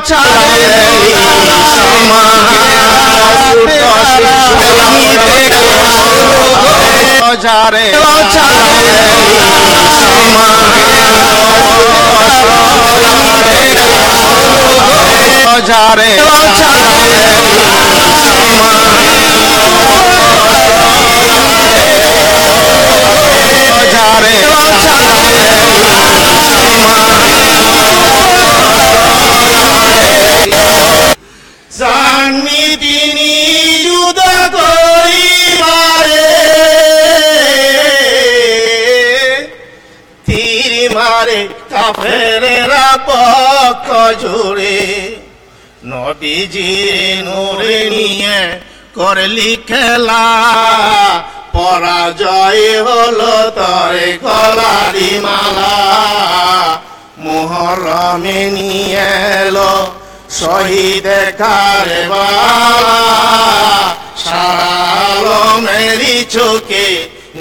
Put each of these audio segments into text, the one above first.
ঝারে ঝারে ঝারে কাফেরেরা পক্ষ জুড়ে নবীজি নূরে নিয়ে করলি খেলা। পরাজয় হলো তরে কলারি মালা। মোহরমে নিয়ে এলো শহীদ কারবালা। সারালো মেরি চোখে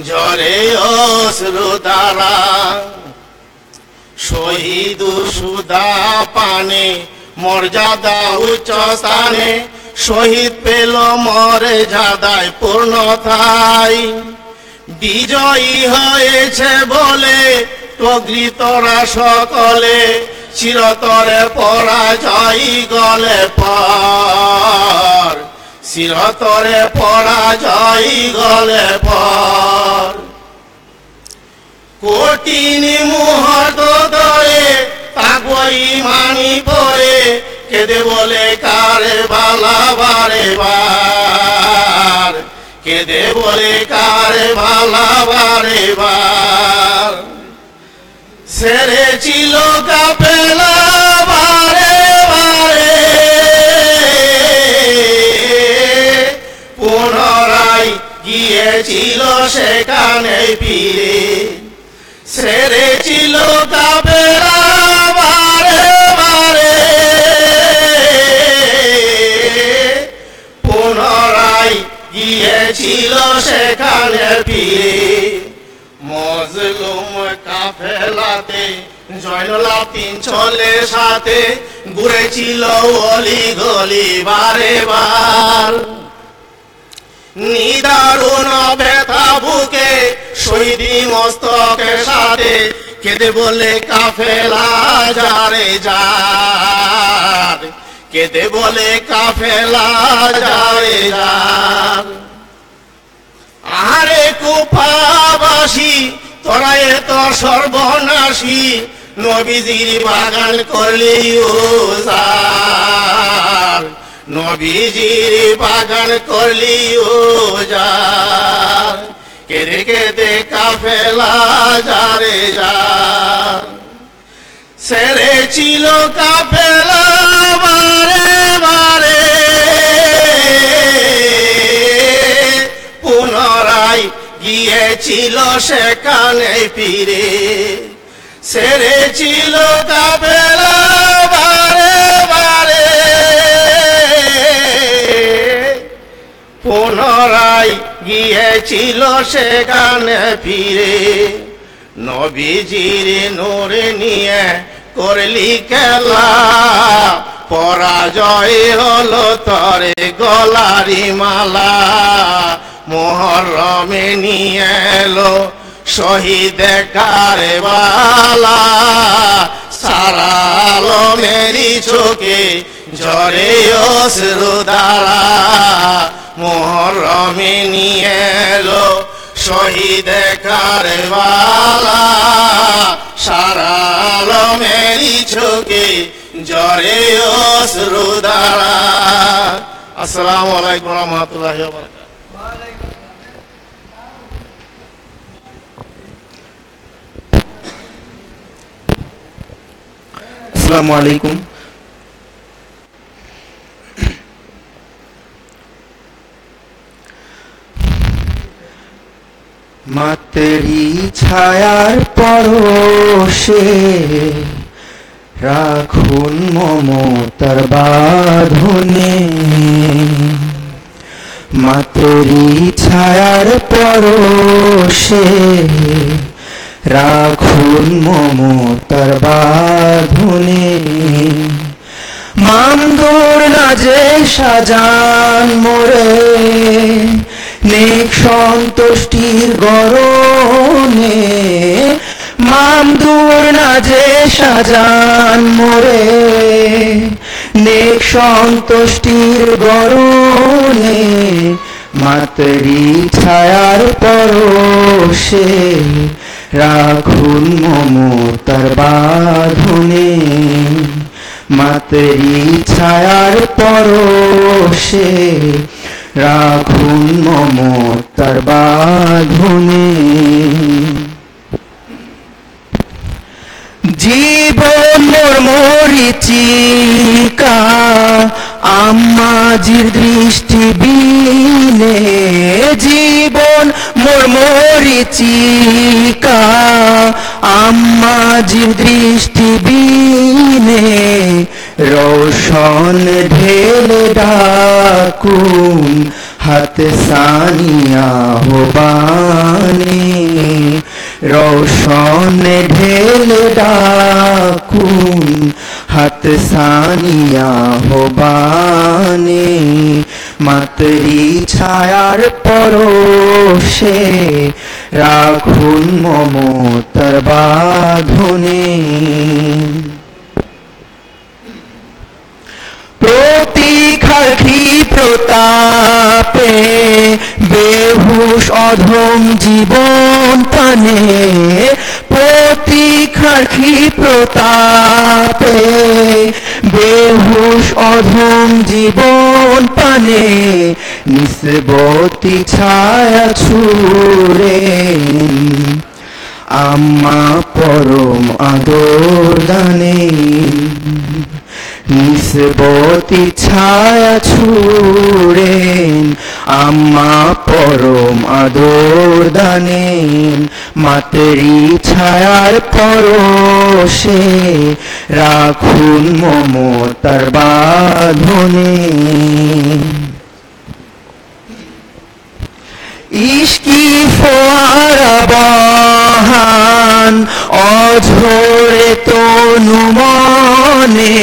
জরে অশ্রু দ্বারা। শহীদ সুদা পানে, মর্যাদা উচ্চ স্থানে। শহীদ পেল মরে যাদায় পূর্ণতাই বিজয়ী হয়েছে বলে প্রকৃতরা সকলে, চিরতরে পরাজয়ী গলে পর। চিরতরে পরাজয়ী গলে পর। কঠিন মুহূর্ত ধরে তাকই মানি পরে কেঁদে বলে, কারে বালা বারে বার? কেঁদে বলে, কারে বালা বারে বার? সেরে ছিল কাপেলা বারে বারে। পুনরায় গিয়েছিল সেখানে ফিরে। সেরে ছিল কাপেলা বারে বারে পুনরায় গিয়েছিল সেখানে ফিরে। মজলুম কাফেলাতে জয়নলা তিন চলে সাথে ঘুরেছিল অলি গলি বারে বার। নিদারুণ ব্যথা বুকে শহীদি মস্তকের সাথে কেঁদে বলে কাফেলা যারে যার। কেঁদে বলে কাফেলা যারে যার। আরে কুফাবাসী তোরা এত সর্বনাশী, নবীজির বাগান করলি ওজার নবীজির বাগান করলি ওজার কেড়ে কেঁদে কাফেলা যারে যার সেরে ছিল কাফেলা বারে বারে। পুনরায় গিয়েছিল সেখানে ফিরে। সেরে ছিল কাফেলা বারে বারে। পুনরায় গিয়েছিল সেখানে ফিরে। নবীজির নূরে নিয়ে করলি খেলা। পরাজয় হলো তরে গলারি মালা। মোহরমে নিয়ে এলো শহীদ কারবালা। সারালো মেরি চোখে ঝরে অশ্রু দ্বারা। মোহরমে নিয়ে এলো শহীদ কারবালা সারালো মেরি চোখে ঝরে অশ্রু দ্বারা। আসসালামু আলাইকুম রহমতুল্লাহ আসসালামু আলাইকুম। মাতেরি ছায়ার পরশে রাখুন মমতার বাঁধনে। মাতেরি ছায়ার পরশে রাখুন মমতার বাঁধনে। মামদুর নাজে সাজান মোরে নেক সন্তুষ্টির গরণে মামদুর নাজে সাজান মোরে। নেক সন্তুষ্টির গরণে মাতরি ছায়ার পরশে রাখুন মমতার বাঁধনে। মাতরি ছায়ার পরশে রাখুন মমতার বাঁধনে। জীবন মোর মরিচিকা আম্মাজির দৃষ্টি বিনে জীবন মোর মরিচিকা আম্মাজির দৃষ্টি বিনে রোশন ঢেল ডাকুন, হাত সানিয়া হোবানে রোশন ঢেল ডাকুন, হাত সানিয়া হোবানে মাতরি ছায়ার পরশে রাখুন মমতার বাঁধনে। প্রতীক্ষার প্রতাপে বেহুশ অধম জীবন পানে খাখি প্রতাপে বেহুশ অধম জীবন পানে নিসবতী ছায়া ছুরে আম্মা পরম আদর দানে নিসবতি ছায়া ছুড়েন আম্মা পরম আদর দানেন। মাতরি ছায়ার পরশে রাখুন মমতার বাঁধনে। ইস্কি ফোয়ারা বহান, অঝরে তনু মনে।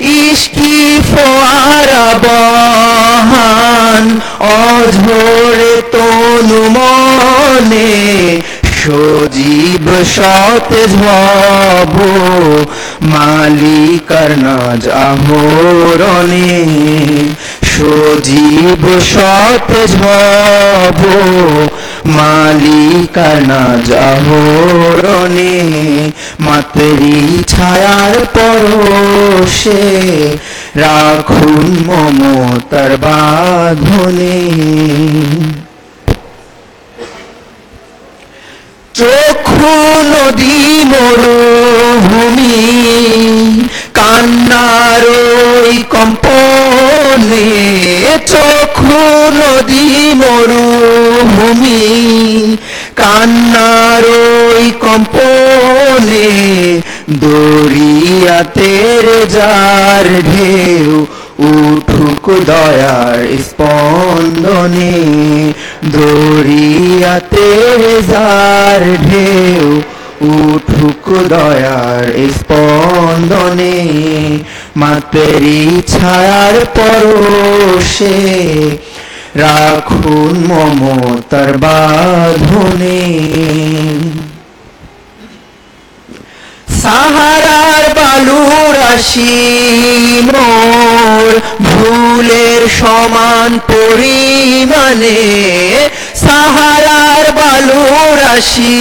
ইস্কি ফোয়ারা বহান, অঝরে তনু মনে। সজীব সত হব মালিকার নাজ আহরণে। সজীব সতেজ হব মালিকানা যাহরণে মাতৃ ছায়ার পরশে রাখুন মমতার বাঁধনে। চক্ষু নদী মরুভূমি, কান্নার ওই কম্পনে চক্ষু নদী মরুভূমি, কান্নার ওই কম্পনে দরিয়াতে যার ঢেউ উঠুক দয়ার স্পন্দনে। দরিয়াতে যার ঢেউ উঠুক দয়ার স্পন্দনে মাতেরি ছায়ার পরশে রাখুন মমতার বাঁধনে। সাহারার বালু রাশি মোর ভুলের সমান পরিমাণে সাহারার বালু রাশি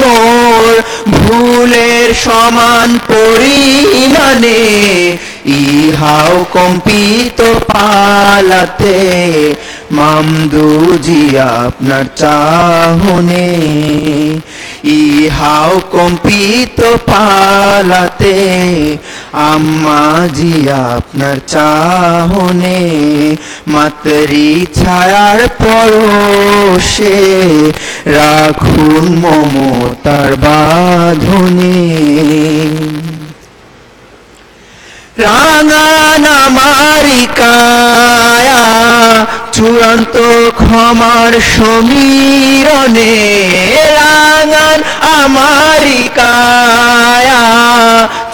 মোর ভুলের সমান পরিমাণে ইহাও কম্পিত পালাতে মামদুজি আপনার চাহনে, ইহাও কম্পিত পালাতে আম্মাজি আপনার চাহনে মাতরি ছায়ার পরশে রাখুন মমতার বাঁধনে। রাঙান আমারি কায়া চূড়ান্ত ক্ষমার সমীরণে রাঙান আমারি কায়া।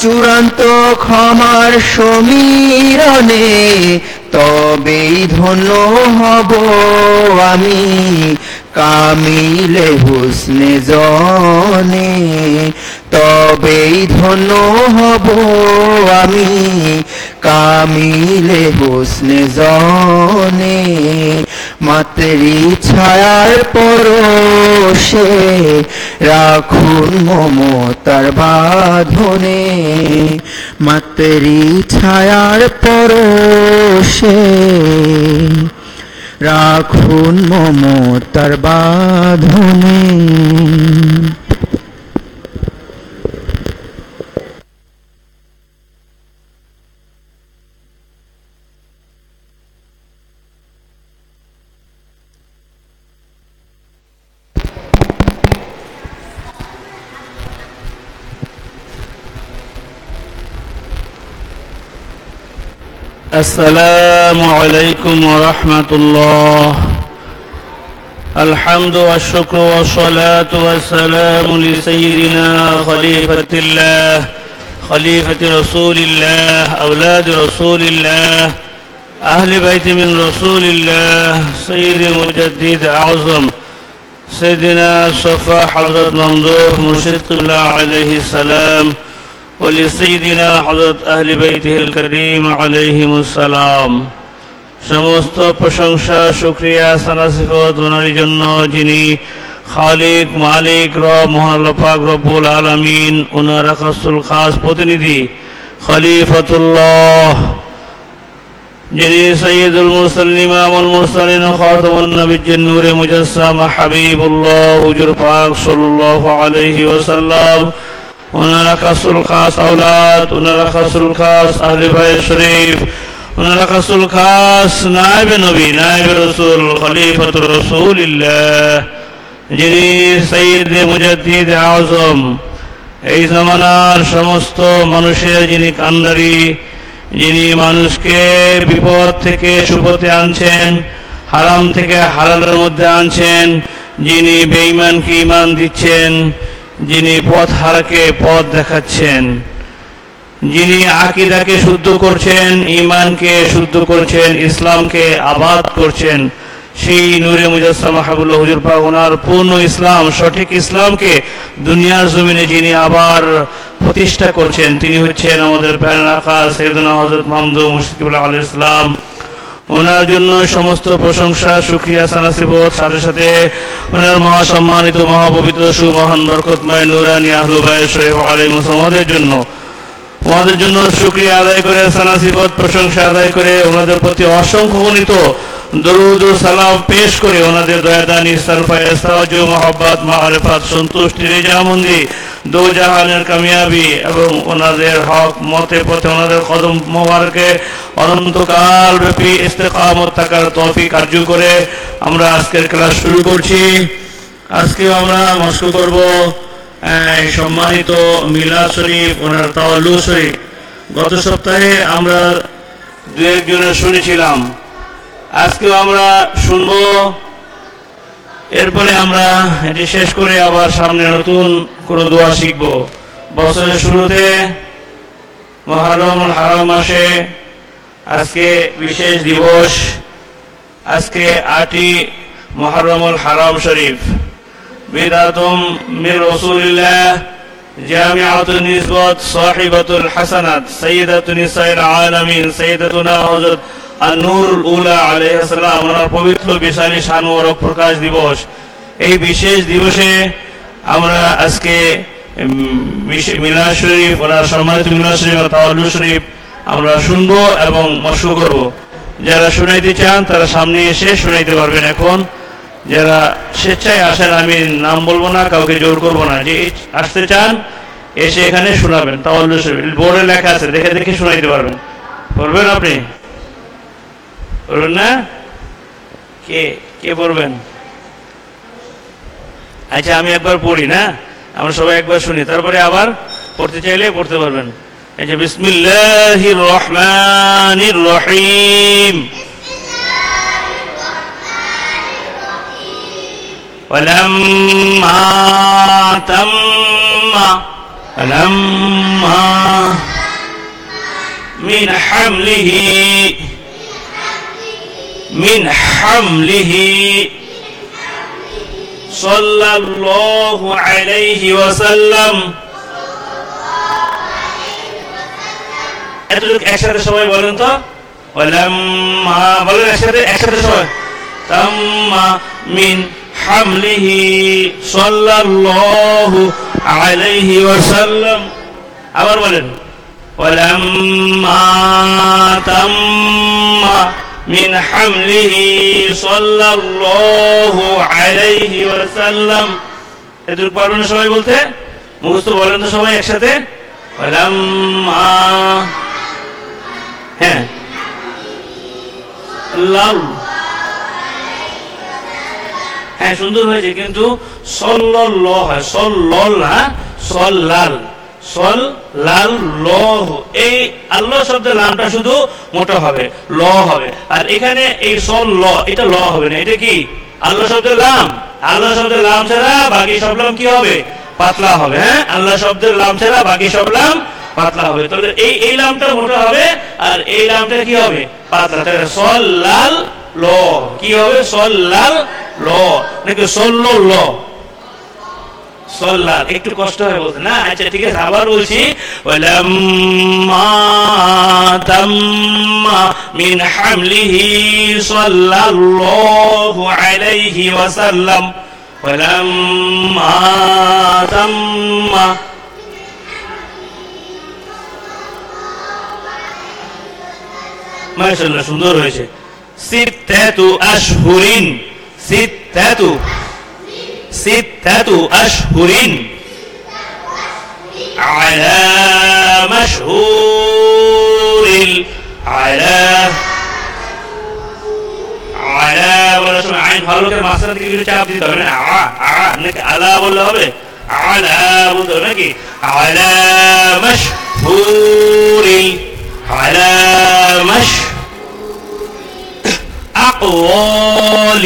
চূড়ান্ত ক্ষমার সমীরণে তবেই ধন্য হব আমি। কামিলে হুসনে জনে তবেই ধন্য হব আমি কামিলে হুসনে জনে। মাতৃ ছায়ার পরশে রাখুন মমতার বাঁধনে। মাতৃ ছায়ার পরশে রাখুন মমতার বাঁধনে। السلام عليكم ورحمة الله. الحمد والشكر والصلاة والسلام لسيدنا خليفة الله خليفة رسول الله أولاد رسول الله أهل بيت من رسول الله سيد مجدد أعظم سيدنا صفا حضرت ممدوح مرشد الله عليه السلام ولسيدنا حضرت أهل بيته الكريم عليهم السلام সমস্ত প্রশংসা শুক্রিয়া সানাসিফত ওনার জন্য যিনি খালিক মালিক রব মহানপাক রব্বুল আলমিন ওনার আকাশুল খাস প্রতিনিধি খলিফতুল্লাহ যিনি সৈয়দুল মুরসালিন ইমামুল মুরসালিন খাতামুন নবিয়্যিন নূরে মুজাসসাম হাবিবুল্লাহ হুজুর পাক সাল্লাল্লাহু আলাইহি ওয়াসাল্লাম ওনারা কাসুল খাস আওলাদ ওনারা কাসুল খাস আহলে ভাই শরীফ ওনারা কাসুল খাস নায়েবে নবী নায়েবে রসুল খলিফাতুর রসুলিল্লাহ যিনি সৈয়দ মুজাদ্দিদ আজম এই জমানার সমস্ত মানুষের যিনি কান্দারি যিনি মানুষকে বিপদ থেকে সুপথে আনছেন, হারাম থেকে হারালের মধ্যে আনছেন, যিনি বেঈমানকে ইমান দিচ্ছেন যিনি পথ হারাকে পথ দেখাচ্ছেন, যিনি আকিদাকে শুদ্ধ করছেন ইমানকে শুদ্ধ করছেন, ইসলামকে আবাদ করছেন, সেই নূরে মুজাসসাম হাবুল্লাহ হুজুর পাক, ওনার পূর্ণ ইসলাম, সঠিক ইসলামকে দুনিয়ার জমিনে যিনি আবার প্রতিষ্ঠা করছেন, তিনি হচ্ছেন আমাদের প্যারেন আকাশ সৈয়দনা হজরত মাহমুদ মুশকিবুল্লাহ আল ইসলাম ওনার জন্য সমস্ত প্রশংসা, সুক্রিয়া সানাসিবত সাথে সাথে ওনার মহাসম্মানিত, মহাপবিত্র, সুমহান, বরকতময়, নুরানি আহলু ভাই শরীফ আলী মুসমদের জন্য। ওনাদের জন্য সুক্রিয়া আদায় করে সানাসিবত প্রশংসা আদায় করে, ওনাদের প্রতি অসংখ্য গণিত দরুদ ও সালাম পেশ করে ওনাদের দয়াদানি, সরফায় সাহায্য, মহব্বত মারেফাত সন্তুষ্টি রেজামন্দি দো জাহানের কামিয়াবি এবং ওনাদের হক, মতে পথে ওনাদের কদম মোবারকে অনন্তকাল ব্যাপী ইস্তেকামত থাকার তফি কার্য করে আমরা আজকের ক্লাস শুরু করছি। আজকে আমরা মস্ক করব সম্মানিত মিলা শরীফ, ওনার তাওয়াল্লু শরীফ। গত সপ্তাহে আমরা দু একজনের শুনেছিলাম আজকেও আমরা শুনব। এরপরে আমরা এটি শেষ করে আবার সামনে নতুন কোনো দোয়া শিখব। বছরের শুরুতে মহারম হারাম মাসে আজকে বিশেষ দিবস। আজকে আটই মহারমুল হারাম শরীফ। বিদাতুম মির রসুলিল্লাহ জামিআতুন নিসবত সাহিবাতুল হাসানাত, সাইয়্যিদাতুন নিসাইল আলামিন, সাইয়্যিদাতুনা হযরত আন-নূরুল উলা আলাইহিস সালাম, ওনার পবিত্র বিশালী শান মোবারক প্রকাশ দিবস। এই বিশেষ দিবসে আমরা আজকে মিলাদ শরীফ, ওনার সম্মানিত মিলাদ শরীফ তাওয়াল্লু শরীফ আমরা শুনব এবং মস্ক করব। যারা শুনাইতে চান, তারা সামনে এসে শুনাইতে পারবেন এখন। যারা স্বেচ্ছায় আসেন, আমি নাম বলব না, কাউকে জোর করব না। যে আসতে চান, এসে এখানে শোনাবেন তাওয়াল্লু শরীফ। বোর্ডে লেখা আছে, দেখে দেখে শুনাইতে পারবেন। পড়বেন আপনি? পড়বেন না কে কে পড়বেন আচ্ছা আমি একবার পড়ি না আমরা সবাই একবার শুনি তারপরে আবার পড়তে চাইলে পড়তে পারবেন আচ্ছা বিসমিল্লাহির রহমানির রহিম ولما تم لما من حمله من حمله صلى الله عليه وسلم এতটুকু একসাথে সবাই বলেন তো ওলাম্মা বলেন একসাথে একসাথে সবাই তাম্মা মিন হামলিহি সাল্লাল্লাহু আলাইহি ওয়াসাল্লাম আবার বলেন ওলাম্মা তাম্মা মিন হামলিহি সাল্লাল্লাহু আলাইহি ওয়াসাল্লাম এতটুকু পারবেন না সবাই বলতে? মুখস্থ বলেন তো সবাই একসাথে। হ্যাঁ। লাল হ্যাঁ সুন্দর হয়েছে, কিন্তু সল্ল হয় সল্ল হ্যাঁ সল লাল সল লাল ল এই আল্লাহ শব্দের লামটা শুধু মোটা হবে, ল হবে। আর এখানে এই সল ল এটা ল হবে না, এটা কি? আল্লাহ শব্দের লাম আল্লাহ শব্দের লাম ছাড়া বাকি সব লাম কি হবে? পাতলা হবে হ্যাঁ? আল্লাহ শব্দের লাম ছাড়া বাকি সব লাম পাতলা হবে। তাহলে এই এই লামটা মোটা হবে, আর এই লামটা কি হবে? পাতলা। তাহলে সল লাল ল, কি হবে? সল লাল ল। নাকি সল্ল ল? সল্লাল একটু কষ্ট হয় বলতে। না আচ্ছা ঠিক আছে, আবার বলছি। মিন হামলিহি আলাইহি ওয়াসাল্লাম। সুন্দর হয়েছে। ستة أشهر على مشهور ال- على على বলার সময় আইন ভালো করে মাঝখান থেকে কিছু চাপ দিতে হবে না আ আ নাকি আলা বললে হবে আলা বলতে হবে নাকি আলা মাশহুরিল আলা মাশ أقوال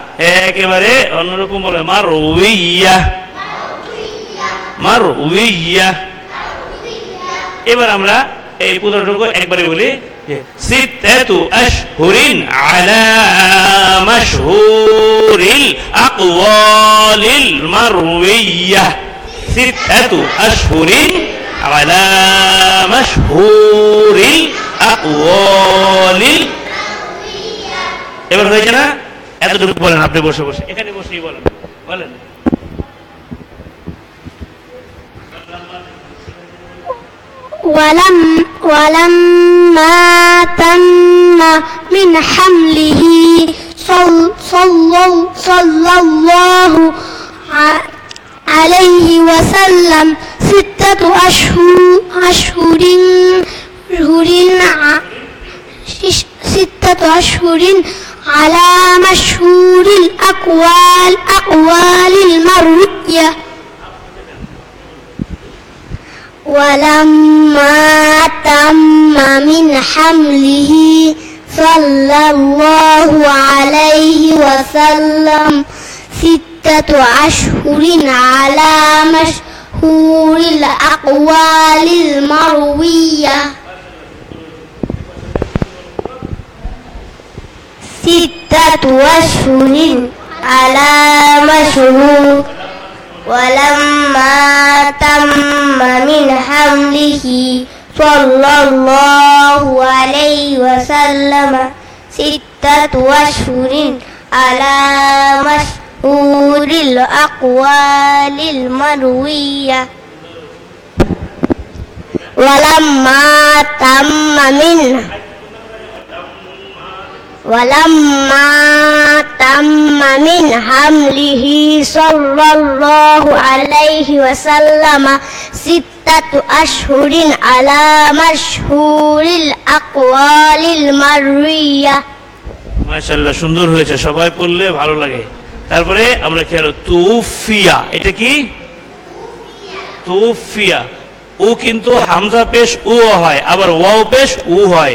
একেবারে অন্যরকম বলে মার উইয়া মার উইয়া এবার আমরা এই পুরোটুকু একবারে বলি আলা মাশহুরিল আকওয়ালিল মারউইয়া সিত্তাতু আশহুরিন এবার হয়েছে না? এতটুকু বলেন আপনি বসে বসে এখানে বসেই বলেন বলেন ولم ولما تم من حمله صل صل صلى الله ع- عليه وسلم ستة أشهر أشهر أشهر ع- شش- ستة أشهر على مشهور الأقوال أقوال المروية. ولما تم من حمله صلى الله عليه وسلم ستة أشهر على مشهور الأقوال المروية. ستة أشهر على مشهور ولما تم من حمله صلى الله عليه وسلم ستة أشهر على مشهور الأقوال المروية. ولما تم من ولما تم من حمله صلى الله عليه وسلم ستة أشهر على مشهور الأقوال المروية মাশাআল্লাহ সুন্দর হয়েছে সবাই পড়লে ভালো লাগে তারপরে আমরা খেয়াল তুফিয়া এটা কি তুফিয়া ও কিন্তু হামজা পেশ উ হয় আবার ওয়াও পেশ উ হয়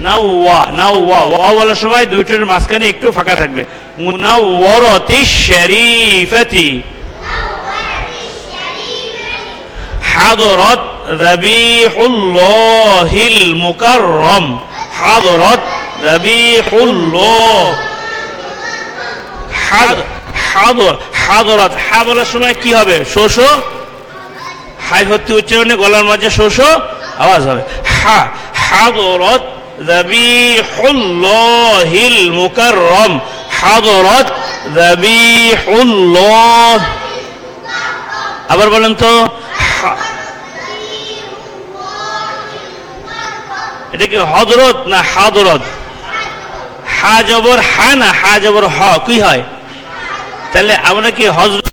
মুনাওয়া নাওয়া, ওয়া বলার সময় দুইটার মাঝখানে একটু ফাঁকা থাকবে। মুনাওয়ারাতি শরীফাতি। হাদরাত রবিহুল্লাহিল মুকাররম। হাদরাত রবিহুল্লাহ হাদ হাদর সময় কি হবে? শোষ? হাই ভর্তি উচ্চারণে গলার মাঝে শোষ? আওয়াজ হবে। হা হাদরত মুকাররম আবার বলেন তো এটা কি হজরত না হাদরত হা জবর হা না হা জবর হ, কি হয়? তাহলে আমরা কি হজরত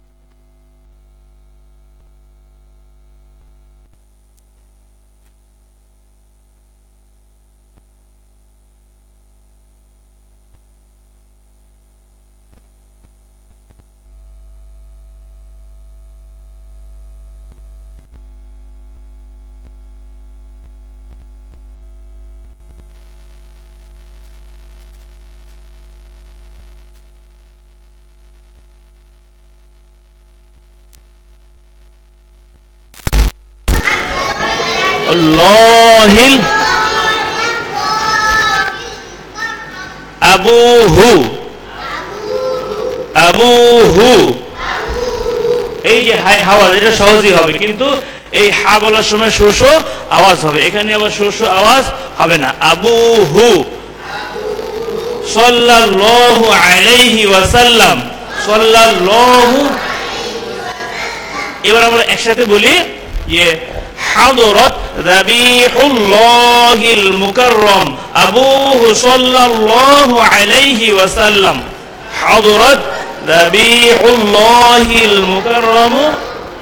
আল্লাহিল আবুহু আবুহু এই যে হাই আওয়াজ এটা সহজই হবে কিন্তু এই হা বলার সময় শোষ আওয়াজ হবে এখানে আবার শোষ আওয়াজ হবে না আবুহু সাল্লাল্লাহু আলাইহি ওয়াসাল্লাম সাল্লাল্লাহু এবার আমরা একসাথে বলি যে حضرت ذبيح الله المكرم أبوه صلى الله عليه وسلم حضرت ذبيح الله المكرم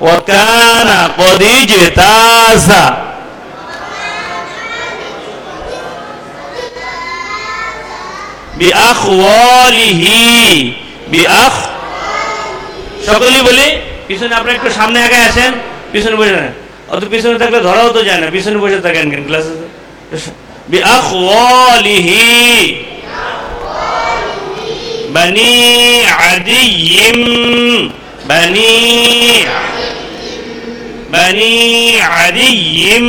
ওয়াকানা কদিজে তাসা বিআখওয়ালিহি বিআখ সকলেই বলি পিছনে আপনি একটু সামনে আগে আসেন পিছনে বসে নেন অত পিছনে থাকলে ধরাও তো যায় না পিছনে বসে থাকেন কেন ক্লাসে بأخواله بني عدي بني بني عدي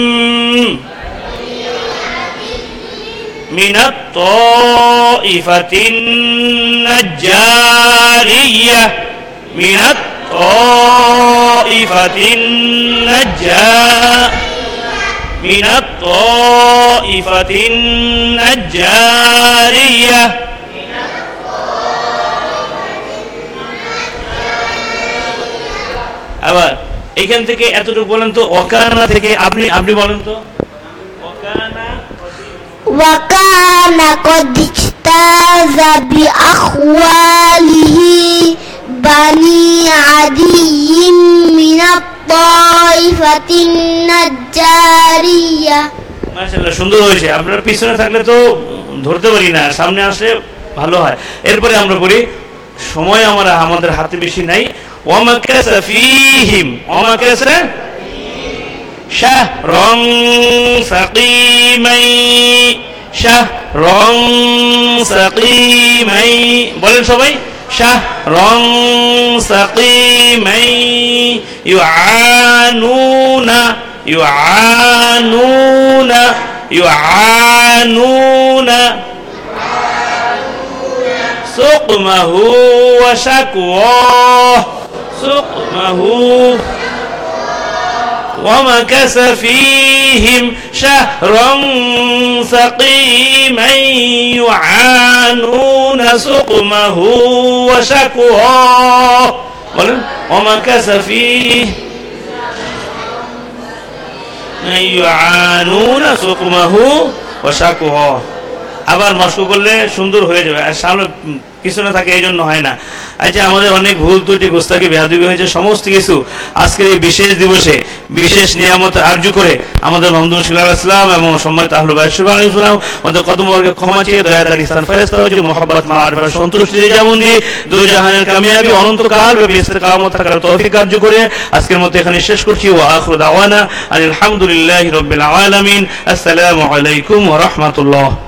من الطائفة النجارية من الطائفة النجار من الطائفة النجارية আবার এখান থেকে এতটুকু বলেন তো অকানা থেকে আপনি আপনি বলেন তো অকানা وكان قد اجتاز بأخواله بني عدي من الطائفة النجارية মাশাআল্লাহ সুন্দর হয়েছে আপনার পিছনে থাকলে তো ধরতে পারি না সামনে আসলে ভালো হয় এরপরে আমরা পড়ি সময় আমরা আমাদের হাতে বেশি নাই ওয়ামাকাসা ফীহিম ওয়ামাকাসা شهرا سقيمي شهرا سقيمي বলেন সবাই شهرا سقيمي يعانون يعانون يعانون سقمه وشكواه سقمه ومكث فيهم شهرا سقيما يعانون سقمه وشكواه বলেন ومكث فيه يعانون سقمه وشكواه আবার মস্ক করলে সুন্দর হয়ে যাবে আর সামনে কিছু না থাকে এই জন্য হয় না। আচ্ছা আমাদের অনেক ভুল ত্রুটি গোস্তাকে বেহাদুবি হয়েছে, সমস্ত কিছু আজকের এই বিশেষ দিবসে, বিশেষ নিয়ামত আর্য করে আমাদের মোহাম্মদ শিল্লাহ ইসলাম এবং সম্মানিত আহলু বাইসুল ইসলাম আমাদের ক্ষমা চেয়ে দয়াদার ইসলাম হয়েছে মা সন্তুষ্টি যেমন দিয়ে দুই জাহানের কামিয়াবি অনন্তকাল কামত থাকার তৌফিক কার্য করে আজকের মতো এখানে শেষ করছি ও আখরু দাওয়ানা আলহামদুলিল্লাহ রবিল আলামিন, আসসালামু আলাইকুম রাহমাতুল্লাহ।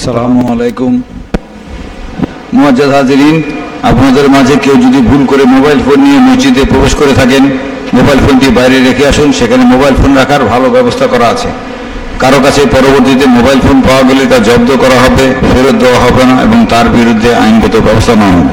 আসসালামু আলাইকুম। মোয়াজ্জাদ হাজিরিন, আপনাদের মাঝে কেউ যদি ভুল করে মোবাইল ফোন নিয়ে মসজিদে প্রবেশ করে থাকেন, মোবাইল ফোনটি বাইরে রেখে আসুন, সেখানে মোবাইল ফোন রাখার ভালো ব্যবস্থা করা আছে। কারও কাছে পরবর্তীতে মোবাইল ফোন পাওয়া গেলে তা জব্দ করা হবে, ফেরত দেওয়া হবে না এবং তার বিরুদ্ধে আইনগত ব্যবস্থা নেওয়া হবে।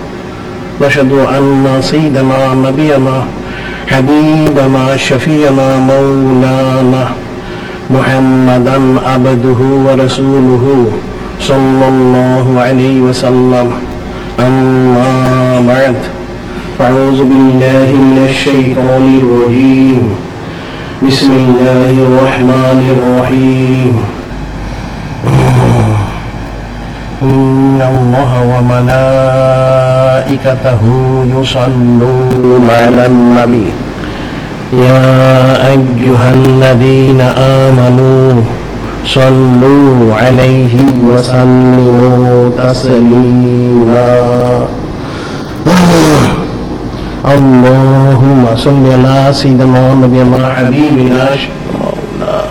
نشهد أن سيدنا نبينا حبيبنا شفينا مولانا محمدا عبده ورسوله صلى الله عليه وسلم. أما بعد فأعوذ بالله من الشيطان الرجيم. بسم الله الرحمن الرحيم. إن الله وملائكته يصلون على النبي. يا أيها الذين آمنوا صلوا عليه وسلموا تسليما. اللهم صل على سيدنا نبينا حبيبنا مولانا.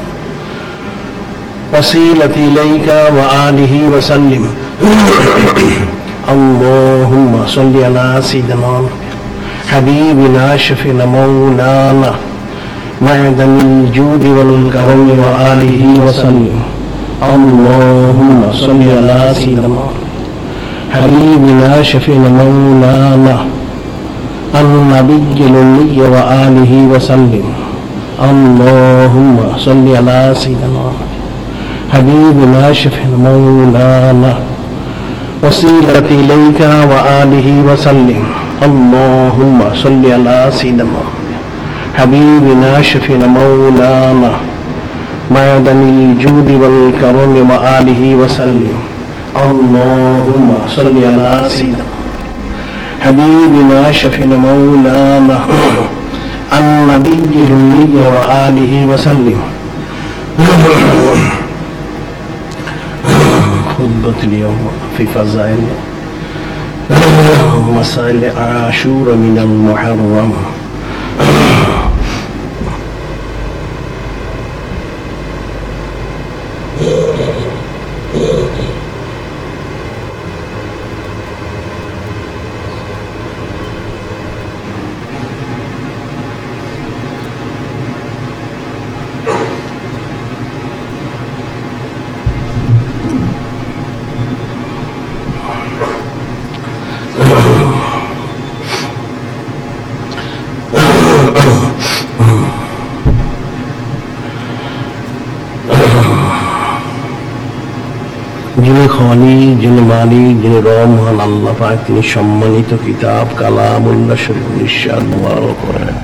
وسيلتي إليك وآله وسلم. اللهم صل على سيدنا حبيبنا شفينا مولانا معدن الجود والكرم وآله وسلم. اللهم صل على سيدنا حبيبنا شفينا مولانا النبي الأمي وآله وسلم. اللهم صل على سيدنا حبيبنا شفينا مولانا وسيلة إليك وآله وسلم. اللهم صل على سيدنا حبيبنا شفينا مولانا معدن الجود والكرم وآله وسلم. اللهم صل على سيدنا حبيبنا شفينا مولانا النبي الأمي وآله وسلم. اليوم في فضائل مسائل عاشور من المحرم. যিনি খনি যিনি মালিক যিনি রহমান আল্লাহ পাক তিনি সম্মানিত কিতাব কালামুল্লাহ শরীফ নিঃশ্বাস মুবারক করেন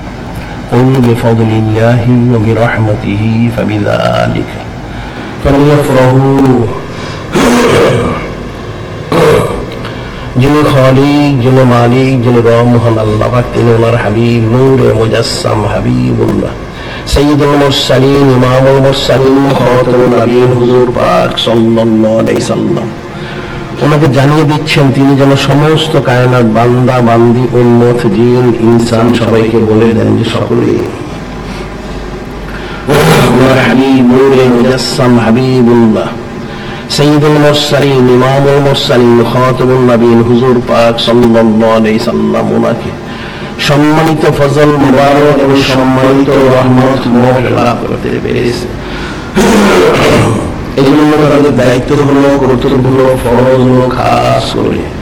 قل بفضل الله وبرحمته فبذلك فليفرحوا যিনি খালিক যিনি মালিক যিনি রহমান আল্লাহ পাক তিনি ওনার হাবিব নূরে মুজাসসাম হাবিবুল্লাহ সৈয়দুল মুরসালিন জানিয়ে দিচ্ছেন, তিনি যেন সমস্ত কায়নাত বান্দা, বান্দি, উম্মত, জিন, ইনসান সবাইকে বলে দেন যে সকলে। হাবিবুল্লাহ। হুজুর পাক সাল্লাম ওনাকে। সম্মানিত ফজল মুবারক এবং সম্মানিত রহমত লাভ করতে পেরেছে এই জন্য তাদের দায়িত্ব হলো কর্তব্য হলো, ফরজ হলো, খাস করে।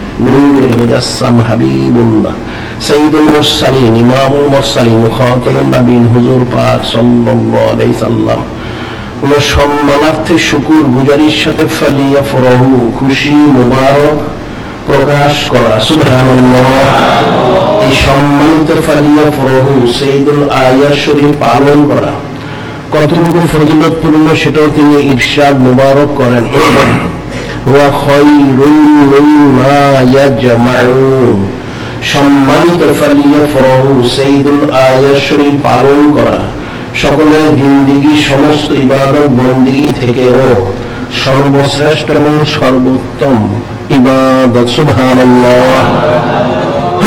সম্মানার্থে শুকুর গুজারির সাথে ফালিয়া ফরহু, খুশি, মুবারক প্রকাশ করা। সুবহানাল্লাহ। এই সম্মানিত ফালিয়া ফরহু সেইদুল আয়া শরীফ পালন করা। কতটুকু ফজিলতপূর্ণ সেটাও তিনি ইরশাদ মুবারক করেন। সম্মানিত ফালিয়া সেইদুল আয়া শরীফ পালন করা। সকলের জিন্দিগি, সমস্ত ইবাদত বন্দিগি থেকেও সর্বশ্রেষ্ঠ এবং সর্বোত্তম ইবাদত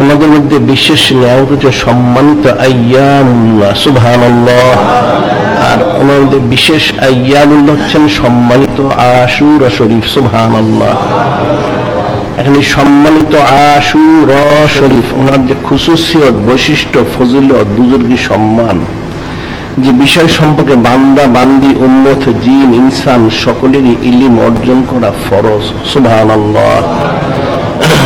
ওনাদের মধ্যে বিশেষ নিয়ামত হচ্ছে সম্মানিত আয়ামুল্লাহ সুবহান আর ওনার মধ্যে বিশেষ আয়ামুল্লাহ হচ্ছেন সম্মানিত আশুর শরীফ সুবহান এখানে সম্মানিত আশুর শরীফ, ওনার যে খুশুসিয়ত বৈশিষ্ট্য, ফজিলত, বুজুর্গি সম্মান, যে বিষয় সম্পর্কে বান্দা, বান্দি উন্মত জিন, ইনসান, সকলেরই ইলিম অর্জন করা ফরজ সুবহান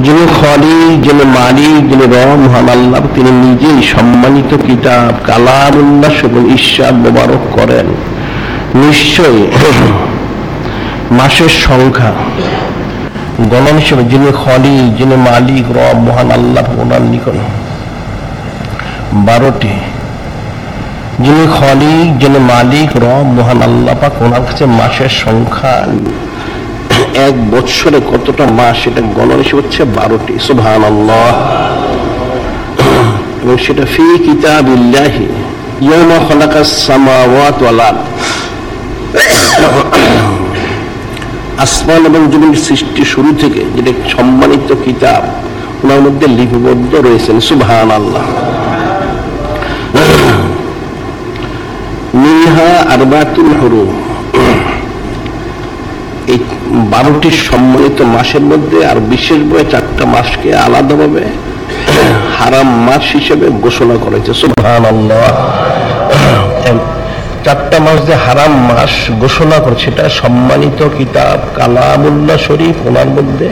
যিনি খলি যিনি মালিক, যিনি রহমান, আল্লাহ তিনি নিজেই সম্মানিত কিতাব, কালামুল্লাহ এবং ঈশ্বর মোবারক করেন। নিশ্চয় মাসের সংখ্যা, গণন হিসেবে যিনি খলি যিনি মালিক, রব, মহান আল্লাহ, ওনার নিকট বারোটি। যিনি খলিক যিনি মালিক, রব, মহান আল্লাহ ওনার কাছে মাসের সংখ্যা এক বৎসরে কতটা মাস সেটা গণন হচ্ছে বারোটি। সুবহান এবং সেটা ফি কিতাব ইল্লাহি ইয়ামা খলাকাস সামাওয়াত আসমান এবং জমির সৃষ্টি শুরু থেকে যেটা সম্মানিত কিতাব, ওনার মধ্যে লিপিবদ্ধ রয়েছেন। সুবহান আল্লাহ মিনহা আরবাতুল হরুম। এই বারোটি সম্মানিত মাসের মধ্যে আর বিশেষভাবে চারটা মাসকে আলাদাভাবে হারাম মাস হিসেবে ঘোষণা করেছে। চারটা মাস যে হারাম মাস ঘোষণা করেছে এটা সম্মানিত কিতাব কালামুল্লাহ শরীফ, ওনার মধ্যে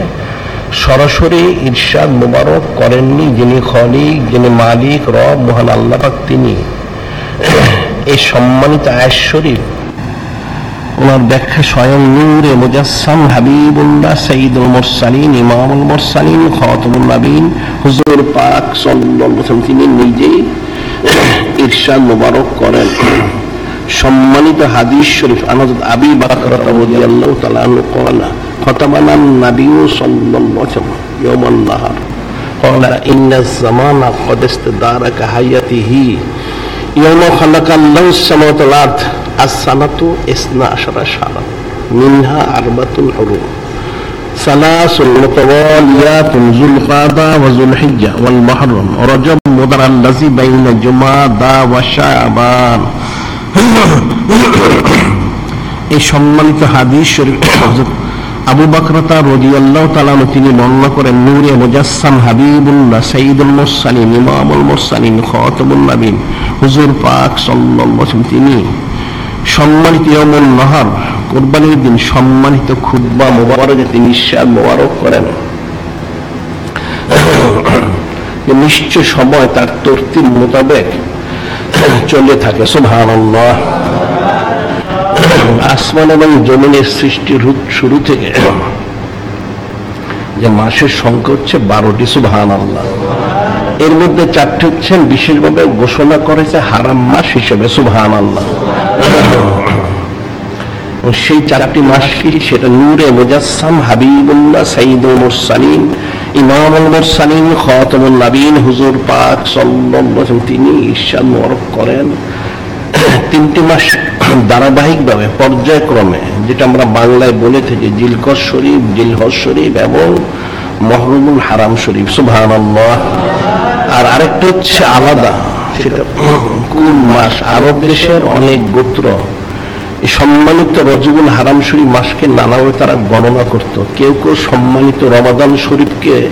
সরাসরি ইরশাদ মোবারক করেননি যিনি খলিক, যিনি মালিক, রব, মহান আল্লাহ তিনি। এই সম্মানিত আয়াস শরীফ ওনার ব্যাখ্যা স্বয়ং নূরে মুজাসসাম হাবিবুল্লাহ সঈদুল মুরসালিন ইমামুল মুরসালিন খতমুল নবীন হুজুর পাক সাল্লাল্লাহু আলাইহি ওয়াসাল্লাম তিনি নিজেই ইরশাদ মোবারক করেন সম্মানিত হাদিস শরীফ আনাদ আবি বাকর রাদিয়াল্লাহু তাআলা আনহু قال ختمنا النبي صلى الله عليه وسلم يوم النهر قال إن الزمان قد استدار كهيئته يوم خلق الله السماوات والأرض السنة اثنا عشر شهرا منها أربعة حروم ثلاث متواليات ذو القعدة وذو الحجة والمحرم رجب مضر الذي بين جمادى وشعبان এই সম্মানিত হাদিস শরীফ হযরত আবু বাকরতা রাদিয়াল্লাহু তাআলা আনহু তিনি বর্ণনা করেন নূরে মুজাসসাম হাবিবুল্লাহ সাইয়্যিদুল মুরসালিন ইমামুল মুরসালিন খাতামুন নবীন হুজুর পাক সাল্লাল্লাহু আলাইহি ওয়াসাল্লাম তিনি সম্মানিত ইয়ামুন নাহার, কোরবানির দিন সম্মানিত খুতবা মোবারকে তিনি ইরশাদ মোবারক করেন। নিশ্চয় সময় তার তরতিব মোতাবেক চলে থাকে, সুবহানাল্লাহ। আসমান এবং জমিনের সৃষ্টির শুরু থেকে যে মাসের সংখ্যা হচ্ছে বারোটি সুবহান আল্লাহ এর মধ্যে চারটি হচ্ছেন, বিশেষভাবে ঘোষণা করেছে হারাম মাস হিসেবে সুবহান আল্লাহ সেই চারটি মাস কি সেটা নূরে মুজাসসাম হাবিবুল্লাহ সাইদুল মুরসালিন, ইমামুল মুরসালিন খাতামুল নবীন হুজুর পাক সাল্লাল্লাহু তিনি ইরশাদ মোবারক করেন। তিনটি মাস ধারাবাহিকভাবে, পর্যায়ক্রমে, যেটা আমরা বাংলায় বলে থাকি জিলকর শরীফ, জিলহজ শরীফ এবং মহরুমুল হারাম শরীফ সুবহান আর আরেকটা হচ্ছে আলাদা। সেটা কোন মাস? আরব দেশের অনেক গোত্র সম্মানিত রজবুল হারাম শরীফ মাসকে নানাভাবে তারা গণনা করত। কেউ কেউ সম্মানিত রমাদান শরীফকে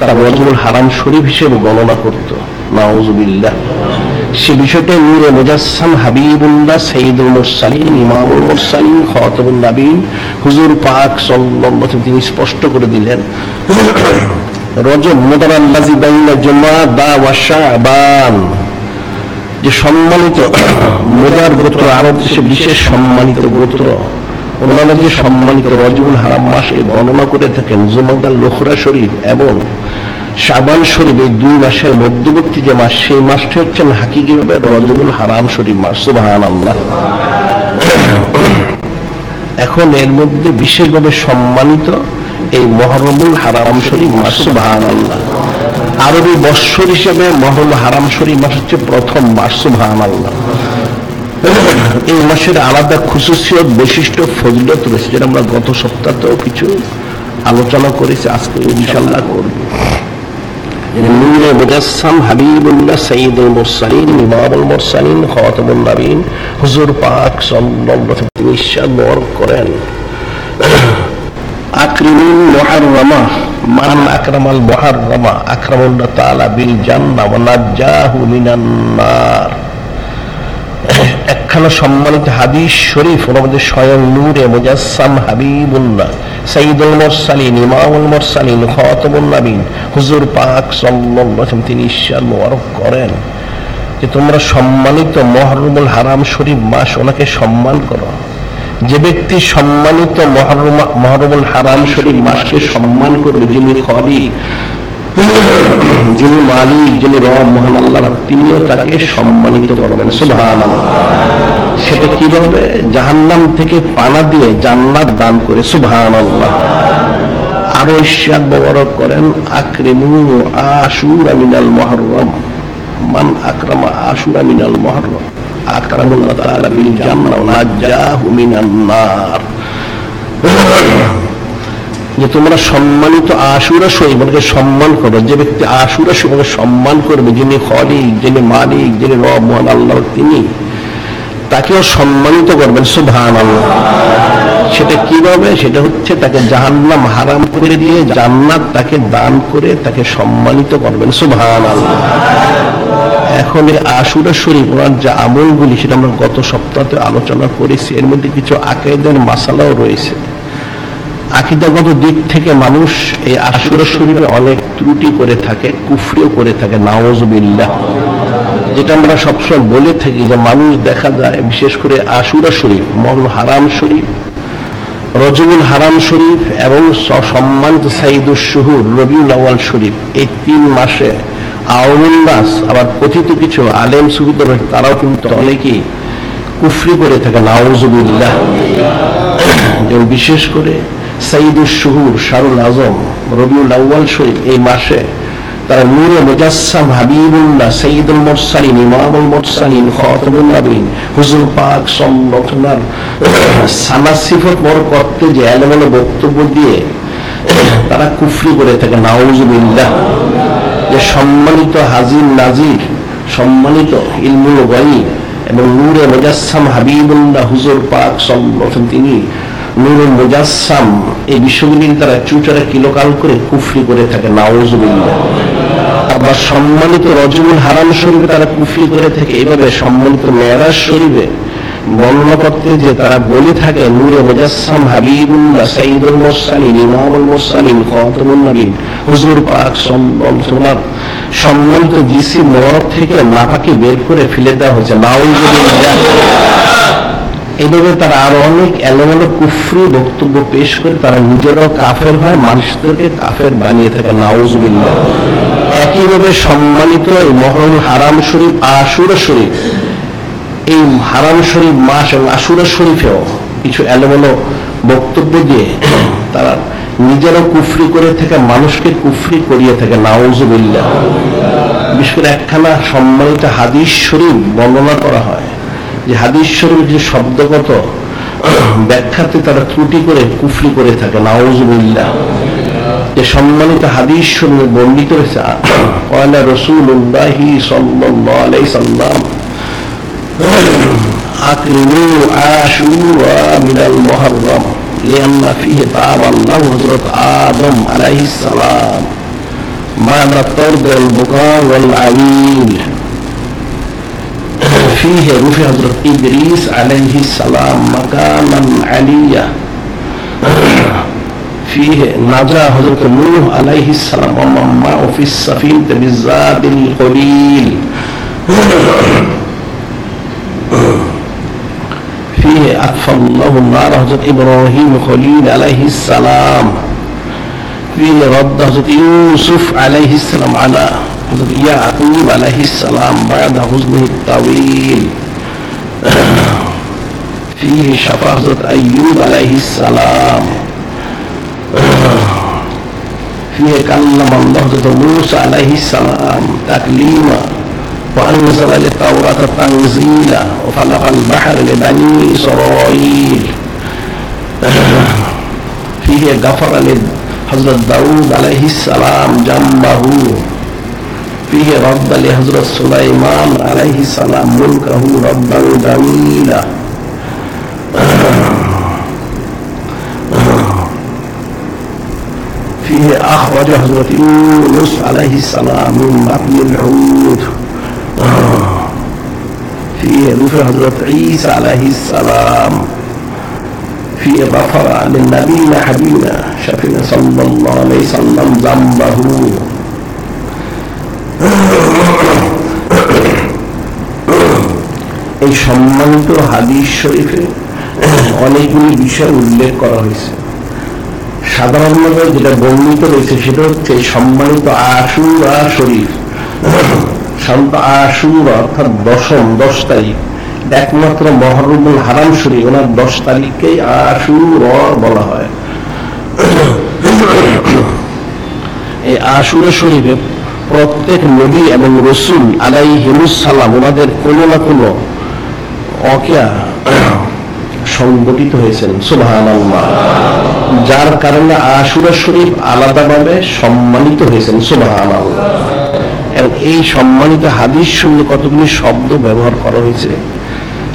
তারা রজবুল হারাম শরীফ হিসেবে গণনা করত। নাউজুবিল্লাহ। সে বিষয়টা নূরে মুজাসসাম হাবিবুল্লাহ সঈদুল মুরসালিন, ইমামুল মুরসালিন, খাতামুন নবীন হুজুর পাক সাল্লাল্লাহু তিনি স্পষ্ট করে দিলেন। রজব মুদারাল্লাজি বাইনা জুমাদা ওয়া শাবান। যে সম্মানিত মোদার গোত্র, আরব দেশে বিশেষ সম্মানিত গোত্র ওনারা যে সম্মানিত রজবুল হারাম মাসে গণনা করে থাকেন জুমাদাল লোখরা শরীফ এবং শাবান শরীফ এই দুই মাসের মধ্যবর্তী যে মাস, সেই মাসটি হচ্ছেন হাকিকিভাবে রজবুল হারাম শরীফ মাস। সুবাহান আল্লাহ এখন এর মধ্যে বিশেষভাবে সম্মানিত এই মহরমুল হারাম শরীফ মাস। সুবাহান আল্লাহ আরবি বৎসর হিসেবে মহরম হারাম শরীফ মাস হচ্ছে প্রথম মাস সুবাহান আল্লাহ এই মাসের আলাদা খুশুসিয়ত বৈশিষ্ট্য ফজিলত রয়েছে যেটা আমরা গত সপ্তাহতেও কিছু আলোচনা করেছি আজকে ইনশাল্লাহ করব। নূরে মুজাসসাম হাবিবুল্লাহ মুরসালিন ইমামুল মুরসালিন খাতামুন নবীন হুজুর পাক সাল্লাল্লাহু আলাইহি ওয়াসাল্লাম করেন। মুহাররামা। মান আকরামাল মুহাররামা আকরামাল্লাহ তাআলা বিল জান্নাহ ওয়া নাজ্জাহু একখানা সম্মানিত হাদিস শরীফ মধ্যে স্বয়ং নূরে মুজাসসাম হাবিবুল্লাহ সাইদুল মুরসালিন, ইমামুল মুরসালিন, খাতামুন নবীন হুজুর পাক সাল্লাল্লাহু আলাইহি ওয়াসাল্লাম তিনি ঈশ্বর মোবারক করেন যে তোমরা সম্মানিত মহরুমুল হারাম শরীফ মাস ওনাকে সম্মান করো। যে ব্যক্তি সম্মানিত মহরুমা, মহরুমুল হারাম শরীফ মাসকে সম্মান করবে, যিনি খলিক যিনি মালিক, যিনি রব মহান আল্লাহ তিনিও তাকে সম্মানিত করবেন। সুবহান সেটা কি কীভাবে জাহান্নাম থেকে পানা দিয়ে জান্নাত দান করে সুবহান আল্লাহ আরও ইশাদ ববরক করেন, আকরিমু আশুরা আমিনাল মুহররম মান আক্রমা আশুরা আমিনাল মুহররম যে তোমরা সম্মানিত আশুরা শহীদকে সম্মান করো যে ব্যক্তি আশুরা শহীদকে সম্মান করবে, যিনি খলিক যিনি মালিক, যিনি রব, মহান আল্লাহ, তিনি তাকেও সম্মানিত করবেন সুবহান সেটা কীভাবে? সেটা হচ্ছে তাকে জাহান্নাম হারাম করে দিয়ে জান্নাত তাকে দান করে তাকে সম্মানিত করবেন সুবহান এখন আশুরা শরীফ, ওনার যে আমলগুলি, সেটা আমরা গত সপ্তাহে আলোচনা করেছি। এর মধ্যে কিছু আকেদের মাসালাও রয়েছে। আকিদাগত দিক থেকে মানুষ এই আশুরা শরীফে অনেক ত্রুটি করে থাকে, কুফরিও করে থাকে নাওজবিল্লাহ যেটা আমরা সবসময় বলে থাকি যে, মানুষ দেখা যায়, বিশেষ করে আশুরা শরীফ মহল হারাম শরীফ রজবুল হারাম শরীফ এবং সম্মানিত সাইদুল শহুর রবিউল আওয়াল শরীফ। এই তিন মাসে আউল্লাস আবার কথিত কিছু আলেম সুবিদ তারাও কিন্তু অনেকেই কুফরি করে থাকে নাউজুবিল্লাহ। যেমন বিশেষ করে সাইদুল শহুর শারুল আজম রবিউল আউ্বাল শরীফ এই মাসে তারা নূরে মুজাসসাম হাবিবুল্লাহ সঈদুল মুরসালিন, ইমামুল মুরসালিন খাতামুন নবীন হুজুর পাক সম্মতনার সানা সিফত বড় করতে যে এলোমেলো বক্তব্য দিয়ে তারা কুফরি করে থাকে, নাউজুবিল্লাহ। যে সম্মানিত হাজির নাজির, সম্মানিত ইলমুল গাইব এবং নূরে মুজাসসাম হাবিবুল্লাহ হুজুর পাক সম্মতন তিনি নুরুল মুজাসসাম এই বিষয়গুলির তারা চুচারা কিলোকাল করে কুফরি করে থাকে, নাউজুবিল্লাহ। আবার সম্মানিত রজবুল হারাম শরীফে তারা কুফরি করে থাকে এইভাবে সম্মানিত মেয়ারাজ শরীফে বর্ণনা করতে যে তারা বলে থাকে নূরে মুজাসসাম হাবিবুল্লাহ, সাইদুল মুরসালিন, ইমামুল মুরসালিন, খাতামুন নবীন, হুজুর পাক সম্মানিত সম্মানিত জিসি মরদ থেকে নাপাকে বের করে ফেলে দেওয়া হয়েছে, নাউজুবিল্লাহ। এইভাবে তারা আরও অনেক এলোমেলো কুফরি বক্তব্য পেশ করে তারা নিজেরাও কাফের হয়, মানুষদেরকে কাফের বানিয়ে থাকে। নাউজুবিল্লাহ। একইভাবে সম্মানিত এই মহরম হারাম শরীফ, আশুরা শরীফ। এই হারাম শরীফ মাস এবং আশুরা শরীফেও কিছু এলোমেলো বক্তব্য দিয়ে তারা নিজেরাও কুফরি করে থাকে, মানুষকে কুফরি করিয়ে থাকে। নাউজুবিল্লাহ। বিশেষ করে একখানা সম্মানিত হাদিস শরীফ বর্ণনা করা হয়। যে হাদিস শরীফের যে শব্দগত ব্যাখ্যাতে তারা ত্রুটি করে কুফরি করে থাকে নাউজুবিল্লাহ যে সম্মানিত হাদিস শরীফে বর্ণিত হয়েছে কয়লা রসুল্লাহি সাল্লাল্লাহু আলাইহি সাল্লাম أكرموا عاشورا من المحرم لأن فيه طاب الله حضرة آدم عليه السلام بعد الطرد والبكاء والعويل فيه رفع حضرة إدريس عليه السلام مكانا عليا. فيه نجا حضرت نوح عليه السلام ومن معه في السفينة بالزاد القليل. فيه أطفى الله النار حضرت إبراهيم خليل عليه السلام. فيه رد حضرت يوسف عليه السلام على حضرت يعقوب عليه السلام بعد حزنه الطويل. فيه شفاء حضرت أيوب عليه السلام. فيه كلم الله حضرت موسى عليه السلام تكليما وأنزل التوراة تنزيلا وخلق البحر لبني إسرائيل. فيه غفر لحضرت داود عليه السلام جنبه. ربه رب لحضرت سليمان عليه السلام ملكه ربا جميلا فيه أخرج حضرت يونس عليه السلام من بطن الحوت فيه رفع حضرت عيسى عليه السلام. في غفر للنبي حبيبنا شفينا صلى الله عليه وسلم ذنبه. এই সম্মানিত হাদিস শরীফে অনেকগুলি বিষয় উল্লেখ করা হয়েছে। সাধারণভাবে যেটা বর্ণিত রয়েছে সেটা হচ্ছে সম্মানিত আশুরা শরীফ। শান্ত আশুর অর্থাৎ দশম, দশ তারিখ। একমাত্র মহরমুল হারাম শরীফ, ওনার দশ তারিখকেই আশুর বলা হয়। এই আশুরা শরীফে প্রত্যেক নবী এবং রসুল আলাই হিমুসালাম ওনাদের কোনো না কোনো অকেয়া সংগঠিত হয়েছেন সুবহান যার কারণে আশুরা শরীফ আলাদাভাবে সম্মানিত হয়েছেন সুবহান এবং এই সম্মানিত হাদিস সঙ্গে কতগুলি শব্দ ব্যবহার করা হয়েছে।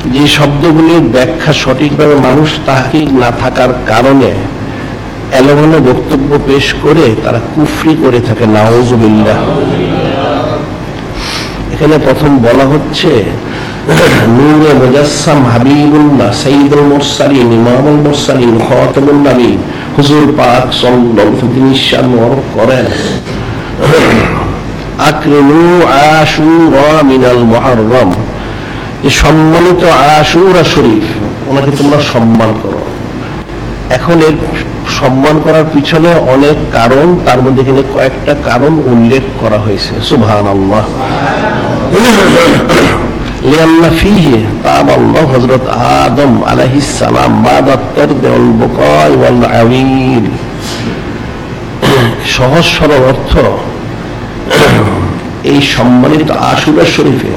যে শব্দগুলির ব্যাখ্যা সঠিকভাবে মানুষ তাহাকিক না থাকার কারণে এলোমেলো বক্তব্য পেশ করে তারা কুফরি করে থাকে, নাউজুবিল্লাহ। এখানে প্রথম বলা হচ্ছে, নূরে মুজাসসাম হাবিবুল্লাহ মুরসালিন, ইমামুল মুরসালিন, খাতামুন নবীন হুজুর পাক সাল্লাল্লাহু আলাইহি শান করেন। আকরিমু আশুরা মিনাল সম্মানিত আশুরা শরীফ, ওনাকে তোমরা সম্মান করো। এখন এর সম্মান করার পিছনে অনেক কারণ তার মধ্যে এখানে কয়েকটা কারণ উল্লেখ করা হয়েছে সুবহান আল্লাহ لأن فيه طاب الله حضرت آدم عليه السلام بعد الطرد والبقاء والعويل সহজ সরল অর্থ এই সম্মানিত আশুরা শরীফে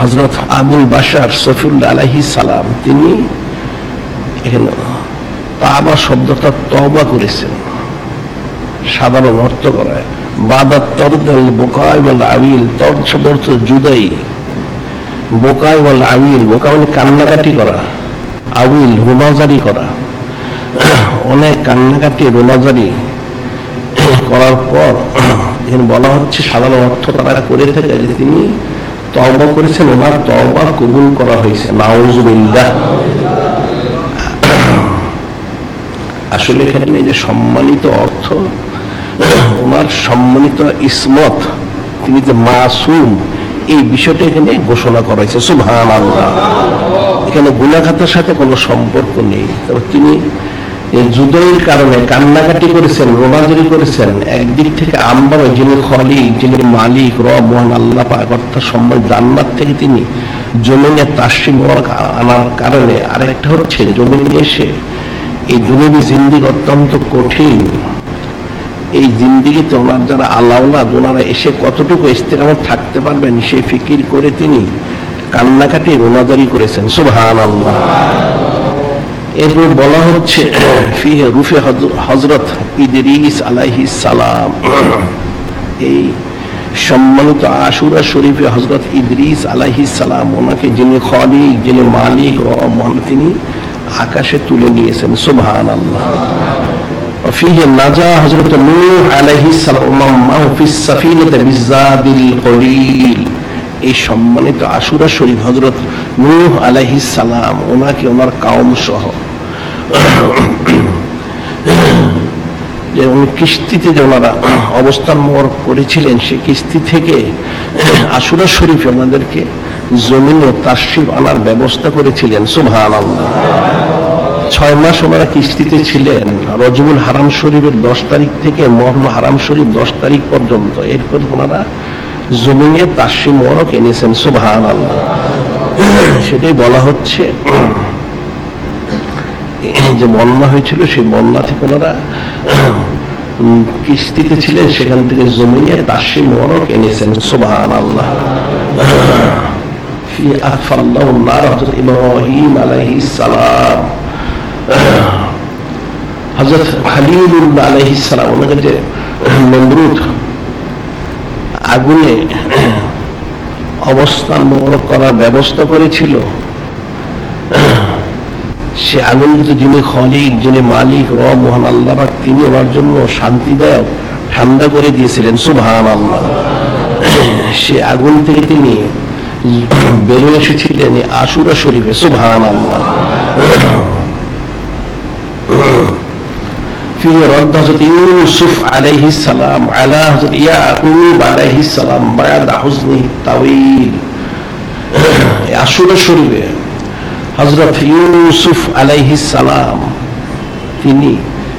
হজরত আবুল বাসার সফিউল্লা আলাহি সালাম তিনি এখানে তাবা শব্দটা তবা করেছেন সাধারণ অর্থ করায়। বাদাত তরদল বোকাই বল আবিল, তর শব্দ অর্থ জুদাই। বোকাই বল আবিল বোকা মানে কান্নাকাটি করা। আবিল রোমাজারি করা। অনেক কান্নাকাটি রোমাজারি করার পর এখানে বলা হচ্ছে সাধারণ অর্থ তারা করে থাকে যে তিনি তওবা করেছেন, ওনার তওবা কবুল করা হয়েছে। নাউজুবিল্লাহ আসলে এখানে যে সম্মানিত অর্থ ওনার সম্মানিত ইসমত তিনি যে মাসুম, এই বিষয়টা এখানে ঘোষণা করা হয়েছে। সুবহান আল্লাহ এখানে গুণাঘাতের সাথে কোনো সম্পর্ক নেই। তবে তিনি যুদ্ধের কারণে কান্নাকাটি করেছেন রোমাজুরি করেছেন। একদিক থেকে আম্বার যিনি খলিক, যিনি মালিক, রব, মহান আল্লাহ পাক, অর্থাৎ সম্মান জান্নাত থেকে তিনি জমিনে তাসিম আনার কারণে আরেকটা হচ্ছে জমিনে এসে এই দুনিবি জিন্দিগ অত্যন্ত কঠিন। এই জিন্দিগিতে ওনার যারা আল্লাহ ওনারা এসে কতটুকু ইস্তেকামত থাকতে পারবেন, সে ফিকির করে তিনি কান্নাকাটি রোনাজারি করেছেন। সুবহান আল্লাহ এরপর বলা হচ্ছে, ফিহে রুফে হজরত ইদরিস আলাইহি সালাম। এই সম্মানিত আশুরা শরীফে হজরত ইদরিস আলাইহি সালাম, ওনাকে যিনি খলিক, যিনি মালিক রহমান তিনি আকাশে তুলে নিয়েছেন সুবহান আল্লাহ فيه النجا حضرت نوح عليه السلام معه في السفينة بالزاد القليل এই সম্মানিত আশুরা শরীফ হজরত নূহ আলাইহিস সালাম ওনাকে ওনার কাউম সহ যে উনি কিস্তিতে যে ওনারা অবস্থান মোর করেছিলেন সে কিস্তি থেকে আশুরা শরীফ ওনাদেরকে জমিনে তাসিব আনার ব্যবস্থা করেছিলেন আল্লাহ ছয় মাস ওনারা কিস্তিতে ছিলেন। রজবুল হারাম শরীফের দশ তারিখ থেকে মহল হারাম শরীফ দশ তারিখ পর্যন্ত। এরপর ওনারা জমিনে তাসিম মরক এনেছেন আল্লাহ সেটাই বলা হচ্ছে যে বন্যা হয়েছিল, সেই বন্যা থেকে ওনারা কিস্তিতে ছিলেন, সেখান থেকে জমিনে তাসিম মরক এনেছেন সুবহান আল্লাহ في أطفى الله النار حضرت إبراهيم عليه السلام হজরত খালিলুল্লাহ আলাইহিস সালাম ওনাকে যে নমরুদ আগুনে অবস্থান মোবারক করার ব্যবস্থা করেছিল সে আগুন কিন্তু যিনি খলিক যিনি মালিক রব মহান আল্লাহ পাক, তিনি ওনার জন্য শান্তিদায়ক ঠান্ডা করে দিয়েছিলেন সুবহান আল্লাহ সে আগুন থেকে তিনি এসেছিলেন আশুরা শরীফে সুভান আলাইহি সালাম তিনি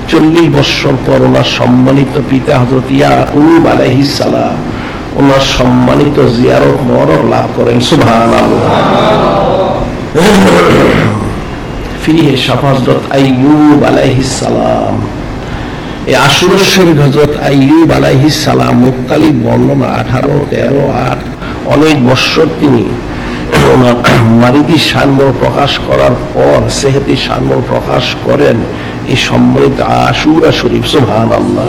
চল্লিশ বৎসর করোনা সম্মানিত পিতা হজরত ইয়াকুব আলাইহি সালাম ওনার সম্মানিত জিয়ারত মরক লাভ করেন আলাইহিস সালাম। বর্ণনা আঠারো, তেরো, আট, অনেক তিনি প্রকাশ করার পর সেহেতি সান্মর প্রকাশ করেন এই সম্মানিত আশুরা শরীফ সুবহান আল্লাহ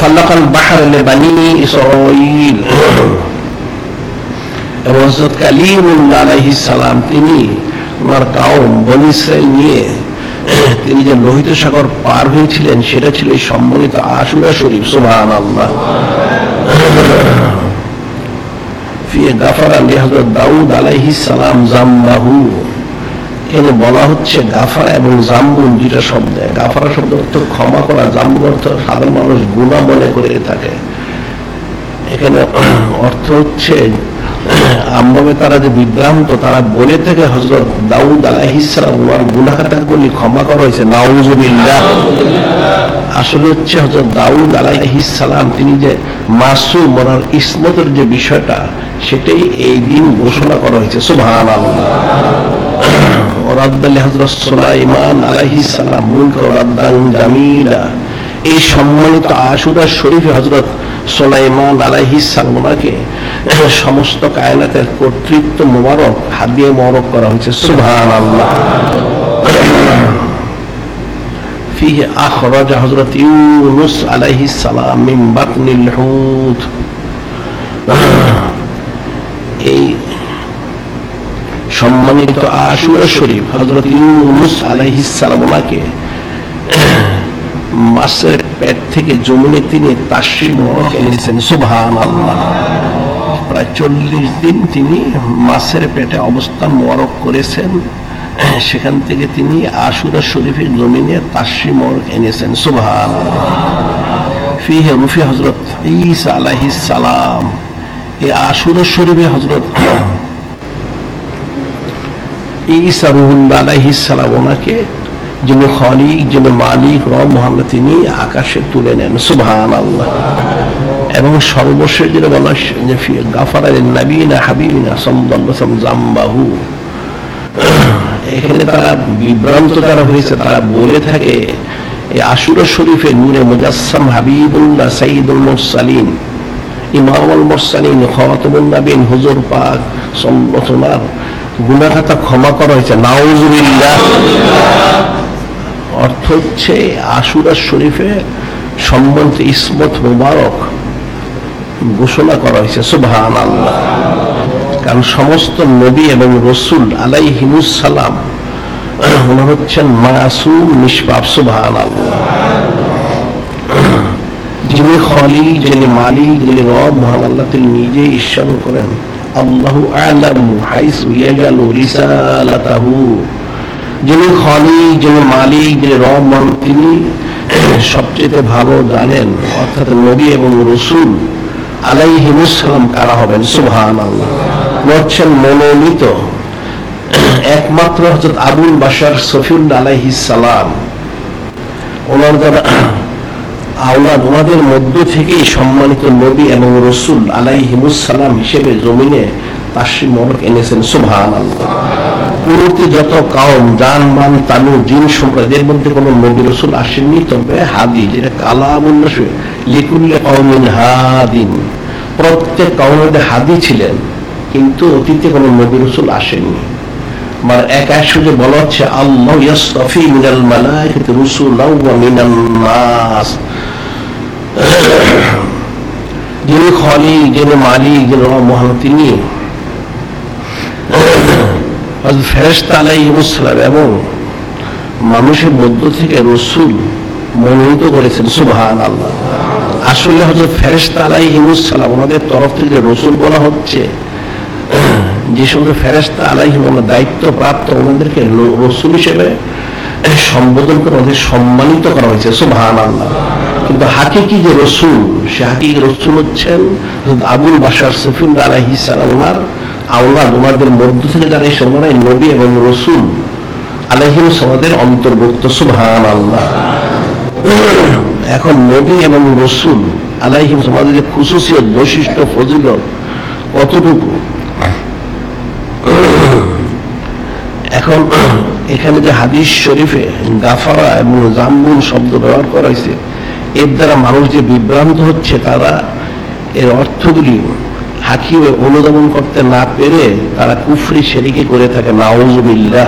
ফাল্লাকাল বাহার বানি ইসরাইল এবং হযরত কালিমুল্লাহ আলাইহিস সালাম, তিনি ওনার কাউম বনি ইসরাইল নিয়ে তিনি যে লোহিত সাগর পার হয়েছিলেন, সেটা ছিল সম্মানিত আশুরা শরীফ, সুবহানাল্লাহ। ফিয়ে গাফারা লিহজরত দাউদ আলাইহিস সালাম জাম্বাহু। এখানে বলা হচ্ছে গাফারা এবং জাম্বুন দুইটা শব্দ। গাফারা শব্দ অর্থ ক্ষমা করা জাম্বুন অর্থ সাধারণ মানুষ গুণা মনে করে থাকে। এখানে অর্থ হচ্ছে আমভাবে তারা যে বিভ্রান্ত, তারা বলে থেকে হজরত দাউদ আলাহিসাম ওনার গুনাহাতাগুলি ক্ষমা করা হয়েছে, নাউজুবিল্লাহ। আসলে হচ্ছে হজরত দাউদ আলাইহিসালাম তিনি যে মাসুম ওনার ইসমতের যে বিষয়টা, সেটাই এই দিন ঘোষণা করা হয়েছে আল্লাহ ওরাদ্দালি হজরত সুলাইমান আলাইহিস সালাম মুলক রাদ্দান জামিলা। এই সম্মানিত আশুরা শরীফে হজরত সোলাইমান আলাইহিসাল সমস্ত কায়নাতের কর্তৃত্ব মোবারক হাত দিয়ে মোবারক করা হয়েছে। সুভান আল্লাহ ফিহে আখরাজ ইউনুস মিন বাতনিল হুত এই সম্মানিত আশুরা শরীফ হজরত ইউনুস আলাইহিস ওনাকে মাসের পেট থেকে জমিনে তিনি তাসির এনেছেন সুবহান আল্লাহ প্রায় চল্লিশ দিন তিনি মাসের পেটে অবস্থান মোহরক করেছেন। সেখান থেকে তিনি আশুরা শরীফের জমিনে তাসি মোহরক এনেছেন সুবহান ফিহে রুফি হজরত ঈসা আলাইহিস সালাম। এই আশুরা শরীফে হজরত ঈসা রুহুল্লাহ আলাইহিস সালাম ওনাকে যিনি খলিক, যিনি মালিক রব মোহাম্মদ তিনি আকাশে তুলে নেন। সুবহান আল্লাহ এবং সর্বশেষ যেটা বলা গাফারা নবীনা হাবিবিনা সাল্লাল্লাহু জাম্বাহু। এখানে তারা বিভ্রান্ত যারা হয়েছে, তারা বলে থাকে, এই আশুরা শরীফে নূরে মুজাসসাম হাবিবুল্লাহ সাইদুল মুরসালিন, ইমামুল মুরসালিন, খাতামুন নবীন হুজুর পাক সাল্লাল্লাহু গুনাহাতা ক্ষমা করা হয়েছে। নাউজুবিল্লাহ। অর্থ হচ্ছে আশুরা শরীফে সম্বন্ধে ইসমত মুবারক ঘোষণা করা হয়েছে সুবহান আল্লাহ কারণ সমস্ত নবী এবং রসুল আলাইহিমুস সালাম ওনার হচ্ছেন মাসুম নিষ্পাপ সুবহান আল্লাহ যিনি খলি যিনি মালিক, যিনি রব মহান আল্লাহ তিনি নিজেই ঈশ্বর করেন। আল্লাহু আলামু, হাইসু ইয়াজালু রিসালাতাহু। যিনি খলি যিনি মালিক, যিনি রব মহান তিনি সবচেয়ে ভালো জানেন, অর্থাৎ নবী এবং রসুল আলাইহিমুসালাম কারা হবেন? আল্লাহ হচ্ছেন মনোনীত, একমাত্র হজরত আবুল বাসার সফিউল্লাহ আলাইহিস সালাম। ওনার দ্বারা আওলাদ, ওনাদের মধ্য থেকেই সম্মানিত নবী এবং রসুল আলাইহিমুসালাম হিসেবে জমিনে তাসিম মরক এনেছেন। সুবহান আল্লাহ পূর্ববর্তী যত কাউম জান মান তানু জিন সম্প্রদায়ের মধ্যে কোনো নবী রসুল আসেননি, তবে হাদি, যেটা কালামুল্লাহ লিকুল্লে কৌমিন হাদিন। প্রত্যেক কৌমের হাদি ছিলেন, কিন্তু অতীতে কোনো নবী রসুল আসেননি। মানে এক বলা হচ্ছে, আল্লাহ মিনাল মালাইকাতি নাস। যিনি যিনি মালিক, যিনি মহান তিনি ফেরেস্তা এবং মানুষের মধ্য থেকে রসুল মনোনীত করেছেন সুবহান আল্লাহ আসলে হজরত ফেরেস্তা আলাইহিমুসসালাম ওনাদের তরফ থেকে রসুল বলা হচ্ছে, যে সমস্ত ফেরেস্তা আলাইহিম দায়িত্ব প্রাপ্ত ওনাদেরকে রসুল হিসেবে সম্বোধন করে ওদের সম্মানিত করা হয়েছে সুবহান আল্লাহ কিন্তু হাকিকি যে রসুল, সে হাকিকি রসুল হচ্ছেন আবুল বাসার সফিউল্লাহ আলাইহিস সালাম ওনার আওলাদ ওনাদের মধ্য থেকে যারা এই সময় নবী এবং রসুল আলাইহিম সমাদের অন্তর্ভুক্ত সুবহান আল্লাহ এখন নবী এবং রসুল আলাইহিম আমাদের যে খুশুসিয়ত বৈশিষ্ট্য, ফজিলত কতটুকু? এখন এখানে যে হাদিস শরীফে গাফারা এবং জাম্বুল শব্দ ব্যবহার করা হয়েছে, এর দ্বারা মানুষ যে বিভ্রান্ত হচ্ছে তারা এর অর্থগুলি হাকিমে অনুদমন করতে না পেরে তারা কুফরি সেরিকে করে থাকে নাউজুবিল্লাহ।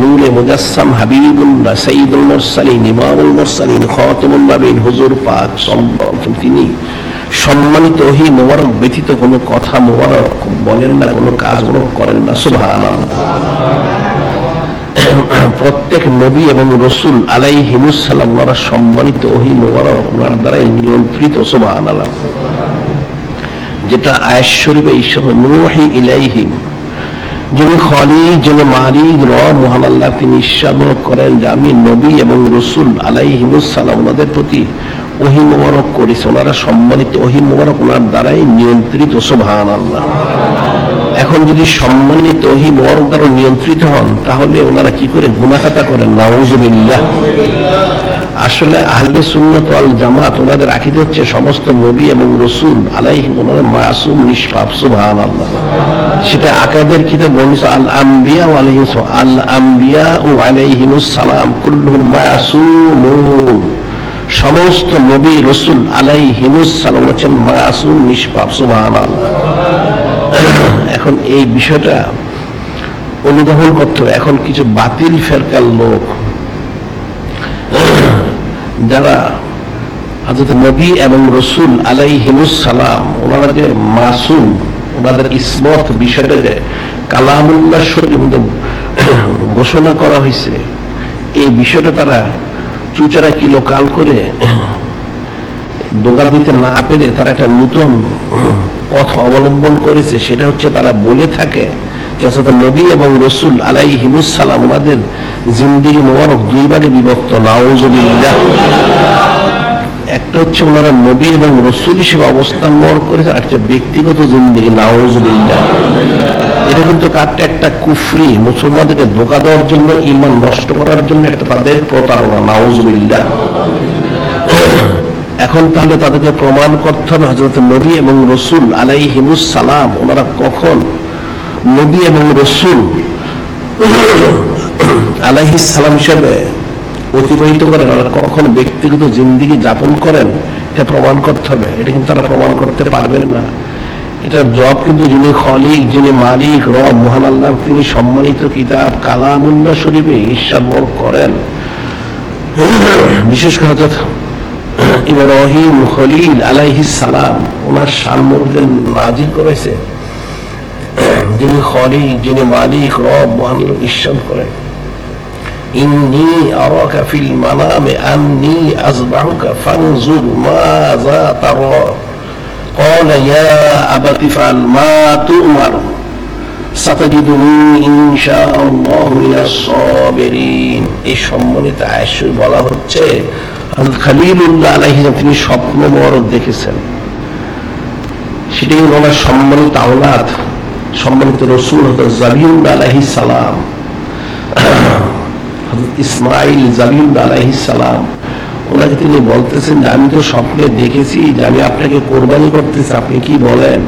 নূরে মুজাসসাম মুরসালিন, ইমামুল মুরসালিন নবীন হুজুর পাক তিনি। সম্মানিত ব্যতীত কোনো কথা বলেন না, কোনো কাজ করেন না, সুবহানাল্লাহ। প্রত্যেক নবী এবং রসুল আলাই হিমুসাল্লাম ওনারা সম্মানিত ওহি মোবারক, ওনার দ্বারাই নিয়ন্ত্রিত, সুবহানাল্লাহ। যেটা আয়াস শরীফে ঈশ্বর নুহি ইলাইহিম যিনি খলিক যিনি মালিক রব, মহান আল্লাহ, তিনি ঈর্ষামূলক করেন যে আমি নবী এবং রসুল আলাইহিমুসালাম ওনাদের প্রতি ওহি মোবারক করেছে ওনারা সম্মানিত, ওহি মোবারক ওনার দ্বারাই নিয়ন্ত্রিত সোভান আল্লাহ এখন যদি সম্মানিত, ওহি মোবারক দ্বারা নিয়ন্ত্রিত হন, তাহলে ওনারা কি করে গুণাখাতা করেন? নাউজুবিল্লাহ। আসলে আহলে সুন্নত আল জামাত ওনাদের আকিদ হচ্ছে সমস্ত নবী এবং রসুল আলাইহি মাসুম নিষ্পাপ সুবহান আল্লাহ সেটা আকাদের কিতাব বর্ণিত, আল আম্বিয়া ও আলাইহিম আল আম্বিয়া ও আলাইহিমুস সালাম কুল্লুহুম মাসুমুন। সমস্ত নবী, রসুল আলাইহিমুস সালাম হচ্ছেন মাসুম, নিষ্পাপ সুবহান আল্লাহ এখন এই বিষয়টা অনুধাবন করতে এখন কিছু বাতিল ফেরকার লোক যারা হজরত নবী এবং রসুল আলাই সালাম, ওনারা যে মাসুম, ওনাদের ইসমত বিষয়টা যে কালামুল্লাহ শরীফ ঘোষণা করা হয়েছে, এই বিষয়টা তারা চুচারা কিলো কাল করে দোকান দিতে না পেরে তারা একটা নতুন পথ অবলম্বন করেছে। সেটা হচ্ছে তারা বলে থাকে যে নবী এবং রসুল আলাই হিমুসালাম ওনাদের জিন্দিগি মোবারক দুই ভাগে বিভক্ত, নাউজুবিল্লাহ। একটা হচ্ছে ওনারা নবী এবং রসুল হিসেবে অবস্থান গ্রহণ করেছে একটা ব্যক্তিগত জিন্দিগি, নাউজুবিল্লাহ। এটা কিন্তু কাটটা একটা কুফরি, মুসলমানদেরকে ধোকা দেওয়ার জন্য ইমান নষ্ট করার জন্য একটা তাদের প্রতারণা, নাউজুবিল্লাহ। এখন তাহলে তাদেরকে প্রমাণ করতে হবে হজরত নবী এবং রসুল আলাই সালাম, ওনারা কখন নবী এবং রসুল আলাইহি সালাম হিসেবে অতিবাহিত করেন কখন ব্যক্তিগত জিন্দিগি যাপন করেন, এটা প্রমাণ করতে হবে। এটা কিন্তু তারা প্রমাণ করতে পারবেন না। এটার জব কিন্তু যিনি খলিক, যিনি মালিক, রব, মহান আল্লাহ, তিনি সম্মানিত কিতাব, কালামুল্লাহ শরীফে ঈশ্বর করেন। বিশেষ করে হজরত ইব্রাহিম খলিল আলাইহিস সালাম, ওনার সামর্থ্য নাজিল করেছে। যিনি খলিক যিনি মালিক রব মহান ঈশ্বর করেন ইন্নি আরাকা ফিল মানামে আন্নি আযবাহুকা ফানজুর মাযা তারা قال يا أبت افعل ما تؤمر ستجدني إن شاء الله من الصابرين এই সম্মানিত আয়সই বলা হচ্ছে হযরত খলিলুল্লাহ আলাইহিস তিনি স্বপ্ন মোবারক দেখেছেন সেটা কিন্তু ওনার সম্মানিত আওলাদ সম্মানিত রসুল হতো জাবিউল্লাহ আলাইহিস সালাম ইসমাইল জাবিউল্লাহ আলাইহিস সালাম, ওনাকে তিনি বলতেছেন যে, আমি তো স্বপ্নে দেখেছি যে আমি আপনাকে কোরবানি করতেছি, আপনি কি বলেন?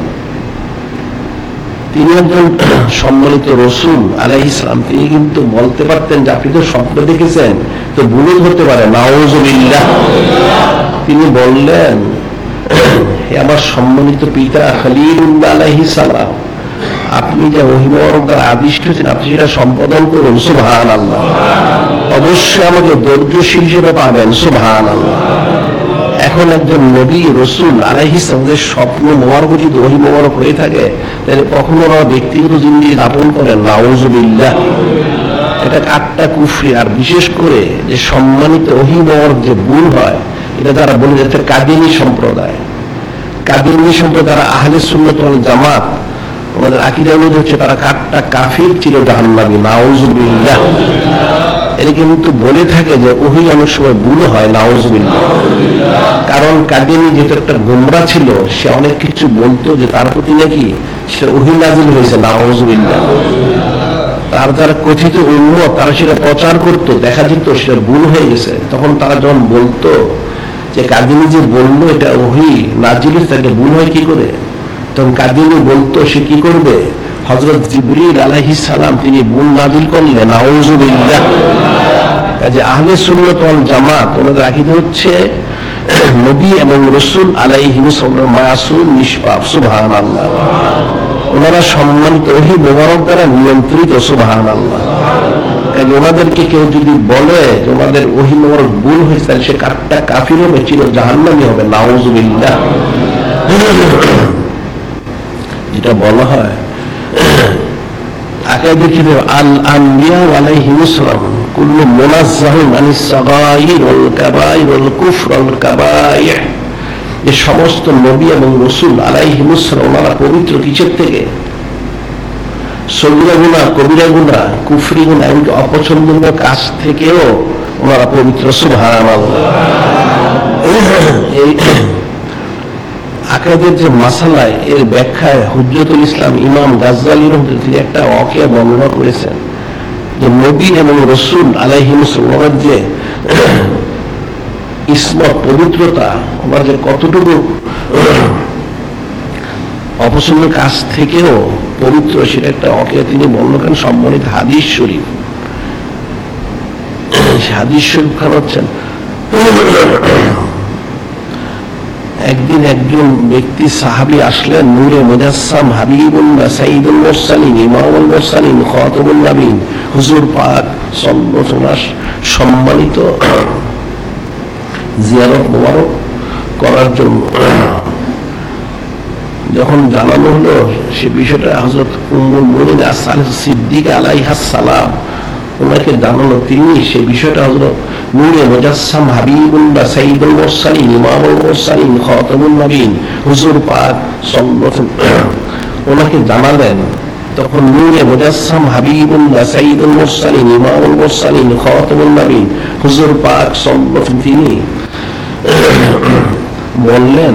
তিনি একজন সম্মানিত রসুল আলাই ইসলাম তিনি কিন্তু বলতে পারতেন যে, আপনি তো স্বপ্ন দেখেছেন, তো ভুল হতে পারে। নাওজবিল্লাহ তিনি বললেন আমার সম্মানিত পিতা খালিলুল্লাহ আলাইহি সালাম আপনি যে অহিমর দ্বারা আদিষ্ট হয়েছেন আপনি সেটা সম্পাদন করুন সুভান আল্লাহ অবশ্যই আমাকে ধৈর্যশীল হিসেবে পাবেন সুভান আল্লাহ এখন একজন নবী, রসুল সালামের স্বপ্ন মোবারক যদি ওহি হয়ে থাকে, তাহলে কখনো ওরা ব্যক্তিগত জিন্দি যাপন করেন নাউজুবিল্লাহ। এটা আটটা কুফরি, আর বিশেষ করে যে সম্মানিত ওহি যে ভুল হয়, এটা তারা বলে যাচ্ছে কাদিনী সম্প্রদায়। কাদিনী সম্প্রদায় আহলে সুন্নত জামাত ওনাদের আকিদা অনুযায়ী হচ্ছে তারা কাটটা কাফির ছিল জাহান্নামী, নাউজুবিল্লাহ। এটা কিন্তু বলে থাকে যে ওহি অনেক সময় ভুল হয়, নাউজুবিল্লাহ। কারণ কাদিনী একটা গোমরা ছিল, সে অনেক কিছু বলতো যে তার প্রতি নাকি সে ওহি নাজিল হয়েছে, নাউজুবিল্লাহ। তার কথিত উন্মত তারা সেটা প্রচার করতো, দেখা যেত সেটা ভুল হয়ে গেছে। তখন তারা যখন বলতো যে কাদিনী যে বলল এটা ওহি নাজিল তাকে ভুল হয় কি করে? তখন কাদিনী বলতো, সে কি করবে? হজরত জিবরিল আলাইহিস সালাম তিনি ভুল নাজিল করলেন আহলে সুন্নাত ওয়াল জামাত ওনাদের আকিদা হচ্ছে, নবী এবং রসুল নিষ্পাপ, সুবহানাল্লাহ। ওনারা সম্মানিত ওহি মোবারক দ্বারা নিয়ন্ত্রিত সুবাহান আল্লাহ কাজে ওনাদেরকে কেউ যদি বলে ওনাদের ওহি মোবারক ভুল হয়েছে, তাহলে সে কাঠটা কাফির হবে চির জাহান্নামি হবে, নাউজুবিল্লাহ। যেটা বলা হয়, আগে দেখি তো আল আম্বিয়া আলাইহিমুস সালাম কুল্লু মুনাজ্জাহুন আনিস সাগাইর ওয়াল কাবাইর ওয়াল কুফর ওয়াল কাবাইর যে সমস্ত নবী এবং রসুল আলাই আলাইহিমুসলাম ওনারা পবিত্র কিসের থেকে? সগিরা গুণা কবিরা গুণা কুফরি গুণা এমনকি অপছন্দনীয় কাজ থেকেও ওনারা পবিত্র সুভান এই আকাদের যে মাসালায়, এর ব্যাখ্যায় হুজরতুল ইসলাম ইমাম গাজ্জালি রহমতুল তিনি একটা অকে বর্ণনা করেছেন যে নবী এবং রসুল আলাইহিমুসলামের যে ইসমত, পবিত্রতা, ওনার যে কতটুকু অপছন্দ কাজ থেকেও পবিত্র, সেটা একটা অকে তিনি বর্ণনা করেন, সম্মানিত হাদিস শরীফ। হাদিস শরীফ খান হচ্ছেন একদিন একজন ব্যক্তি সাহাবি আসলেন, নূরে মুজাসসাম হাবিবুল্লাহ সাইদুল মুরসালিন, ইমামুল মুরসালিন, খাতামুন নবীন। হুজুর পাক সাল্লাল্লাহু সম্মানিত জিয়ারত মোবারক করার জন্য। যখন জানানো হলো সে বিষয়টা হজরত উম্মুল মুমিন আসালিস সিদ্দিক আলাইহাস সালাম ওনাকে জানানো তিনি সে বিষয়টা হজরত নূরে মুজাসসাম হাবিবুল্লাহ সাইদুল মুরসালিন, ইমামুল মুরসালিন, খাতামুন নবীন, হুজুর পাক সাল্লাল্লাহু ওনাকে জানালেন, তখন নূরে মুজাসসাম হাবিবুল্লাহ সাইদুল মুরসালিন, ইমামুল মুরসালিন, খাতামুন নবীন, হুজুর পাক সাল্লাল্লাহু তিনি বললেন,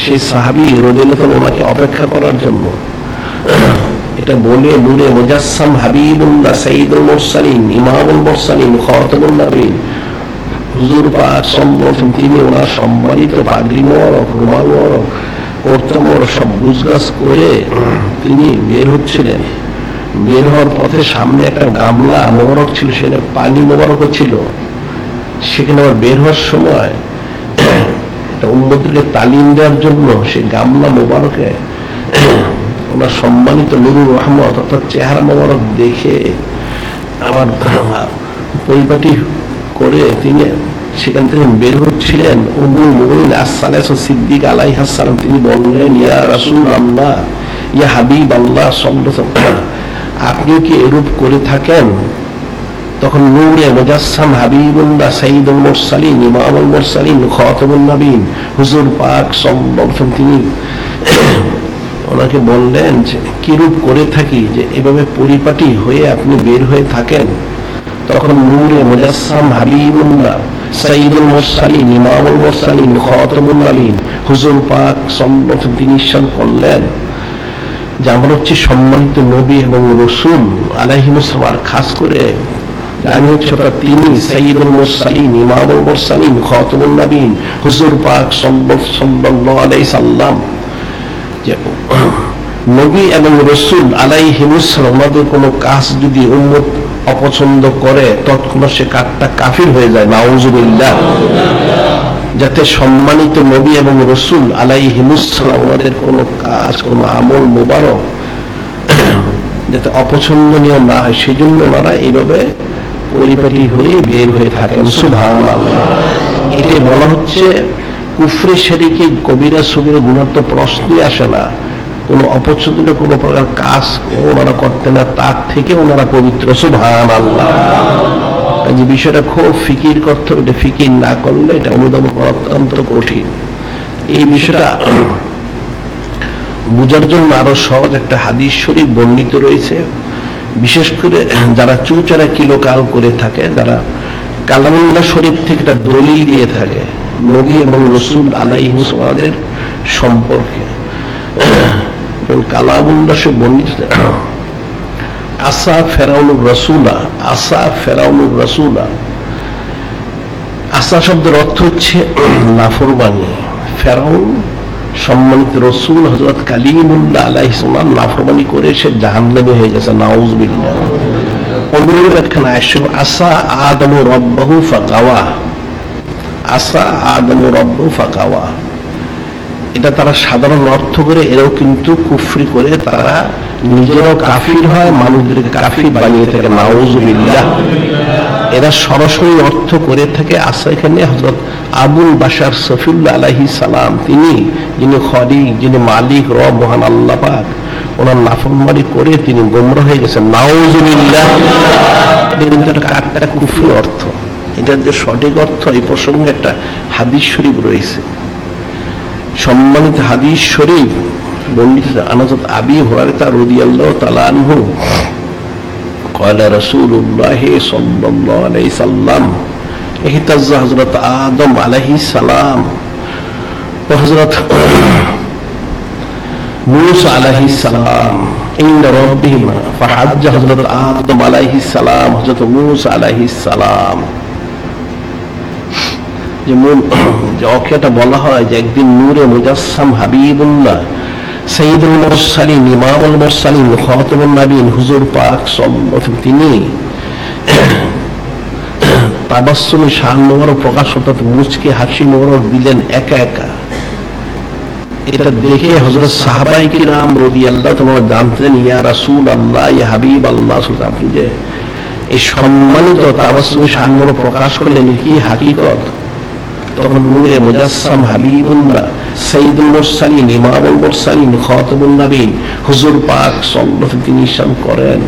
সে সাহাবি রোদিল্লাহ ওনাকে অপেক্ষা করার জন্য এটা বলে নূরে মুজাসসাম হাবিবুল্লাহ সাইদুল মুরসালিন, ইমামুল মুরসালিন খাতামুন নবীন। হুজুর পাক সাল্লাল্লাহু তিনি ওনার সম্মানিত পাগড়ি মোবারক, রুমাল মোবারক করতাম সব গুজগাছ করে তিনি বের হচ্ছিলেন। বের হওয়ার পথে সামনে একটা গামলা মোবারক ছিল, সেটা পানি মোবারকও ছিল। সেখানে আবার বের হওয়ার সময় একটা উন্নতিকে তালিম দেওয়ার জন্য সে গামলা মোবারকে ওনার সম্মানিত নুরুর রহমত অর্থাৎ চেহারা মোবারক দেখে আমার পরিপাটি করে তিনি সেখান থেকে বের হচ্ছিলেন। উমুল মুমিন আসসালাস সিদ্দিক আলাইহিস সালাম তিনি বললেন, ইয়া রাসূল আল্লাহ ইয়া হাবিব আল্লাহ আপনি কি এরূপ করে থাকেন? তখন নূরে মুজাসসাম হাবিবুল্লাহ সাইদুল মুরসালিন, ইমামুল মুরসালিন, খাতামুন নবীন, হুজুর পাক সাল্লাল্লাহু তিনি ওনাকে বললেন যে, কিরূপ করে থাকি যে এভাবে পরিপাটি হয়ে আপনি বের হয়ে থাকেন? তখন নূরে মুজাসসাম হাবিবুল্লাহ সাইদুল মুরসালিন, ইমামুল মুরসালিন নবীন হুজুর পাক সাল্লাল্লাহু তিনি ইরশাদ করলেন যে হচ্ছে সম্মানিত নবী এবং রসুল আলাইহিমুসলাম আর খাস করে আমি হচ্ছে তিনি সাইদুল মুরসালিন, ইমামুল মুরসালিন খাতামুন নবীন, হুজুর পাক সাল্লাল্লাহু আলাইহি সাল্লাম। নবী এবং রসুল আলাইহিমুসলাম ওনাদের কোনো কাজ যদি উম্মত অপছন্দ করে, তৎক্ষণাৎ সে কাঠটা কাফির হয়ে যায়। নাউজুবিল্লাহ। যাতে সম্মানিত নবী এবং রসুল আলাইহিমুসলাম ওনাদের কোনো কাজ, কোনো আমল মোবারক যাতে অপছন্দনীয় না হয়, সেজন্য ওনারা এইভাবে পরিপাটি হয়ে বের হয়ে থাকেন। সুভান এটাই বলা হচ্ছে কুফরে সেদিকে কবিরা সবিরা গুণার তো প্রশ্নই আসে না। কোনো অপছন্দের কোনো প্রকার কাজ ওনারা করতেন না, তার থেকে ওনারা পবিত্র সুভান আল্লাহ যে বিষয়টা খুব ফিকির করতে হবে, এটা ফিকির না করলে এটা অনুধাবন করা অত্যন্ত কঠিন। এই বিষয়টা বোঝার জন্য আরও সহজ একটা হাদিস শরীফ বর্ণিত রয়েছে। বিশেষ করে যারা চুচারা কিলোকাল করে থাকে, যারা কালামুল্লাহ শরীফ থেকে একটা দলিল দিয়ে থাকে নবী এবং রসুল আলাইহিসদের সম্পর্কে। এবং কালামুল্লাহ বর্ণিত আসা ফেরাউনুর রসুলা, আসা ফেরাউনুর রসুলা। আসা শব্দের অর্থ হচ্ছে নাফরবানি ফেরাউন সম্মানিত রসুল হজরত কালিমুল্লাহ আলাহ ইসলাম নাফরবানি করে সে জাহান্নামে হয়ে গেছে নাউজ বিল্লাহ অন্যের একখানে আসা আদম রব্বাহু ফাকাওয়া। আসা আদম রব্বাহু ফাকাওয়া। এটা তারা সাধারণ অর্থ করে এরাও কিন্তু কুফরি করে তারা নিজেরাও কাফির হয়, মানুষদেরকে কাফির বানিয়ে থাকে, নাউজুবিল্লাহ। এরা সরাসরি অর্থ করে থাকে আসা এখানে হজরত আবুল বাসার সফিউল্লাহ আলাহি সালাম, তিনি যিনি খরি যিনি মালিক, রব মহান আল্লাহ পাক, ওনার নাফরমারি করে তিনি গোমরা হয়ে গেছেন। নাউজুবিল্লাহ। এটা একটা কুফরি অর্থ। এটার যে সঠিক অর্থ এই প্রসঙ্গে একটা হাদিস শরীফ রয়েছে সম্মানিত হাদিস শরীফ বর্ণিত আনাজত আবি হুরায়রা রাদিয়াল্লাহু তাআলা আনহু قال رسول الله صلى الله عليه وسلم اهتز حضرت آدم عليه السلام وحضرت موسى عليه السلام عند ربهما فحج حضرت آدم عليه السلام حضرت موسى عليه السلام যে মূল যে অক্ষয়টা বলা হয় যে একদিন নূরে মুজাসসাম হাবিবুল্লাহ সঈদুল মুরসালিন, ইমামুল মুরসালিন, খাতামুন নবীন হুজুর পাক তিনি শান মোবারক প্রকাশ অর্থাৎ মুচকে হাসি মোবারক দিলেন একা একা। এটা দেখে হজরত সাহাবাই কি নাম রবি আল্লাহ তোমার জানতেন, ইয়া রাসূল আল্লাহ ইয়া হাবিব আল্লাহ আপনি যে এই সম্মানিত তাবাসসুমে শান মোবারক প্রকাশ করলেন, কি হাকিকত? তখন নূরে মুজাসসাম হাবিবুল্লাহ সঈদুল মুরসালিন, ইমামুল মুরসালিন, খাতামুন নবীন। হুজুর পাক সাল্লাল্লাহু তিনি ইরশাদ করেন।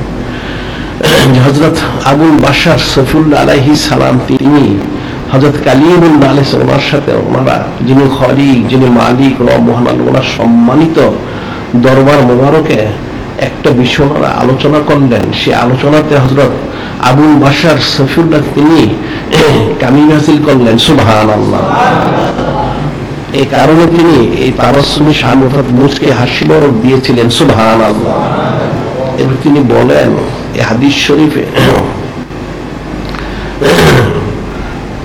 হযরত আবুল বাশার সফিউল্লাহ আলাইহি সালাম, তিনি হযরত কালিমুল্লাহ আলাইহিস ওনার সাথে ওনারা, যিনি খলিক, যিনি মালিক, রব মহান ওনার সম্মানিত দরবার মোবারকে একটা বিষয় আলোচনা করলেন। সে আলোচনাতে হজরত আবুল বাসার সফিউল্লাহ তিনি কামিম হাসিল করলেন সুবাহান আল্লাহ এই কারণে তিনি এই তারসমী শান অর্থাৎ মুসকে হাসিল দিয়েছিলেন সুবাহান আল্লাহ এবং তিনি বলেন এই হাদিস শরীফে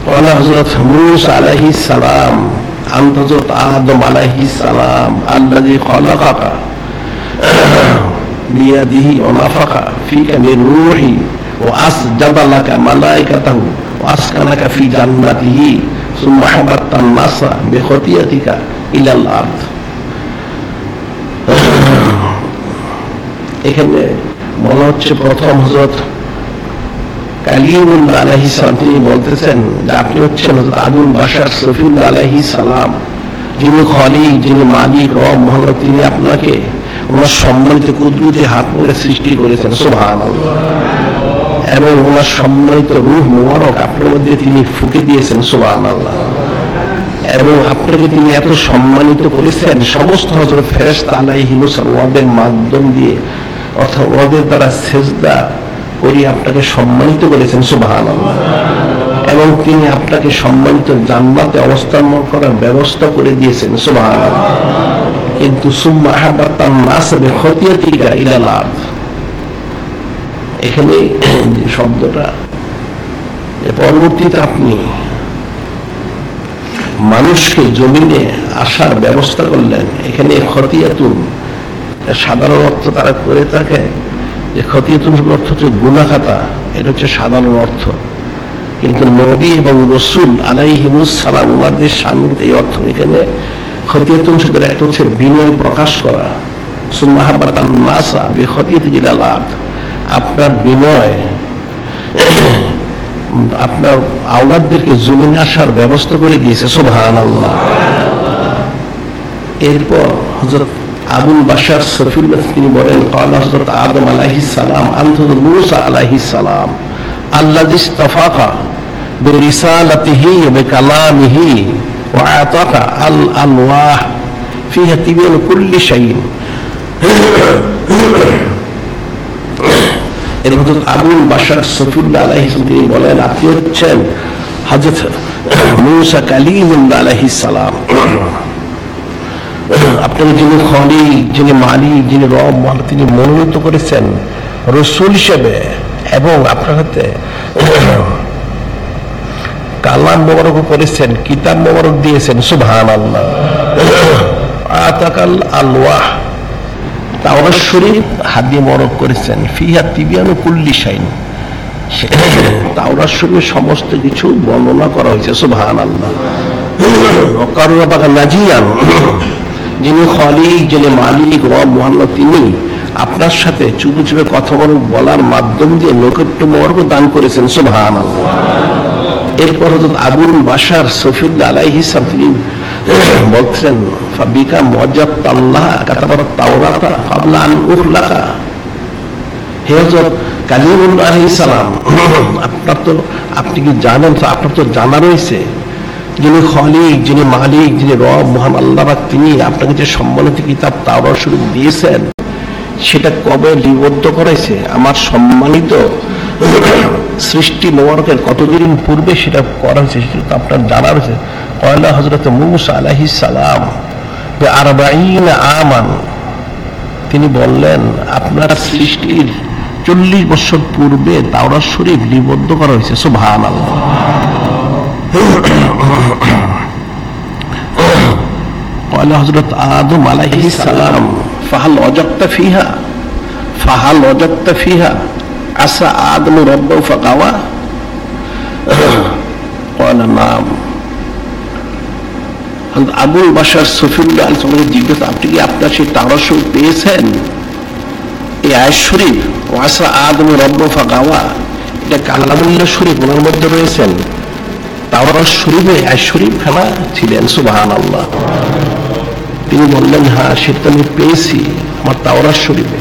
হজরত মুস আলাহি সালাম আন্তজত আদম আলাহি সালাম আল্লাহ খলাকা بيده ونفخ فيك من روحي وأسجد لك ملائكته وأسكنك في جنته ثم حبطت الناس بخطيئتك إلى الأرض এখানে বলা হচ্ছে প্রথম হজরত কালিমুল্লাহ আলহি সালাম তিনি বলতেছেন যে আপনি হচ্ছেন হজরত আবুল বাসার সফিউল্লাহ আলহি সালাম যিনি খলিক যিনি মালিক রব মহানব তিনি আপনাকে ওনার সম্মানিত কুদরতি হাত করে সৃষ্টি করেছেন সোভান এবং ওনার সম্মানিত রূহ মোবারক আপনার মধ্যে তিনি ফুকে দিয়েছেন সোভান আল্লাহ এবং আপনাকে তিনি এত সম্মানিত করেছেন, সমস্ত হজরত ফেরেস্ত আলাইহিমুসাল ওয়াদের মাধ্যম দিয়ে অথবা ওদের দ্বারা সেজদা করি আপনাকে সম্মানিত করেছেন সুবাহান এবং তিনি আপনাকে সম্মানিত জান্নাতে অবস্থান করার ব্যবস্থা করে দিয়েছেন সুবাহান কিন্তু সুম্মা আহাবাতান নাসবে খতিয়াতিকা ইলাল আরদ এখানে যে শব্দটা পরবর্তীতে আপনি মানুষকে জমিনে আসার ব্যবস্থা করলেন, এখানে খতিয়াতুন সাধারণ অর্থ তারা করে থাকে যে খতিয়াতুন অর্থ হচ্ছে গুণাখাতা এটা হচ্ছে সাধারণ অর্থ। কিন্তু নবী এবং রসুল আলাইহিমুস সালাম ওনাদের সামনে এই অর্থ এখানে খতিয়াত অংশদের একটা হচ্ছে বিনয় প্রকাশ করা। আপনার বিনয়, আপনার আওলাদদেরকে জমিনে আসার ব্যবস্থা করে দিয়েছে সোভান আল্লাহ এরপর হজরত আবুল বাসার সরফিল্লাহ তিনি বলেন হজরত আদম আলাহি সালাম আন্তর মুসা আলাহি সালাম আল্লাহ ইস্তাফাকা বেরিসালাতিহি বেকালামিহি। وأعطاك الألواح فيها تبين كل شيء এর মধ্যে আবুল বাসার সফিউল্লাহ আলাইহিস তিনি বলেন আপনি হচ্ছেন হজরত মুসা কালিমুল্লাহ আলাইহিস সালাম আপনাকে যিনি খলি যিনি মালিক যিনি রব মাল তিনি মনোনীত করেছেন রসুল হিসেবে এবং আপনার হাতে কালাম মোবারক করেছেন, কিতাব মোবারক দিয়েছেন সুবহান আল্লাহ আতাকাল আলওয়াহ। তাওরাত শরীফ হাদি মরক করেছেন। ফিহা তিবিয়ানু কুল্লি শাইন তাওরাত শরীফের সমস্ত কিছু বর্ণনা করা হয়েছে সুবহান আল্লাহ কারুরা নাজিয়ান। যিনি খলিক, যিনি মালিক, রব মহাল্লা তিনি আপনার সাথে চুপে চুপে কথা বলে বলার মাধ্যম দিয়ে নৈকট্য মর্গ দান করেছেন সুবহান আল্লাহ এরপর হজরত আবুল বাসার সফিউল্লাহ আলাইহিসাম তিনি বলছেন ফাবিকা কাতাবার তাওরাতা উখলাকা। হে হজরত আলাইহিস সালাম, আপনার তো, আপনি কি জানেন, তো আপনার তো জানা রয়েছে যিনি খলিক, যিনি মালিক, যিনি রব, মহান আল্লাহ তিনি আপনাকে যে সম্মানিত কিতাব তাওরাত শুরু দিয়েছেন, সেটা কবে লিপিবদ্ধ করেছে? আমার সম্মানিত সৃষ্টি মোবারকের কতদিন পূর্বে সেটা করা হয়েছে, সেটা তো আপনার জানা রয়েছে। পয়লা হজরত মুসা আলাহি সালাম আরবাইন আমান, তিনি বললেন, আপনার সৃষ্টির চল্লিশ বছর পূর্বে তাওরা শরীফ নিবদ্ধ করা হয়েছে। সুভান পয়লা হজরত আদম আলাহি সালাম, ফাহাল অজক্তা ফিহা, ফাহাল অজক্তা ফিহা। عسى آدم ربه فقوى قال نعم আবুল বাসার সফিউল্লাহ আলসালামকে জিজ্ঞেস আপনি কি আপনার সেই তাওরা শরীফ পেয়েছেন এই আয় শরীফ ওয়াসা আদম রব্ব ফাগাওয়া এটা কালামুল্লাহ শরীফ ওনার মধ্যে রয়েছেন তাওরা শরীফে আয় শরীফ খানা ছিলেন সুবাহান আল্লাহ তিনি বললেন হ্যাঁ সেটা আমি পেয়েছি আমার তাওরা শরীফে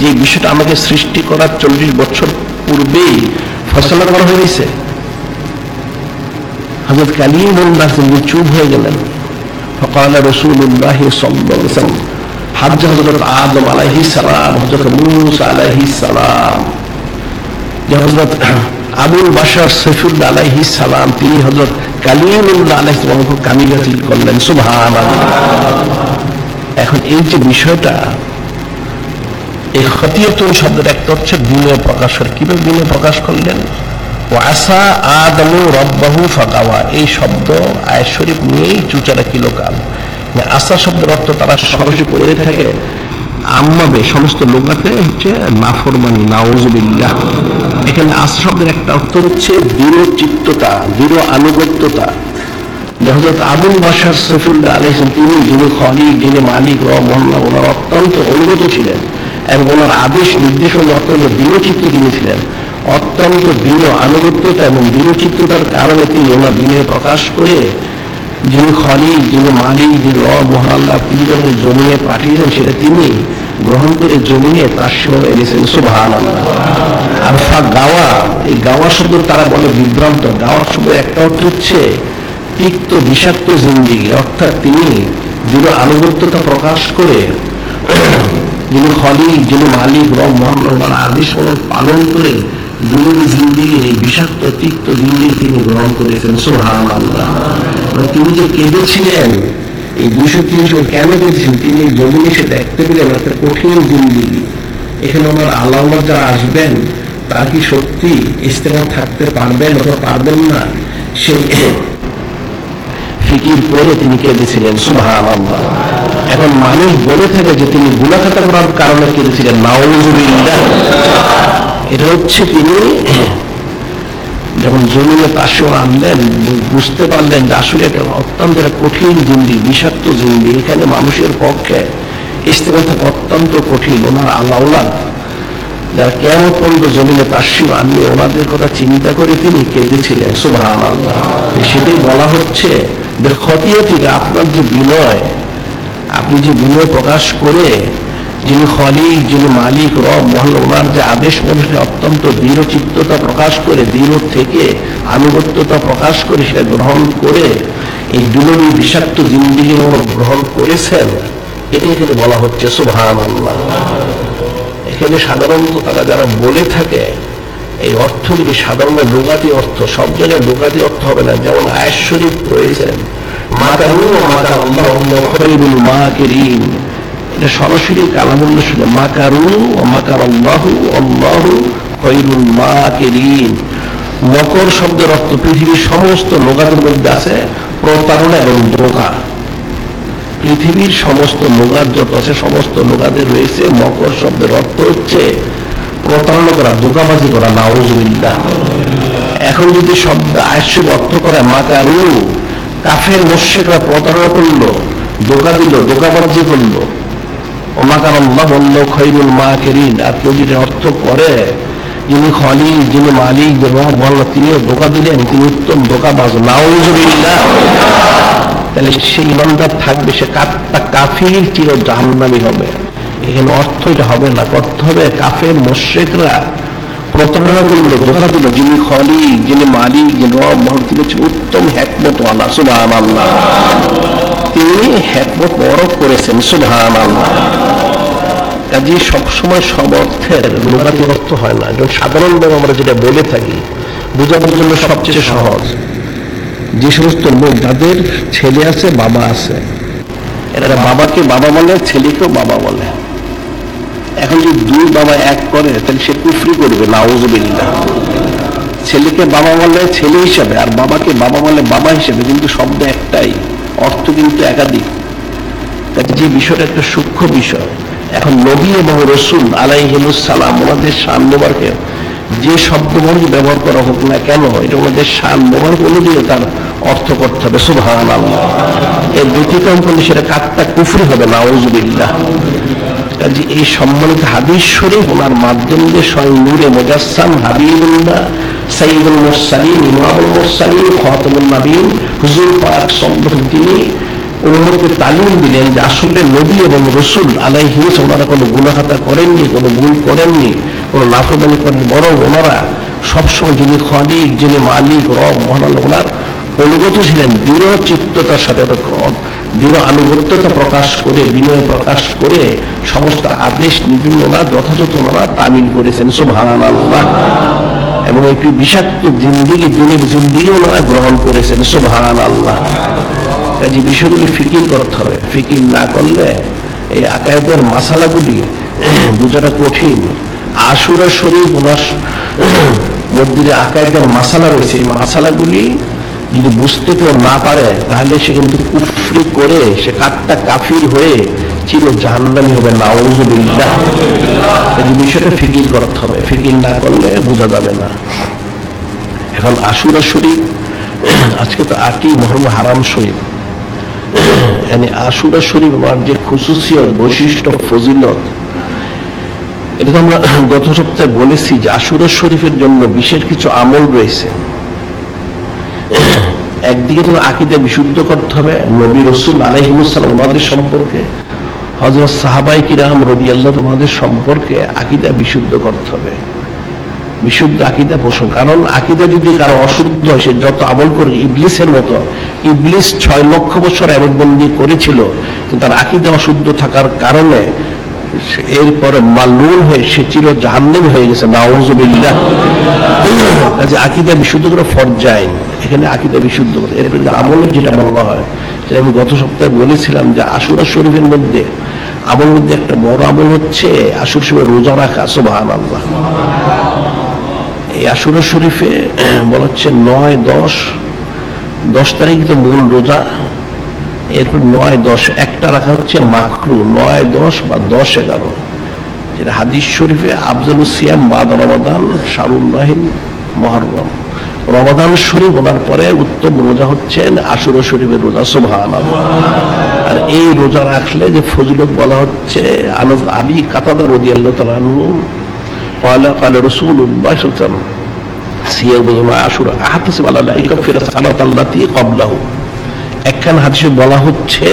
যে বিষয়টা আমাকে সৃষ্টি করার চল্লিশ বছর পূর্বেই ফসলা করা হজরত চুপ হয়ে গেলেন। ফকাল রসুল্লাহ সাল্লাম হাজ হজরত আদম আলাহি সালাম হজরত মুস আলাহি সালাম, যে হজরত আবুল বাসার আলাহি সালাম, তিনি হজরত আলাহি সালাম করলেন সুভান এখন এই যে বিষয়টা এই খতিয়াতুন শব্দের একটা হচ্ছে বিনয় প্রকাশের। কীভাবে বিনয় প্রকাশ করলেন? ও আসা আদমু রব্বাহু ফাকাওয়া এই শব্দ আয় শরীফ নিয়েই চুচারা কিলোকাল আসা শব্দের অর্থ তারা সরাসরি করে থাকে, আম্মাবে, সমস্ত লোকাতে হচ্ছে নাফরমানি, নাউজুবিল্লাহ। এখানে আসা শব্দের একটা অর্থ হচ্ছে দৃঢ় চিত্ততা, দৃঢ় আনুগত্যতা। হজরত আবুল বাসার সফিউল্লাহ আলহিম তিনি যিনি খলি যিনি মালিক র মহল্লা, ওনার অত্যন্ত অনুগত ছিলেন। এবং ওনার আদেশ নির্দেশন অত্যন্ত দৃঢ়চিত্ত তিনি ছিলেন অত্যন্ত দৃঢ় আনুগত্যতা এবং দৃঢ়চিত্ততার কারণে তিনি ওনার দিনে প্রকাশ করে যিনি খলি যিনি মালিক, যিনি র মহাল্লা তিনি যখন জমিনে পাঠিয়েছেন, সেটা তিনি গ্রহণ করে জমিনে তার সময় এনেছেন সুভান আর ফা গাওয়া, এই গাওয়া শব্দ তারা বলে বিভ্রান্ত। গাওয়া শব্দ একটা অর্থ হচ্ছে তিক্ত বিষাক্ত জিন্দিগি। অর্থাৎ তিনি দৃঢ় আনুগত্যতা প্রকাশ করে যিনি খলি যিনি মালিক, রব মোহাম্মদ আদেশ পালন করে দৃঢ় জিন্দিগির এই বিষাক্ত, তিক্ত জিন্দিগি তিনি গ্রহণ করেছেন। সোহান আল্লাহ তিনি যে কেঁদেছিলেন, এই দুশো তিরিশ কেন কেঁদেছেন তিনি জমিনে সে দেখতে পেলেন একটা কঠিন জিন্দিগি। এখানে আমার আল্লাহ যারা আসবেন, তারা কি সত্যি ইস্তেমা থাকতে পারবেন অথবা পারবেন না? সেই ফিকির করে তিনি কেঁদেছিলেন। সুহান এখন মানুষ বলে থাকে যে তিনি গুলাখাতা করার কারণে কেঁদেছিলেন। নাউজুবিল্লাহ। এটা হচ্ছে তিনি যখন জমিনে পাশে আনলেন, বুঝতে পারলেন যে আসলে এটা অত্যন্ত কঠিন জিন্দি, বিষাক্ত জিন্দি। এখানে মানুষের পক্ষে ইস্তেমা থাকা অত্যন্ত কঠিন। ওনার আল্লাহ যারা কেমন পর্যন্ত জমিনে পার্শ্ব আনলে, ওনাদের কথা চিন্তা করে তিনি কেঁদেছিলেন। সুভান সেটাই বলা হচ্ছে খতিয়া থেকে আপনার যে বিনয় আপনি যে বিনয় প্রকাশ করে যিনি খলিক, যিনি মালিক, রব মহল ওনার যে আদেশ মানুষকে অত্যন্ত দৃঢ় চিত্ততা প্রকাশ করে, দৃঢ় থেকে আনুগত্যতা প্রকাশ করে সেটা গ্রহণ করে, এই দুলবী বিষাক্ত জিন্দিগি গ্রহণ করেছেন এটা এখানে বলা হচ্ছে সুভান আল্লাহ এখানে সাধারণত তারা যারা বলে থাকে, এই অর্থ অর্থগুলি সাধারণত লোকাতি অর্থ, সব জায়গায় লোকাতি অর্থ হবে না, যেমন আয়াস শরীফ রয়েছেন এটা সরাসরি কালামুল্লা শুনে মাকারু ও মাকার আল্লাহু আল্লাহু খৈরুল মাকিরিন। মকর শব্দের অর্থ পৃথিবীর সমস্ত লোকাতের মধ্যে আছে, প্রতারণা এবং ধোকা। পৃথিবীর সমস্ত লোগার যত আছে, সমস্ত লোগাদের রয়েছে, মকর শব্দের অর্থ হচ্ছে প্রতারণা করা, ধোকাবাজি করা নাউজুবিল্লা এখন যদি শব্দ আয়স্য অর্থ করে মাকারু কাফের মোশেকরা প্রতারণা করল দোকা দিল, ধোকাবাজি করল। ওমাকার আল্লাহ বলল, খৈরুল মা কেরিন কেউ যদি অর্থ করে, যিনি খলিল, যিনি মালিক রব বলল তিনিও ধোকা দিলেন, তিনি উত্তম ধোকাবাজ। নাউজুবিল্লাহ। তাহলে সেই ইমানদার থাকবে, সে কাপটা কাফির চির জাহান্নামি হবে। এখানে অর্থ এটা হবে না করতে হবে কাফের মোশেকরা প্রতারণা করল ধোকা দিল যিনি খলি যিনি মালিক রব তিনি উত্তম হ্যাকমত আল্লাহ আল্লাহ তিনি হ্যাকমত বড় করেছেন আল্লাহ কাজে সবসময় সব অর্থের লোকাতি অর্থ হয় না। যেমন সাধারণভাবে আমরা যেটা বলে থাকি বোঝানোর জন্য সবচেয়ে সহজ। যে সমস্ত লোক যাদের ছেলে আছে বাবা আছে এরা বাবাকে বাবা বলে ছেলেকেও বাবা বলে। এখন যদি দুই বাবা এক করে, তাহলে সে কুফরি করবে, নাউজুবিল্লাহ। ছেলেকে বাবা বলে ছেলে হিসাবে, আর বাবাকে বাবা বলে বাবা হিসাবে, কিন্তু শব্দ একটাই, অর্থ কিন্তু একাধিক। কাজে যে বিষয়টা একটা সূক্ষ্ম বিষয়, এখন নবী এবং রসুল আলাইহিমুসালাম ওনাদের শান মোবারকে যে শব্দ মানুষ ব্যবহার করা হোক না কেন, এটা ওনাদের শান মোবারক অনুযায়ী তার অর্থ করতে হবে আল্লাহ এর ব্যতিক্রম করলে সেটা কাত্তা কুফরি হবে না নাউজুবিল্লাহ। কাজে এই সম্মানিত হাদিস শরীফ ওনার মাধ্যম দিয়ে স্বয়ং নূরে মোজাসসাম হাবিবুল্লাহ সাইদুল মুরসালিন, ইমামুল মুরসালিন খতমুল নবীন হুজুর পাক সম্পর্কে তিনি উন্মতকে তালিম দিলেন যে আসলে নবী এবং রসুল আলাইহিস ওনারা কোনো গুণাখাতা করেননি, কোনো ভুল করেননি, কোনো লাফরমানি করেন বরং ওনারা সবসময় যিনি খালিক যিনি মালিক, রব, মহান ওনার অনুগত ছিলেন দৃঢ় চিত্ততার সাথে তখন দৃঢ় আনুগত্যতা প্রকাশ করে, বিনয় প্রকাশ করে সমস্ত আদেশ ওনার যথাযথ ওনারা তামিল করেছেন। সুভান আল্লাহ এবং একটি বিষাক্ত জিন্দিগি দিনের জিন্দিগি ওনারা গ্রহণ করেছেন। সুভান আল্লাহ কাজে বিষয়গুলি ফিকির করতে হবে। ফিকির না করলে এই আকায়দের মাসালাগুলি বোঝাটা কঠিন। আশুরা শরীফ ওনার যে আকায়দের মাসালা রয়েছে। এই মাসালাগুলি যদি বুঝতে কেউ না পারে, তাহলে সে কিন্তু কুফরি করে সে কাঠটা কাফির হয়ে চির জাহান্নামি হবে, নাউজুবিল্লাহ। এই বিষয়টা ফিকির করতে হবে। ফিকির না করলে বোঝা যাবে না। এখন আশুরা শরীফ, আজকে তো আটই মহরম হারাম শরীফ। মানে আশুরা শরীফ আমার যে খুশুসিয়ত বৈশিষ্ট্য, ফজিলত, এটা তো আমরা গত সপ্তাহে বলেছি যে আশুরা শরীফের জন্য বিশেষ কিছু আমল রয়েছে। একদিকে তো আকিদা বিশুদ্ধ করতে হবে নবী রসুল আলহিমুসালাম ওনাদের সম্পর্কে হজরত সাহাবাই কিরাম রবি আল্লাহ তোমাদের সম্পর্কে আকিদা বিশুদ্ধ করতে হবে। বিশুদ্ধ আকিদা পোষণ, কারণ আকিদা যদি কারও অশুদ্ধ হয়, সে যত আমল করে ইবলিসের মতো, ইবলিস ছয় লক্ষ বছর এমনবন্দি করেছিল তার আকিদা অশুদ্ধ থাকার কারণে এরপরে মাল্লুল হয়ে সে চির জাহান্নামী হয়ে গেছে, নাউজুবিল্লাহ। কাজে আকিদা বিশুদ্ধ করে ফরজাইন এখানে আকিদা বিশুদ্ধ করে। যে আমলের যেটা বলা হয়, সেটা আমি গত সপ্তাহে বলেছিলাম যে আশুরা শরীফের মধ্যে আমলের মধ্যে একটা বড় আমল হচ্ছে আশুর শরীফে রোজা রাখা সুবহান আল্লাহ এই আশুরা শরীফে বলা হচ্ছে নয় দশ দশ তারিখ তো মূল রোজা, এরপর নয় দশ, একটা রাখা হচ্ছে মাকরু, নয় দশ বা দশ এগারো। যেটা হাদিস শরীফে আফজল সিয়াম বাদ রমাদান শারুল্লাহিন মহরম। রমাদান শরীফ ওনার পরে উত্তম রোজা হচ্ছে আশুর শরীফের রোজা সুবহান আর এই রোজা রাখলে যে ফজিলত বলা হচ্ছে আনন্দ আবি কাতাদা রদি আল্লাহ তালু قال قال رسول الله صلى الله عليه وسلم صيام يوم عاشوراء احتسب على الله يكفر السنة التي قبله একখান হাদিসে বলা হচ্ছে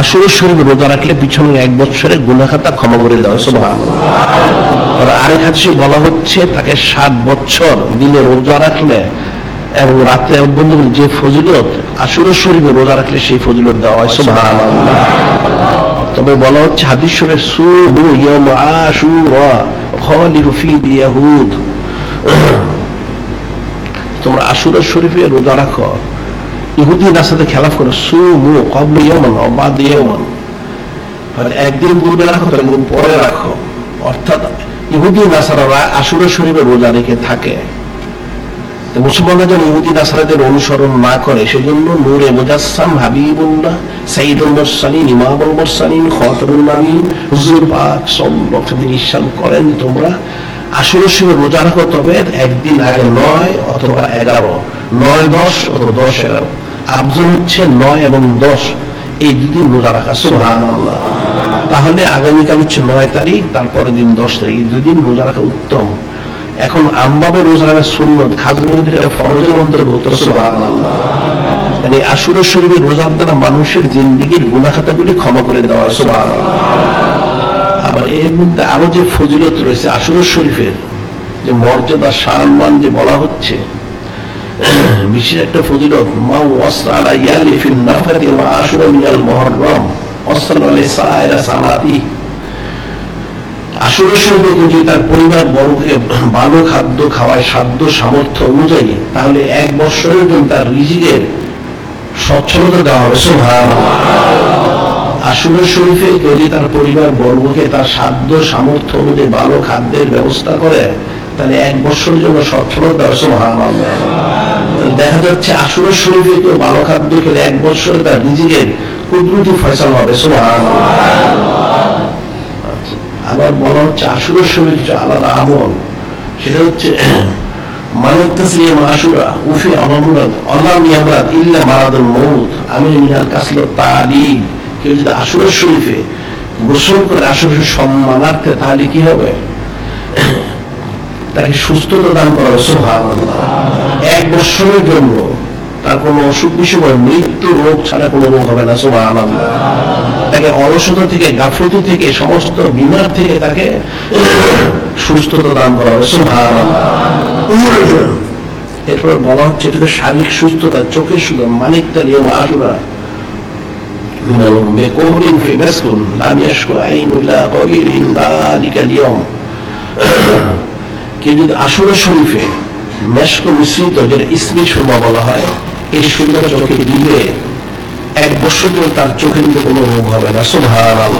আসরে শরীফ রোজা রাখলে পিছনের এক বছরের গুণাখাতা ক্ষমা করে দেওয়া সুবহান আর আরেক হাদিসে বলা হচ্ছে, তাকে সাত বছর দিনে রোজা রাখলে এবং রাতে অভ্যন্ত যে ফজিলত, আসরে শরীফে রোজা রাখলে সেই ফজিলত দেওয়া হয় তবে বলা হচ্ছে, হাদিস ইয়াউম আশুরা ফি ইয়াহুদ। তোমরা আশুরা শরীফে রোজা রাখো। ইহুদি নাসাতে খেলাফ করো সুমু কবল ইয়মন অবাদ ইয়মন মানে একদিন পূর্বে রাখো তো একদিন পরে রাখো। অর্থাৎ ইহুদি নাসারারা আশুরা শরীফে রোজা রেখে থাকে। মুসলমানরা যেন ইহুদি নাসারাদের অনুসরণ না করে, সেজন্য নূরে মুজাসসাম হাবিবুল্লাহ সাইদুল মুরসালিন, ইমামুল মুরসালিন খতাবুল নবীন হুজুর পাক সাল্লাল্লাহু আলাইহি ওয়াসাল্লাম করেন, তোমরা আসলে সময় রোজা রাখো, তবে একদিন আগে নয় অথবা এগারো, নয় দশ অথবা দশ এগারো। আফজল হচ্ছে নয় এবং দশ এই দুদিন রোজা রাখা সুহান তাহলে আগামীকাল হচ্ছে নয় তারিখ, তারপরের দিন দশ তারিখ। এই দুদিন রোজা রাখা উত্তম। এখন আমভাবে রোজা রাখা সুন্নত খাজমের ফরজের অন্তর্ভুক্ত মানে আসুর শরীরের রোজার দ্বারা মানুষের জিন্দিগির গুণাখাতাগুলি ক্ষমা করে দেওয়া সুহান আবার এর মধ্যে আরও যে ফজিলত রয়েছে আসর শরীফের, যে মর্যাদা সম্মান যে বলা হচ্ছে বিশেষ একটা ফজিলত মা ওয়াসআলা ইয়ালি ফিল নাফাতি ওয়া আশুরা মিনাল মুহররম ওয়াসআলা লিসাইরা সালাতি আসর শরীফে যদি তার পরিবার বড়কে ভালো খাদ্য খাওয়ায় সাধ্য সামর্থ্য অনুযায়ী তাহলে এক বছরের জন্য তার রিজিকের সচ্ছলতা দেওয়া হবে সুবহানাল্লাহ আসুর শরীফে যদি তার পরিবার বর্গকে তার সাধ্য সামর্থ্য অনুযায়ী ভালো খাদ্যের ব্যবস্থা করে তাহলে এক বছরের জন্য সচ্ছলতা সুহান দেখা যাচ্ছে আসুর শরীফে কেউ ভালো খাদ্য খেলে এক বছরে তার নিজের কুদরতি ফয়সাল হবে সুহান আবার বলা হচ্ছে আসুর কিছু আলাদা আমল। সেটা হচ্ছে তাসলিম আশুরা উফি অমরুদ অলাম ইয়ামরাত ইল্লা মারাদুল মউত আমি মিনাল কেউ যদি শরীফে গোসল করে সম্মানার্থে তাহলে কি হবে? তাকে সুস্থতা দান করা হবে সুবহানাল্লাহ এক বছরের জন্য তার কোনো অসুখ বিসুখ হয় মৃত্যু রোগ ছাড়া কোনো রোগ হবে না সুবহানাল্লাহ তাকে অলসতা থেকে গাফলতি থেকে সমস্ত বিমার থেকে তাকে সুস্থতা দান করা হবে সুবহানাল্লাহ এরপর বলা হচ্ছে এটা তো শারীরিক সুস্থতা চোখের সুস্থ মানিক তার ইয়ম আশুরা بقول في مسك لم يشكو عين إلا قبيل ذلك اليوم কেউ যদি আসলে শরীফে মেশক মিশ্রিত যেটা ইসমি সুরমা বলা হয়, এই সুরমা চোখে দিলে এক বছর ধরে তার চোখের মধ্যে কোনো রোগ হবে না। সুভান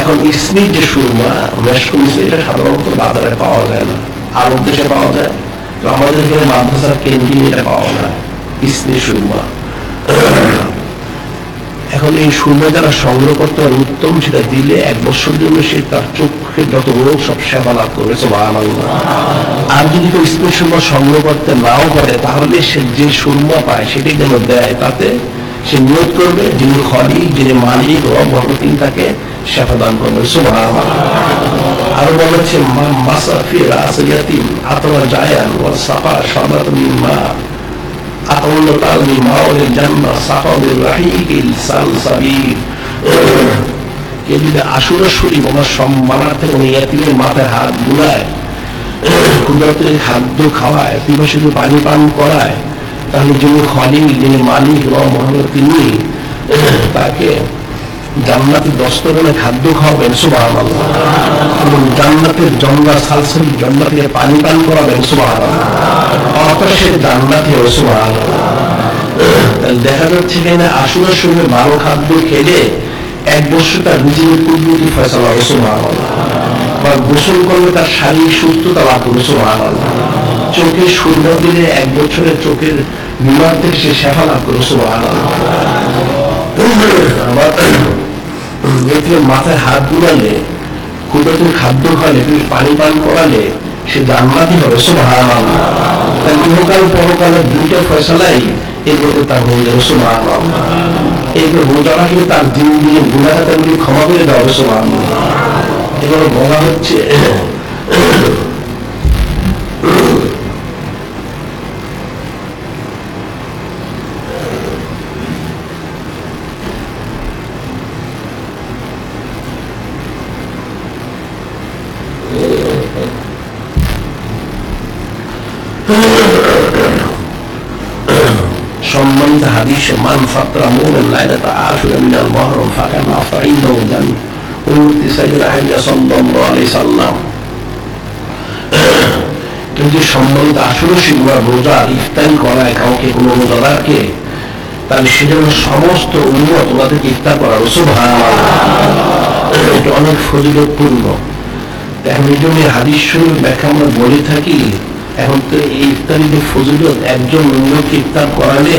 এখন ইসমি যে সুরমা, মেশক মিশ্রি এটা সাধারণত বাজারে পাওয়া যায় না। আরব দেশে পাওয়া যায়। তো আমাদের এখানে মাদ্রাসার কেন্দ্রে এটা পাওয়া যায়, ইসমি সুরমা। এখন এই শূন্য যারা সংগ্রহ করতে হয় উত্তম সেটা দিলে এক বছর জন্য সে তার আপনি যত বড় সব সেবা লাভ করবে আর যদি কেউ স্পেশাল বা সংগ্রহ করতে নাও করে তাহলে সে যে সুরমা পায় সেটি যেন দেয়, তাতে সে নিয়োগ করবে, যিনি খরি যিনি মালিক ও ভগতিন তাকে সেবা দান করবে সুবাহ আরও বলেছে হচ্ছে মাসাফি রাসিয়াতিন আতমা জায়ান ও সাফা সদাত মা আতমুল্লাহ মাওলের জান্নাত সাফা বিল রাহিকিল সাল সাবির ইয়াতিমের মাথায় হাত বুলায় খাদ্য খাওয়ায় পানি পান করায়, তাহলে যিনি খলিল, যিনি মালিক রব মহানব তিনি, তাকে জান্নাতের দস্তরণে খাদ্য খাওয়াবেন সুবাহ এবং জান্নাতের জঙ্গা, সালসাল জান্নাতের পানি পান করাবেন সুবাহ দেখা যাচ্ছে কিনা আসুরা শরীরে ভালো খাদ্য খেলে এক বছর তার নিজের কুদরতি ফয়সলা হবে সুবাহ বা গোসল করলে তার শারীরিক সুস্থতা লাভ করবে সুবাহ চোখে সূর্য দিলে এক বছরে চোখের বিমার থেকে সে সেবা লাভ করবে সুবহানাল্লাহ আবার মাথায় হাত বুলালে, কুদরতের খাদ্য খালে তুমি পানি পান করালে সে জান্নাতি হবে, সুবহানাল্লাহ। তাই ইহকাল পরকালে দুইটা ফয়সালাই এগুলোতে তার হয়ে যাবে সুবহানাল্লাহ। এগুলো রোজা রাখলে তার দিন দিয়ে তেমনি ক্ষমা করে দেওয়া হবে সুবহানাল্লাহ। এগুলো বলা হচ্ছে হাদিস, মান ফাতরা মুমিন লাইলাতা আশুরা মিনাল মুহররম ফাকানা আফতাইন্দাহু জান উম্মতি সাইয়্যিদা আয়েশা সাল্লাল্লাহু আলাইহি সাল্লাম কিন্তু সম্মানিত আসলে শিবরা রোজা ইফতারি করায় কাউকে, কোনো রোজাদারকে, তাহলে সেজন্য সমস্ত উন্মত ওনাদেরকে ইফতার করা অনেক ফজিলতপূর্ণ। এখন এই জন্য হাদিস ব্যাখ্যা আমরা বলে থাকি, এখন তো এই ইফতারিতে ফজিলত একজন উন্নতকে ইফতার করালে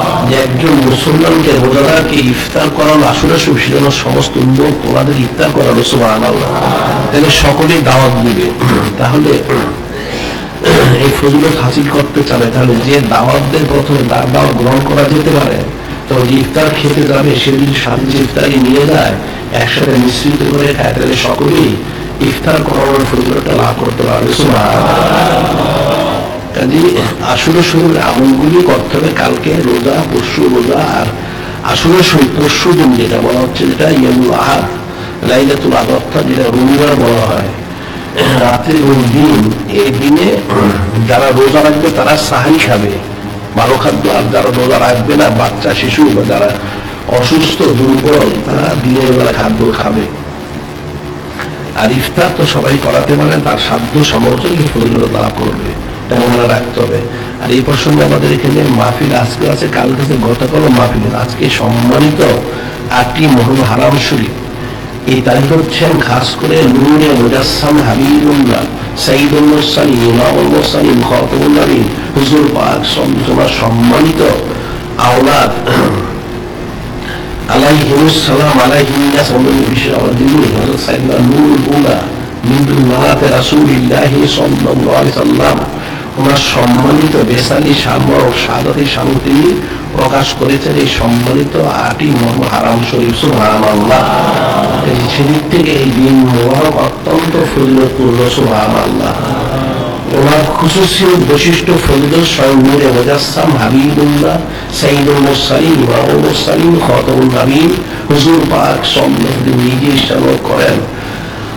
যে একজন মুসলমানকে রোজাদারকে ইফতার করানো আসলে সেজন্য সমস্ত উন্মত তোমাদের ইফতার করানো সুবহানাল্লাহ। তাহলে সকলেই দাওয়াত দিবে। তাহলে এই ফজিলত হাসিল করতে চাবে, তাহলে যে দাওয়াতদের প্রথমে দাওয়াত গ্রহণ করা যেতে পারে, তো যে ইফতার খেতে যাবে সে যদি সাথে যে ইফতারি নিয়ে যায়, একসাথে মিশ্রিত করে খায়, তাহলে সকলেই ইফতার করানোর ফজিলতটা লাভ করতে পারবে কাজে আসলে শুরুর আমলগুলি করতে হবে কালকে রোজা, পরশু রোজা আর আসলে শুরু পরশু দিন যেটা বলা হচ্ছে যেটা ইয়ামুল আহাদ, লাইলাতুল আদত্তা যেটা রবিবার বলা হয়, রাত্রি এবং দিন, এই দিনে যারা রোজা রাখবে তারা সাহাই খাবে। ভালো খাদ্য আর যারা রোজা রাখবে না, বাচ্চা, শিশু বা যারা অসুস্থ, দুর্বল, তারা দিনের বেলা খাদ্য খাবে। আর ইফতার তো সবাই করাতে পারে, তার সাধ্য সামর্থ্য ফজিলত লাভ করবে। মনে রাখতে হবে। আর এই প্রসঙ্গে আমাদের এখানে মাহফিল আজকে আছে কাল থেকে গতকাল মাহফিল আজকে সম্মানিত আটটি মহল হারাম শরীফ। এই তারিখ হচ্ছেন খাস করে নুরে মুজাসসাম হাবিবুল্লাহ, সাইদুল মুরসালিম ইমামুল মুরসালিম খতমুল নবীন, হুজুর পাক তোমার সম্মানিত আওলাদ। আলাইহিমুস সালাম আলাইহিন্নাস আমাদের বিশেষ আমার দিদি হযরত সাইয়েদনা নূরুল উলা মিন্দুল মালাতে রাসূলিল্লাহি সাল্লাল্লাহু আলাইহি সাল্লাম ওনার সম্মানিত বেসালি সামর ও সামু তিনি প্রকাশ করেছেন এই সম্মানিত আটি মর্ম হারাম শরীফ, সুবহানাল্লাহ। এই সেদিক থেকে এই দিন মোবারক অত্যন্ত ফজিলতপূর্ণ, সুবহানাল্লাহ। ওনার খুশুসি বৈশিষ্ট্য ফজিলত স্বয়ং নূরে হাবিবুল্লাহ সাইদুল নবীন হুজুর পাক সম্মানিত নিজে ইশারত করেন।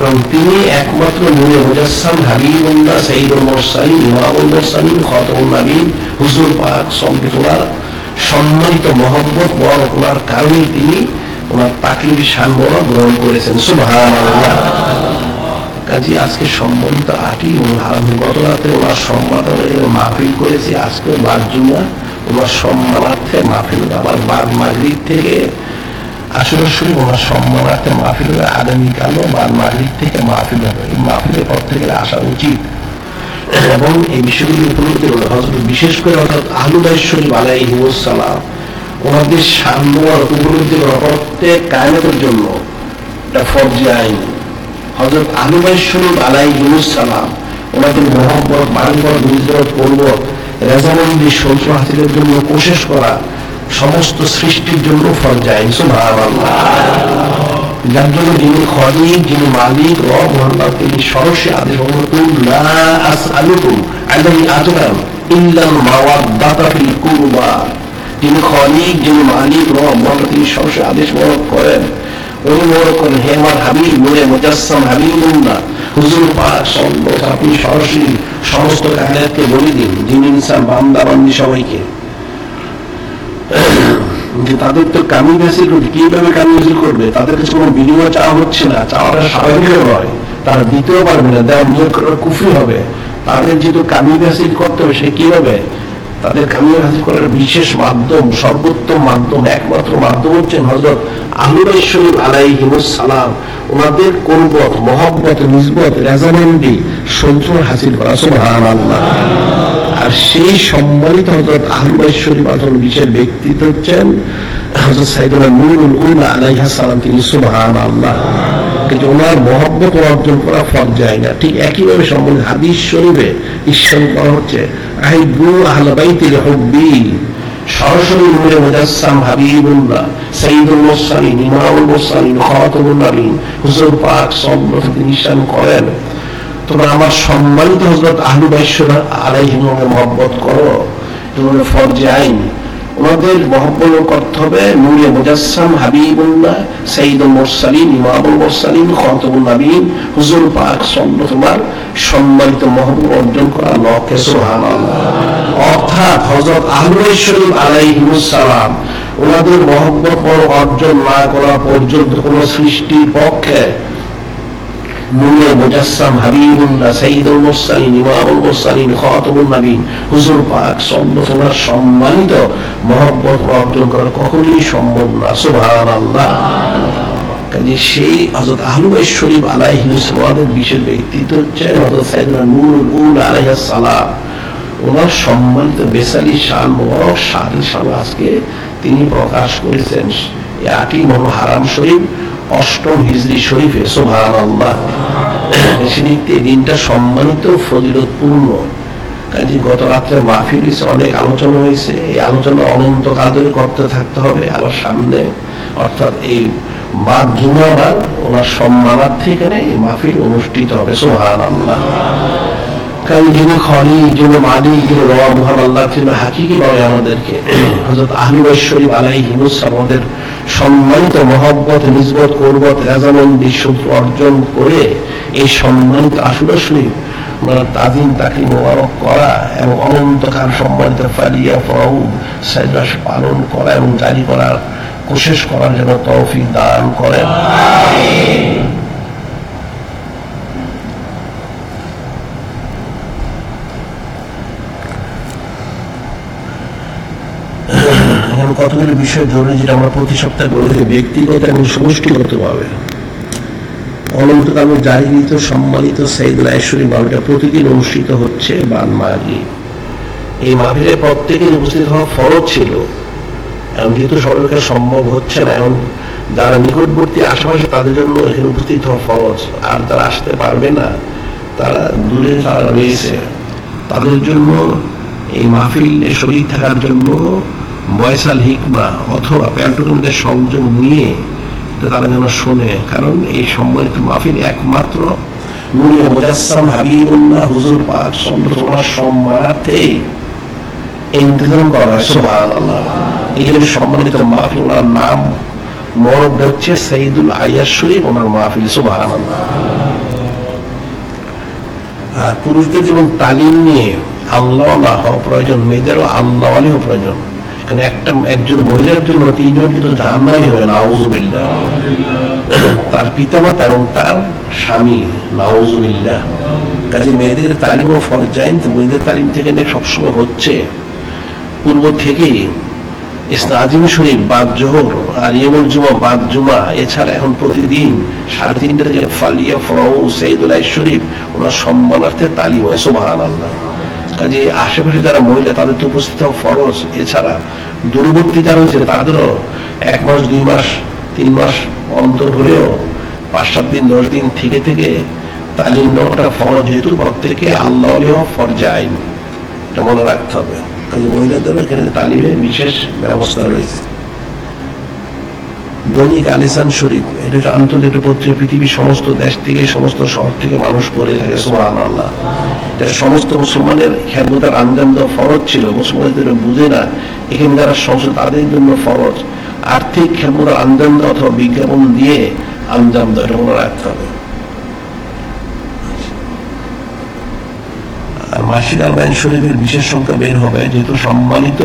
এবং তিনি একমাত্র সম্মানিত মহব্বত বড় ওনার কারণে তিনি ওনার তাকলিফ শান বড় গ্রহণ করেছেন। কাজে, আজকে সম্মানিত আটি গত রাতে ওনার সম্মানের মাহফিল করেছি। আজকে বার জুমা, ওনার সম্মানার্থে মাহফিল আবার বার মাগরিব থেকে আসলে শুরু ওনার সম্মানার্থে মাহফিল হবে আগামীকালও মাগরিব থেকে মাহফিল হবে। এই মাহফিলের পর থেকে আসা উচিত। এবং এই বিষয়গুলি উপলব্ধি হজরত বিশেষ করে অর্থাৎ আলুদাইশ্বরী আলাইহিমুসালাম ওনাদের সামনে উপলব্ধি করা প্রত্যেক জন্য এটা ফরজি আইন। হজরত আলুদাইশ্বরী আলাইহিমুসালাম ওনাদের মহব্বত বড় দুর্জত পর্বত রেজামন্দি সৌত্র হাসিলের জন্য কোশেষ করা সমস্ত সৃষ্টির জন্য সুবহানাল্লাহ। যার জন্য যিনি খলিক যিনি মালিক আল্লাহ তিনি সরাসরি আদেশ কুরবা। যিনি মালিক তিনি আদেশ করেন। করেন হে আমার হাবিব হুজুর পাক আপনি সমস্ত কায়নাতকে বলে দিন, যিনি ইনসান বান্দা, বান্দি সবাইকে। তাদের তো কামিং হাসিল করবে, কীভাবে কামিং হাসিল করবে? তাদের কাছে কোনো বিনিময় চাওয়া হচ্ছে না, চাওয়াটা স্বাভাবিক হয়। তারা দিতেও পারবে না, দেওয়ার নিয়োগ করার কুফরি হবে। তাদের যেহেতু কামিং হাসিল করতে হবে, সে কীভাবে? তাদের কামিল হাসিল করার বিশেষ মাধ্যম, সর্বোত্তম মাধ্যম, একমাত্র মাধ্যম হচ্ছেন হজরত সালাম। ওনাদের মহব্বত নিজবত হাসিল করা আর সেই সম্মানিত হজরত আহমদ বিশেষ ব্যক্তিত্ব হচ্ছেন হজরত সাইদুল্লাহ নুরুল উল্লাহ আলাইহা সালাম, তিনি সুবহান আল্লাহ কিন্তু ওনার মহব্বত অর্জন করা ফর যায় না। ঠিক একইভাবে সম্বন্ধে হাদিস শরীফে ঈশ্বর করা হচ্ছে হুব্বি সরাসরি নূরে মুজাসসাম হাবিবুল্লাহ সাইদুল ইমামুল হুজুর পাক করেন। তোমরা আমার সম্মানিত হজরত আহলু বাইশ্বর আলাইহিমের মহব্বত করো। তোমাদের ফরজে আইন ওনাদের মহব্বত করতে হবে নূরে মুজাসসাম হাবিবুল্লাহ সাইদুল মুরসালিন, ইমামুল মুরসালিন, খাতামুন নবীন হুজুর পাক সাল্লাল্লাহু সম্মানিত মহব্বত অর্জন করা লক্ষ্যে সুবহানাল্লাহ। অর্থাৎ হজরত আহলু শরীফ আলাইহিমুস সালাম, ওনাদের মহব্বত অর্জন না করা পর্যন্ত কোন সৃষ্টির পক্ষে নূরে মুজাসসাম হাবিবুল্লাহ সাইয়্যিদুল মুরসালিন, ইমামুল মুরসালিন, খাতামুন নবীন। হুজুর পাক আলাইহি সম্মানিত মহব্বত অর্জন করা কখনোই সম্ভব না। সুবহানাল্লাহ। কাজে সেই হযরত আহলু বাইত শরীফ আলাইহিস সালামের বিশেষ ব্যক্তিত্ব হচ্ছে হযরত সাইয়েদনা নূরুল উল আলাইহিস সালাম। ওনার সম্মানিত বেসালি শান মোবারক শান আজকে তিনি প্রকাশ করেছেন। এই আটই মনোহারাম শরীফ অষ্টম হিজরি শরীফে সোহান আল্লাহ সেদিকে দিনটা সম্মানিত ফজিলতপূর্ণ। কাজে গত রাত্রে মাহফিল অনেক আলোচনা হয়েছে। এই আলোচনা অনন্তকাল ধরে করতে থাকতে হবে। আবার সামনে, অর্থাৎ এই বাদ জুমাবার ওনার সম্মানার্থে এখানে এই মাহফিল অনুষ্ঠিত হবে সোহান আল্লাহ কারণ যিনি খনি, যিনি মালিক যিনি রব, মহান আল্লাহ তিনি হাকিকি বলে আমাদেরকে। হজরত আহলু শরীফ আলাই হিমুস আমাদের সম্মানিত মহব্বত নিজবত করবত, রেজামন্দি সূত্র অর্জন করে এই সম্মানিত আশুরা শরীফ ওনার তাজিম তাকে মোবারক করা এবং অনন্তকাল সম্মানিত ফালিয়া ফরাউদ সাইদাস পালন করা এবং জারি করার কোশেষ করার জন্য তৌফিক দান করেন। এখন কতগুলো বিষয় জরুরি যেটা আমরা প্রতি সপ্তাহে বলে থাকি ব্যক্তিগত এবং সমষ্টিগত ভাবে অনন্তকাল জারিত সম্মানিত সাইদুল আইশ্বরী বাবুটা প্রতিদিন অনুষ্ঠিত হচ্ছে বান মাগি এই মাহফিলে প্রত্যেকের উপস্থিত হওয়া ফরজ ছিল এখন যেহেতু সরকার সম্ভব হচ্ছে না, এখন যারা নিকটবর্তী আশেপাশে তাদের জন্য এখানে উপস্থিত হওয়া ফরজ। আর যারা আসতে পারবে না, তারা দূরে তারা রয়েছে। তাদের জন্য এই মাহফিলে শরীর থাকার জন্য বয়সাল হিকমা অথবা প্যান্টোনদের সংযোগ নিয়ে তারা যেন শোনে। কারণ এই সম্মানিত মাহফিল একমাত্র আর পুরুষদের যেমন তালিম নিয়ে আল্লাহ প্রয়োজন, মেয়েদেরও আল্লাহ প্রয়োজন। কারণ একটা, একজন মহিলার জন্য তিনজন, কিন্তু জাহান্নামই হবে নাউজুবিল্লাহ। তার পিতামাতা এবং তার স্বামী নাউজুবিল্লাহ। কাজে মেয়েদের তালিম ও ফরজাইন মেয়েদের তালিম থেকে সবসময় হচ্ছে। পূর্ব থেকেই ইসলাম শরীফ, বাদ জোহর আর ইয়মুল জুমা, বাদ জুমা, এছাড়া এখন প্রতিদিন সাড়ে তিনটা থেকে ফালিয়া ফরাউ সঈদুল্লাহ শরীফ, ওনার সম্মানার্থে তালিম হয় সুবাহান আল্লাহ কাজে আশেপাশে যারা মহিলা, তাদের তো উপস্থিত ফরজ। এছাড়া দূরবর্তী যারা হয়েছে তাদেরও এক মাস, দুই মাস, তিন মাস অন্তর হলেও পাঁচ, সাত দিন, দশ দিন থেকে থেকে তালিম নেওয়াটা ফরজ, যেহেতু প্রত্যেকে আল্লাহ ফরজাইন এটা মনে রাখতে হবে। কাজে মহিলাদের এখানে তালিমের বিশেষ ব্যবস্থা রয়েছে। দৈনিক আলিসান শরীফ, এটা একটা আন্তর্জাতিক পত্রিকা, পৃথিবীর সমস্ত দেশ থেকে, সমস্ত শহর থেকে মানুষ পড়ে থাকে সোহান আল্লাহ সমস্ত মুসলমানের খেদমতার আঞ্জাম দেওয়া ফরজ ছিল, মুসলমানদের বুঝে না। এখানে যারা সমস্ত তাদের জন্য ফরজ। আর্থিক খেদমতার আঞ্জাম দেওয়া অথবা বিজ্ঞাপন দিয়ে আঞ্জাম দেওয়া, এটা রাখতে হবে। মাসিদ আল বাইন শরীফের বিশেষ সংখ্যা বের হবে, যেহেতু সম্মানিত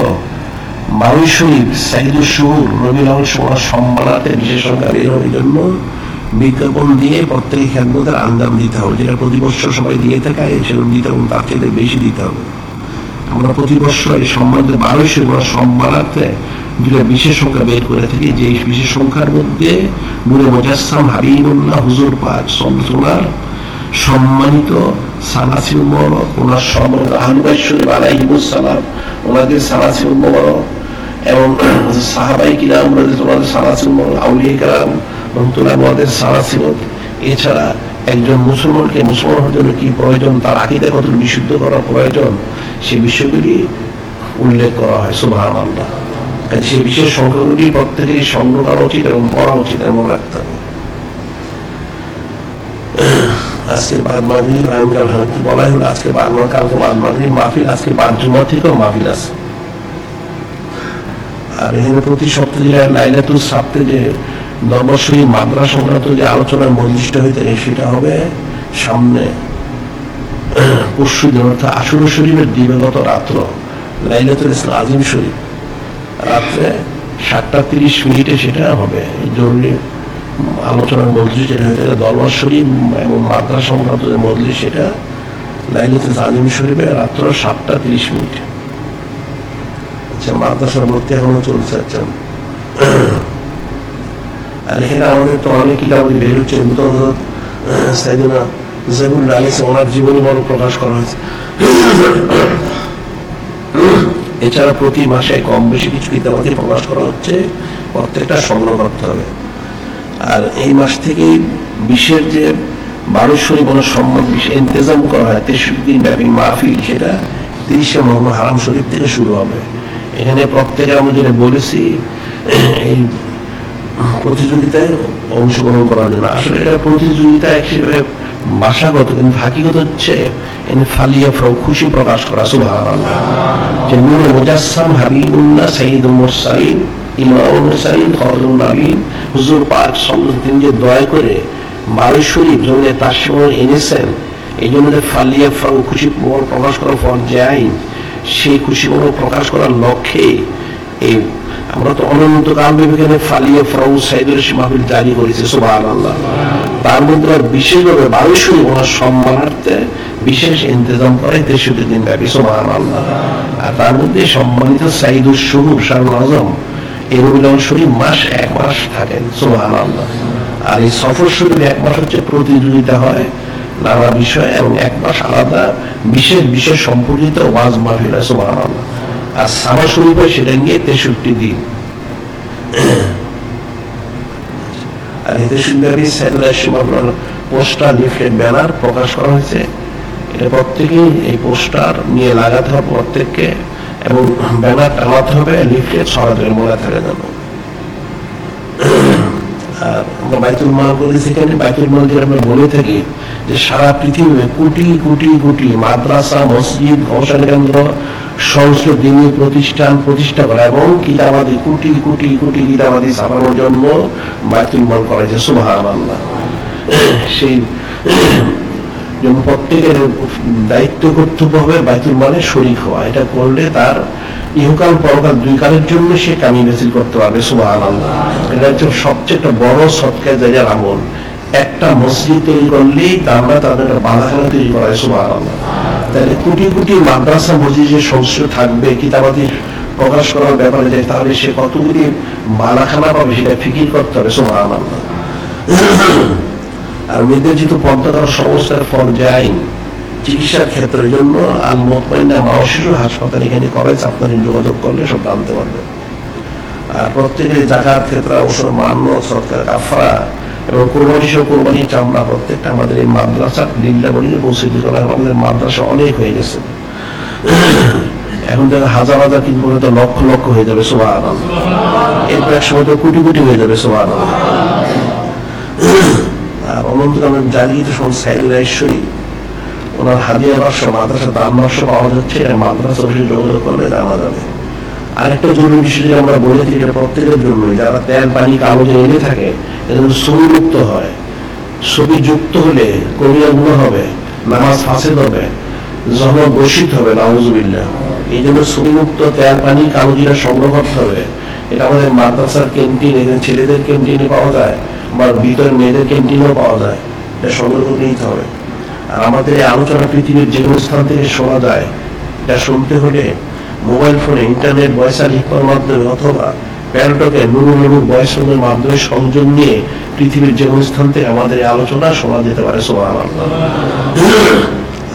বারুই শরীফ সাইদুল শুহুর রবি সম্মানাতে বিশেষ সংখ্যা বের হবে জন্য বিজ্ঞাপন দিয়ে প্রত্যেকে খেদমতের আন্দাম দিতে হবে। যেটা প্রতি বছর সবাই দিয়ে থাকে সেরকম দিতে হবে তার থেকে বেশি দিতে হবে। আমরা প্রতি বছর এই সম্মানিত বারোই শরীফ সম্মানার্থে দুটা বিশেষ সংখ্যা বের করে থাকি, যে বিশেষ সংখ্যার মধ্যে মুরে মোজাসসাম, হাবিবুল্লাহ, হুজুর পাক সোনার সম্মানিত সালাসিল মোবারক ওনার সম্মানিত আহলুবাইশ্বরী আলাইহিমুসালাম ওনাদের সালাসিল মোবারক এবং সাহাবাই কিরাম ওনাদের সালাসিল মোবারক আউলিয়া কিরাম রহমতুল্লাহ ওনাদের সালাসিল এছাড়া একজন মুসলমানকে মুসলমান হওয়ার জন্য কি প্রয়োজন? তার আকিদা কত বিশুদ্ধ করা প্রয়োজন? সেই বিষয়গুলি উল্লেখ করা হয় সুবহান আল্লাহ সেই বিশেষ সংখ্যাগুলি প্রত্যেকেরই সংগ্রহ করা উচিত এবং পড়া উচিত এবং রাখতে হবে। আজকে বাদ হলো? আজকে বাদ কালকে বাদ মাহফিল আজকে বাদ জুমা মাহফিল আছে। আর এখানে প্রতি সপ্তাহে লাইলাতুল যে নবশ্বরী মাদ্রা সংক্রান্ত যে আলোচনার হয়ে থাকে সেটা হবে সামনে, পরশু দিন, অর্থাৎ আশুর শরীফের দিবাগত রাত্র, লাইলাতুল ইসলাম আজিম শরীফ, রাত্রে সাতটা তিরিশ মিনিটে সেটা হবে। জরুরি আলোচনার মজলিস যেটা হয়ে থাকে দরবার শরীফ এবং মাদ্রা সংক্রান্ত যে মজলিস, সেটা লাইলাতুল আজিম শরীফে রাত্র সাতটা তিরিশ মিনিট। আচ্ছা মাদ্রাসার ভর্তি এখনও চলছে আচ্ছা। আর আমাদের অনেক ওনার প্রকাশ করা হয়েছে। এছাড়া প্রতি মাসে কম বেশি কিছু কিতাবাদি প্রকাশ করা হচ্ছে, প্রত্যেকটা সংগ্রহ করতে হবে। আর এই মাস থেকেই বিশ্বের যে বারোশরী কোনো সম্মান বিশেষ ইন্তজাম করা হয়, তেষট্টি দিন ব্যাপী মাহফিল, সেটা তিরিশে মহম্মদ হারাম শরীফ থেকে শুরু হবে। এখানে প্রত্যেকে আমরা যেটা বলেছি, এই প্রতিযোগিতায় অংশগ্রহণ করার জন্য আসলে এটা প্রতিযোগিতা হিসেবে ভাষাগত, কিন্তু হাকিগত হচ্ছে ফালিয়া খুশি প্রকাশ করা যে মুজাসসাম হাবিবুল্লাহ মুরসালিন খাতুন নবীন হুজুর পাক যে দয়া করে শরীফ জমিনে তার সময় এনেছেন, এই জন্য ফালিয়া ফ্রম খুশি প্রকাশ করার পর যায় সেই খুশি প্রকাশ করার লক্ষ্যে এই আমরা তো অনন্তকাল বিবেকানে ফালিয়ে ফরাউ সাইদুল মাহফিল জারি করেছি সুবাহ আল্লাহ তার মধ্যে বিশেষভাবে বারোশো ওনার সম্মানার্থে বিশেষ ইন্তজাম করে তেষট্টি দিন ব্যাপী সুবাহ আল্লাহ আর তার মধ্যে সম্মানিত সাইদুল শুহুর শাহুল আজম এই শরীফ মাস এক মাস থাকেন সুবাহ আল্লাহ আর এই সফর শরীফ এক মাস হচ্ছে প্রতিযোগিতা হয়, নানা বিষয়, এবং এক মাস আলাদা, বিশেষ বিশেষ সম্পর্কিত ওয়াজ হয় সুবাহ আল্লাহ আর সামা হয় সেটা নিয়ে তেষট্টি দিন। আর এতে সুন্দরী পোস্টার লিফলেট ব্যানার প্রকাশ করা হয়েছে। এটা প্রত্যেকেই এই পোস্টার নিয়ে লাগাতে হবে প্রত্যেককে এবং ব্যানার হবে, লিফলেট মনে থাকে যেন। আর আমরা বাইতুল মাল সেখানে বাইতুল মাল যেটা আমরা বলে থাকি যে সারা পৃথিবীতে কোটি কোটি কোটি মাদ্রাসা, মসজিদ, গবেষণা কেন্দ্র সংস্কৃত দিনী প্রতিষ্ঠান প্রতিষ্ঠা করা এবং কিতাবাদি কোটি কোটি কোটি কিতাবাদি ছাপানোর জন্য বাইতুল মাল করা হয়েছে সুবাহান আল্লাহ সেই জন্য প্রত্যেকের দায়িত্ব কর্তব্য হবে বাইতুল মালে শরিক হওয়া। এটা করলে তার ইহকাল পরকাল দুই কালের জন্য সে কামি বেসিল করতে পারবে সুবাহান এটা হচ্ছে সবচেয়ে একটা বড় সৎকার জায়গার আমল। একটা মসজিদ তৈরি করলেই আমরা তাদের একটা বাধাখানা তৈরি করা হয় সুবাহান আল্লাহ তাহলে কোটি কোটি মাদ্রাসা মসজিদের সংস্কৃত থাকবে, কিতাবাদি প্রকাশ করার ব্যাপারে যায় তাহলে সে কতগুলি বালাখানা পাবে, সেটা ফিকির করতে হবে আল্লাহ আর মেয়েদের যেহেতু পর্দার সংস্থার পর্যায় চিকিৎসার ক্ষেত্রের জন্য আল মোতমাইনা মাও শিশু হাসপাতাল এখানে কলেজ আপনার যোগাযোগ করলে সব জানতে পারবেন। আর প্রত্যেকের জাকাত ক্ষেত্রে অবসর মান্য সরকার কাফরা এবং কোরবানি সহ কোরবানি চামড়া প্রত্যেকটা আমাদের এই মাদ্রাসা পৌঁছে দিতে আমাদের মাদ্রাসা অনেক হয়ে গেছে। এখন হাজার হাজার কিনবো তো লক্ষ লক্ষ হয়ে যাবে এরপর এক সময় তো কোটি কোটি হয়ে যাবে সোহান আর অনন্তকালের জাগিয়ে তো ওনার হাদিয়া মাদ্রাসা দান বাক্স পাওয়া যাচ্ছে মাদ্রাসা অফিসে যোগাযোগ করলে জানা যাবে। আরেকটা জরুরি বিষয় যে আমরা বলে থাকি, এটা প্রত্যেকের জন্য যারা তেল, পানি, কাগজ এনে থাকে ছবি মুক্ত হয়। ছবি যুক্ত হলে কবিরা গুণ হবে, নামাজ ফাঁসেদ হবে জমা বসিত হবে, নাউজুবিল্লাহ। এই জন্য ছবি মুক্ত তেল, পানি কাগজিরা সংগ্রহ করতে হবে। এটা আমাদের মাদ্রাসার ক্যান্টিন, এখানে ছেলেদের ক্যান্টিনে পাওয়া যায়, বা ভিতরে মেয়েদের ক্যান্টিনেও পাওয়া যায়। এটা সংগ্রহ করে নিতে হবে। আর আমাদের এই আলোচনা পৃথিবীর যে কোনো স্থান থেকে শোনা যায়, এটা শুনতে হলে মোবাইল ফোনে ইন্টারনেট বয়সা লিখার মাধ্যমে অথবা প্যারোটকে নুরু নুরু বয়স মাধ্যমে সংযোগ নিয়ে পৃথিবীর যে স্থান থেকে আমাদের আলোচনা শোনা যেতে পারে সোহান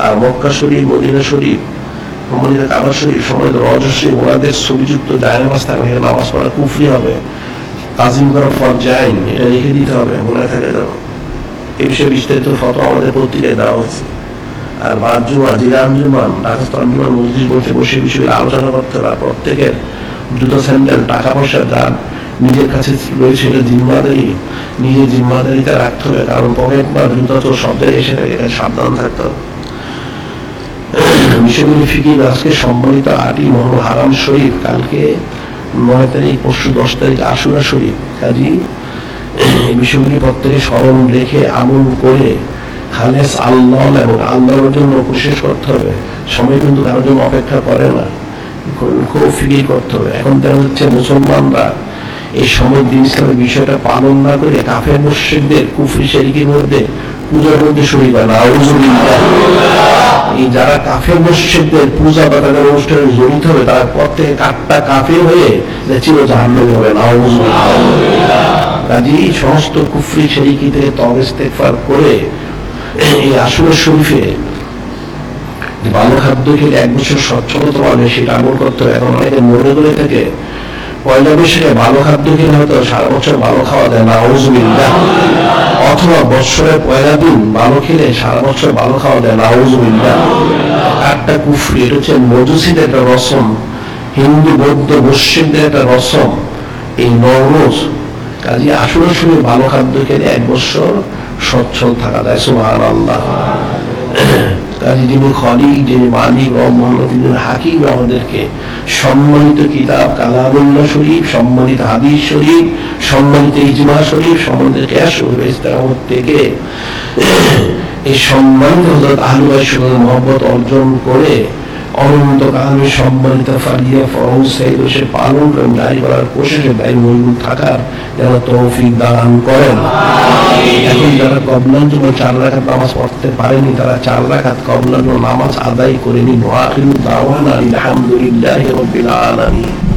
আর Mecca Sharif, Medina Sharif, Medina Kaaba Sharif সময় রজস্বী ওনাদের ছবিযুক্ত ডায়নামাজ থাকবে, এখানে নামাজ পড়া কুফরি হবে, তাজিম করার ফল যায় এটা লিখে দিতে হবে, মনে থাকে এই বিষয়ে বিস্তারিত ফটো আমাদের পত্রিকায় দেওয়া হয়েছে। আর মসজিদ বসে বসে বিষয়ে আলোচনা করতে আর প্রত্যেকের স্যান্ডেল টাকা নিজের কাছে রয়েছে, এটা জিম্মাদারি। নিজের জিম্মাদারিতে রাখতে হবে, কারণ পকেট বা জুতো তো জায়গায় এসে সাবধান বিষয়গুলি ফিকির আজকে সম্মানিত আটি মহল হারাম শরীফ, কালকে নয় তারিখ, পরশু দশ তারিখ আশুরা শরীফ। কাজী এই বিষয়গুলি প্রত্যেকে স্মরণ রেখে আমল করে খালেস আল্লাহ এবং আল্লাহর জন্য কোশিশ করতে হবে। সময় কিন্তু কারোর জন্য অপেক্ষা করে না। করতে হবে। এখন দেখা মুসলমানরা এই সময় দিন ইসলামের বিষয়টা পালন না করে কাফের কুফরি শরিকের মধ্যে এই যারা কাফের মুশ্রিকদের পূজা বা তাদের অনুষ্ঠানে জড়িত হবে, তারা কাঠটা কাফের হয়ে হবে। সমস্ত কুফরি থেকে তবে করে এই আসর শরীফে ভালো খাদ্য খেলে এক বছর সচ্ছলতা পাবে, সেটা আমল করতে হবে। এখন অনেকে মনে করে থাকে, পয়লা বৈশাখে ভালো খাদ্য খেলে হয়তো সারা বছর ভালো খাওয়া যায় না আউজুবিল্লাহ অথবা বৎসরের পয়লা দিন ভালো খেলে সারা বছর ভালো খাওয়া যায় না আউজুবিল্লাহ একটা কুফরি, এটা হচ্ছে মজুসিদের একটা রসম, হিন্দু বৌদ্ধ মুসলিমদের একটা রসম, এই নররোজ কাজে আসলে শুনে ভালো খাদ্য খেলে এক বছর সচ্ছল থাকা যায় সুহান আল্লাহ মালিক ও হাকিম আমাদেরকে সম্মানিত কিতাব, কালামুল্লাহ শরীফ, সম্মানিত হাদিস শরীফ, সম্মানিত ইজমা শরীফ, সম্মানিত ক্যাশ ইসলামত থেকে এই সম্মানিত হজরত আহলুবাই সুন্দর মোহাম্মত অর্জন করে অনন্তকালে সম্মানিত ফারিয়া ফরজ সে পালন এবং জারি করার কোশিশে ব্যয়বহুল থাকার যেন তৌফিক দান করেন। এখন যারা কবলার জন্য চার রাখাত নামাজ পড়তে পারেনি তারা চার রাখাত কবলার জন্য নামাজ আদায় করে নোয়াখিল দাওয়ান আলহামদুলিল্লাহি রাব্বিল আলামিন।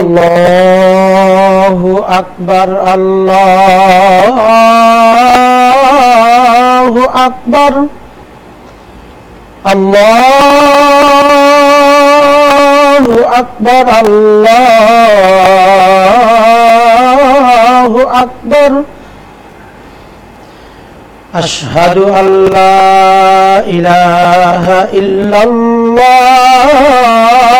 اللہ اکبر اللہ اکبر اللہ اکبر اللہ اکبر اشہد اللہ الہ الا اللہ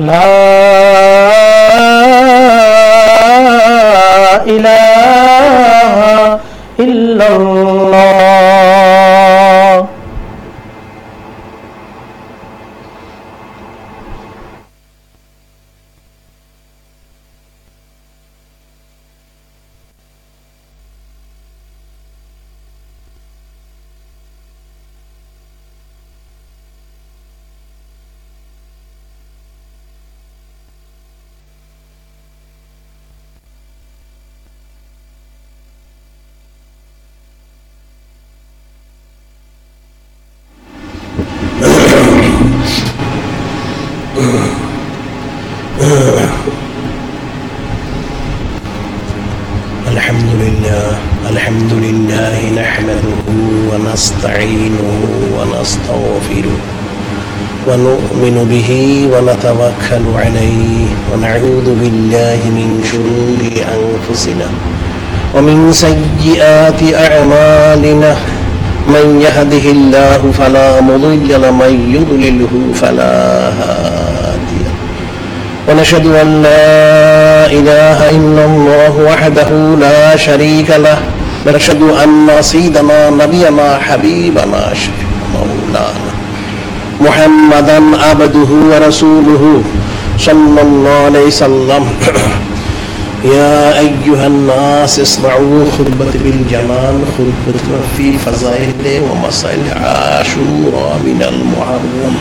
La ومن سيئات أعمالنا. من يهده الله فلا مضل له من يضلله فلا هادي ونشهد أن لا إله إلا الله وحده لا شريك له. ونشهد أن سيدنا نبينا حبيبنا مولانا محمدا عبده ورسوله. صلى الله عليه وسلم. يا أيها الناس اسمعوا خطبة بالجمال خطبة في فضائل ومسائل عاشورا من المحرم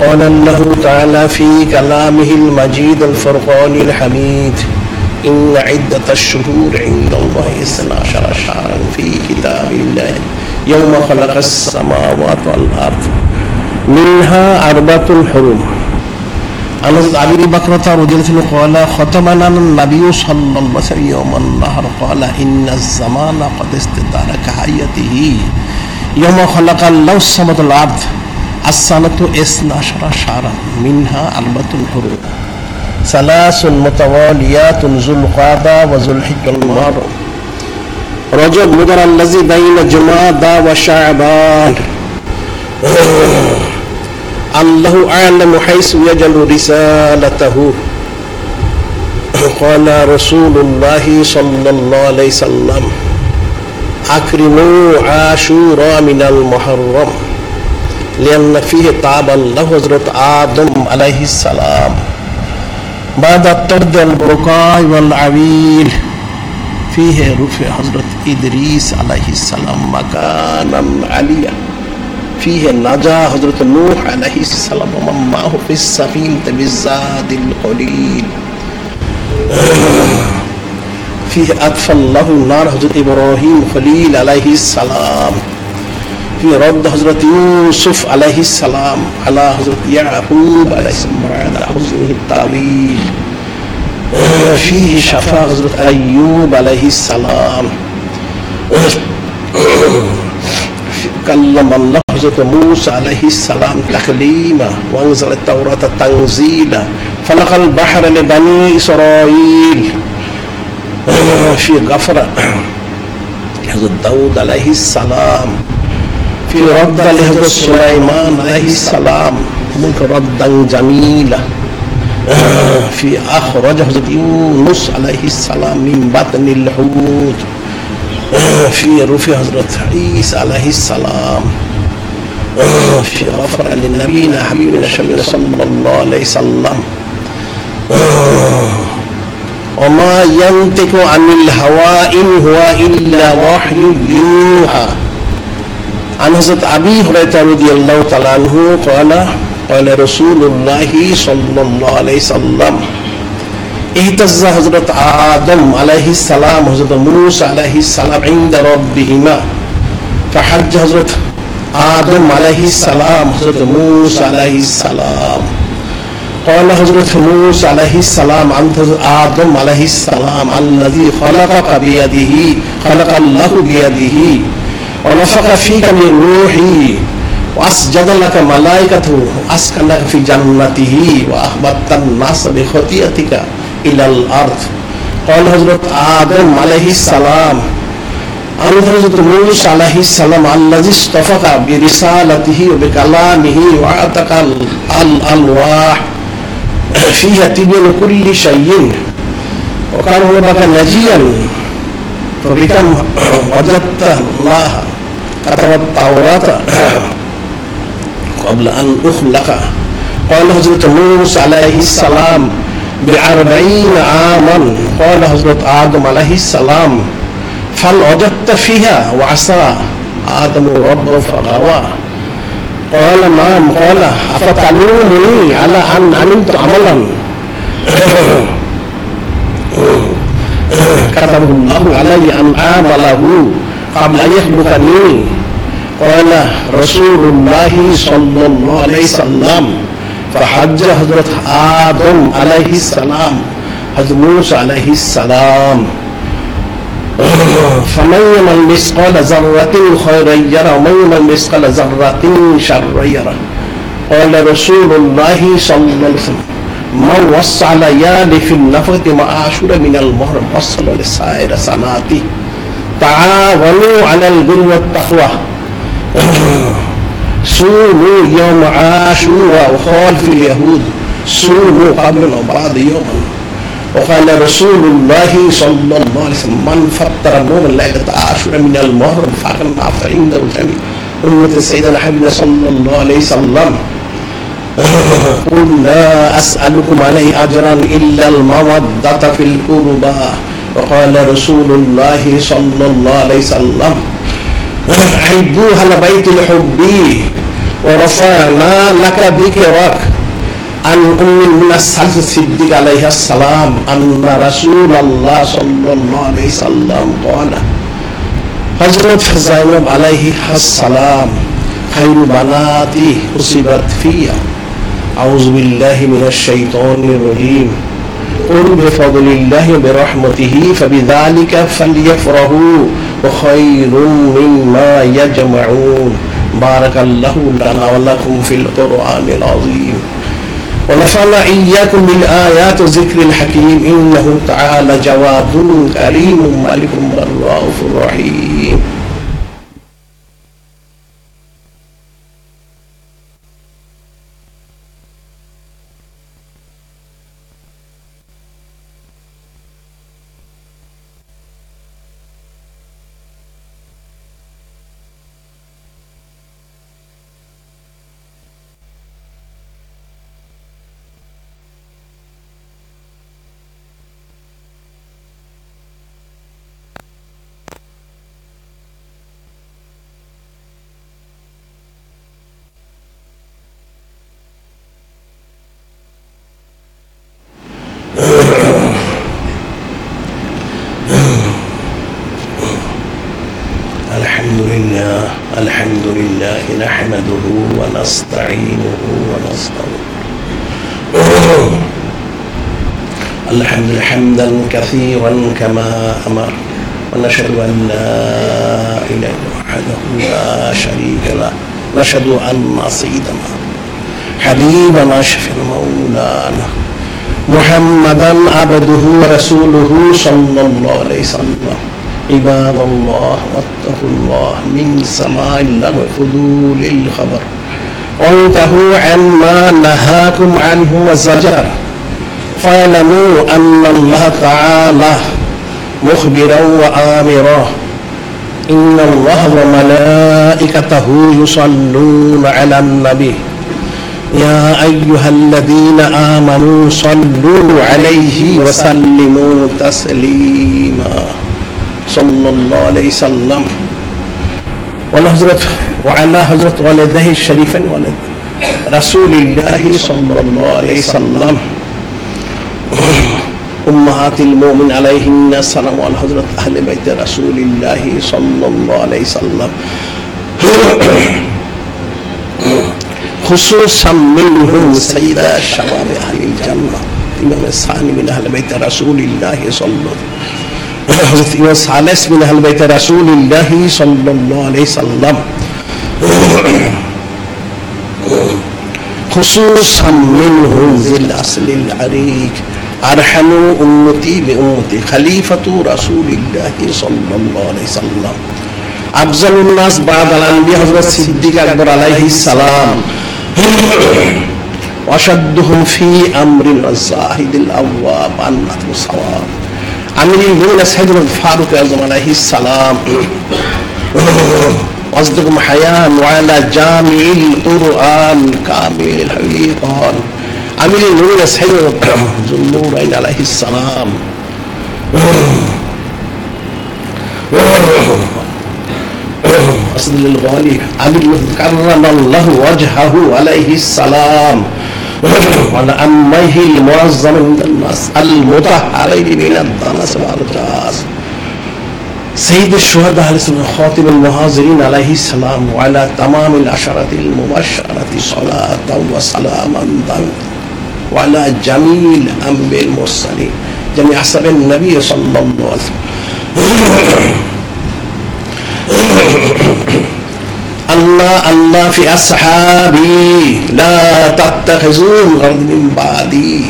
قال الله تعالى في كلامه المجيد الفرقان الحميد إن عدة الشهور عند الله اثنا عشر شهرا في كتاب الله يوم خلق السماوات والأرض منها أربعة حرم. عن أبي بكرة رضي الله قال ختمنا النبي صلى الله عليه وسلم يوم النهر قال إن الزمان قد استدار كحيته يوم خلق الله السماوات والأرض السنة اثنا عشر شهرا منها أربعة حرم ثلاث متواليات ذو القعدة وذو الحجة المحرم رجب مدر الذي بين جمادى وشعبان. الله أعلم حيث يجل رسالته. قال رسول الله صلى الله عليه وسلم أكرموا عاشورا من المحرم لأن فيه تاب الله حضرت آدم عليه السلام. بعد الطرد البكاء والعويل فيه رفع حضرت إدريس عليه السلام مكانا عليا. فيه نجا حضرت نوح عليه السلام ومن معه في السفينة بالزاد القليل. فيه أطفى الله النار حضرت إبراهيم خليل عليه السلام. في رد حضرت يوسف عليه السلام على حضرت يعقوب عليه السلام على حزنه الطويل فيه شفاء حضرت أيوب عليه السلام. كلم الله حضرت موسى عليه السلام تكليما وانزل التوراة تنزيلا. فلق البحر لبني إسرائيل. في غفرة. حضرت داود عليه السلام. في رد لحضرت سليمان عليه السلام. ملك ردا جميلا. في أخرج حضرت يونس عليه السلام من بطن الحوت. في رفع حضرت عيسى عليه السلام. في غفر لنبينا حبيبنا شبينا صلى الله عليه وسلم. وما ينطق عن الهوى إن هو إلا وحي يوحى. عن حضرت أبي هريرة رضي الله تعالى عنه قال قال رسول الله صلى الله عليه وسلم اهتز حضرت آدم عليه السلام حضرت موسى عليه السلام عند ربهما. فحج حضرت آدم عليه السلام حضرت موسى عليه السلام. قال حضرت موسى عليه السلام عن حضرت آدم عليه السلام الذي خلقك بيده خلق الله بيده ونفخ فيك من روحي وأسجد لك ملائكته وأسكنك في جنته وأخبرت الناس بخطيئتك. إلى الأرض. قال হজরত آدم عليه السلام. قال হজরত موسى عليه السلام الذي استفق برسالته وبكلامه ও বিকালামিহি فيها تبين كل شيء. وكان هو بقى نجيا. فبكم وجدت الله. كتب التوراة قبل أن أخلق. قال حضرة موسى عليه السلام. بأربعين عاما قال حضرت آدم عليه السلام فهل وجدت فيها وعصى آدم ربه فغوى قال نعم. قال أفتعلمني على أن عملت عملا؟ كتبه الله علي أن عامله قبل أن يخلقني قال رسول الله صلى الله عليه وسلم. فحج حضرت آدم عليه السلام حضرت موسى عليه السلام. فمن يمن مثقال ذرة خيرا يرى ومن يمن مثقال ذرة شرا يرى قال رسول الله صلى الله عليه وسلم من وسع ليالي في النفقة عاشور من المهر وصل لسائر سناته تعاونوا على البر والتقوى. صوموا يوم عاشوراء وخالف اليهود صوموا قبل وبعد يوم وقال رسول الله صلى الله عليه وسلم من فطر نوم ليلة عاشوراء من المهر فقد عفى عنده الجميع. أمة سيدنا حبيبنا صلى الله عليه وسلم. قل لا أسألكم عليه أجرا إلا المودة في القربى. وقال رسول الله صلى الله عليه وسلم حبوها لبيت الحب ورفعنا لك ذكرك عن أم من السلف الصديق عليه السلام. أن رسول الله صلى الله عليه وسلم قال حضرت زينب عليه السلام. خير بناتي أصيبت فيها أعوذ بالله من الشيطان الرجيم. قل بفضل الله وبرحمته فبذلك فليفرحوا. وخير مما يجمعون. بارك الله لنا ولكم في القرآن العظيم. ونفعنا إياكم بالآيات وذكر الحكيم. إنه تعالى جواد كريم ملك الرؤوف الرحيم. كما أمر. ونشهد أن لا إله الا وحده لا شريك له. نشهد أن سيدنا حبيبنا شفيع مولانا محمدا عبده ورسوله صلى الله عليه وسلم. عباد الله واتقوا الله من سماع اللغو خذوا للخبر. وانتهوا عما نهاكم عنه وزجر. فاعلموا أن الله تعالى مخبرا وآمرا. إن الله وملائكته يصلون على النبي. يا أيها الذين آمنوا صلوا عليه وسلموا تسليما. صلى الله عليه وسلم. ونهزرت وعلى حضرة والديه الشريفين ولد رسول الله صلى الله عليه وسلم. أمهات المؤمن عليهن السلام وعلى حضرة أهل بيت رسول الله صلى الله عليه وسلم. خصوصا منهم سيد الشباب أهل الجنة إمام الثاني من أهل بيت رسول الله صلى الله عليه وسلم. إمام الثالث من أهل بيت رسول الله صلى الله عليه وسلم. خصوصا منهم ذي الأصل العريق. أرحم أمتي بأمتي خليفة رسول الله صلى الله عليه وسلم. أفضل الناس بعد الأنبياء حضرت صديق أكبر عليه السلام. وأشدهم في أمر الزاهد الأواب النطق الصواب. أمير المؤمنين سيدنا الفاروق أعظم عليه السلام. وأصدقهم حياة وعلى جامع القرآن كامل الحقيقان أمير المؤمنين سيدنا ذو النورين عليه السلام. أصل الغالي علي كرم الله وجهه عليه السلام. أمه المعظم من الناس المطهرين من الدنس والرجاس سيد الشهداء السلام خاتم المهاجرين عليه السلام وعلى تمام العشرة المبشرة صلاة وسلاما. دائما وعلى جميع الأنبياء المرسلين. جميع أحسب النبي صلى الله عليه وسلم. الله الله في أصحابي. لا تتخذون غرض من بعدي.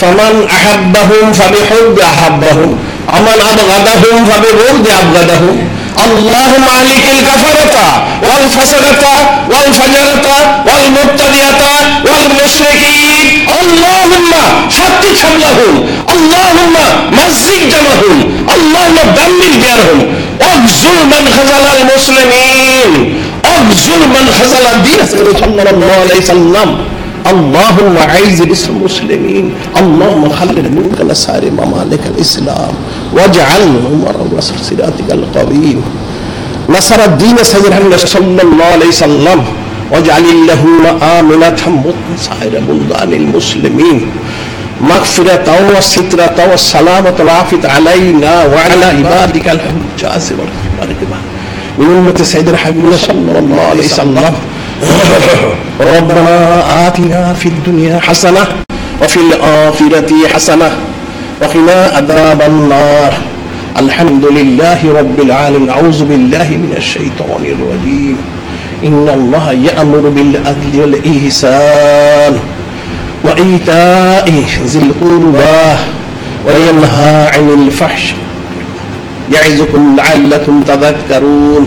فمن أحبهم فبحب أحبهم. ومن أبغضهم فببغض أبغضهم. اللهم عليك الكفرة والفسقة والفجرة والمبتدئة والمشركين. اللهم شتت شملهم اللهم مزق جمعهم اللهم دمر ديارهم. واغزل من خزل المسلمين اغزل من خزل الدين. صلى الله عليه وسلم. اللهم أعز باسم المسلمين اللهم خلد ملك لسائر ممالك الإسلام. واجعل وسر صراطك القويم نصر الدين سيدنا صلى الله عليه وسلم واجعل اللهم آمنة مطمئنة بلدان المسلمين. مغفرة وسترة والسلامة والعافية علينا وعلى عبادك والرحمن من أمة سيدنا حبيبنا صلى الله عليه وسلم ربنا آتنا في الدنيا حسنة وفي الآخرة حسنة وقنا عذاب النار. الحمد لله رب العالمين. أعوذ بالله من الشيطان الرجيم. إن الله يأمر بالعدل والإحسان وإيتاء ذي القربى وينهى عن الفحش. يعظكم لعلكم تذكرون.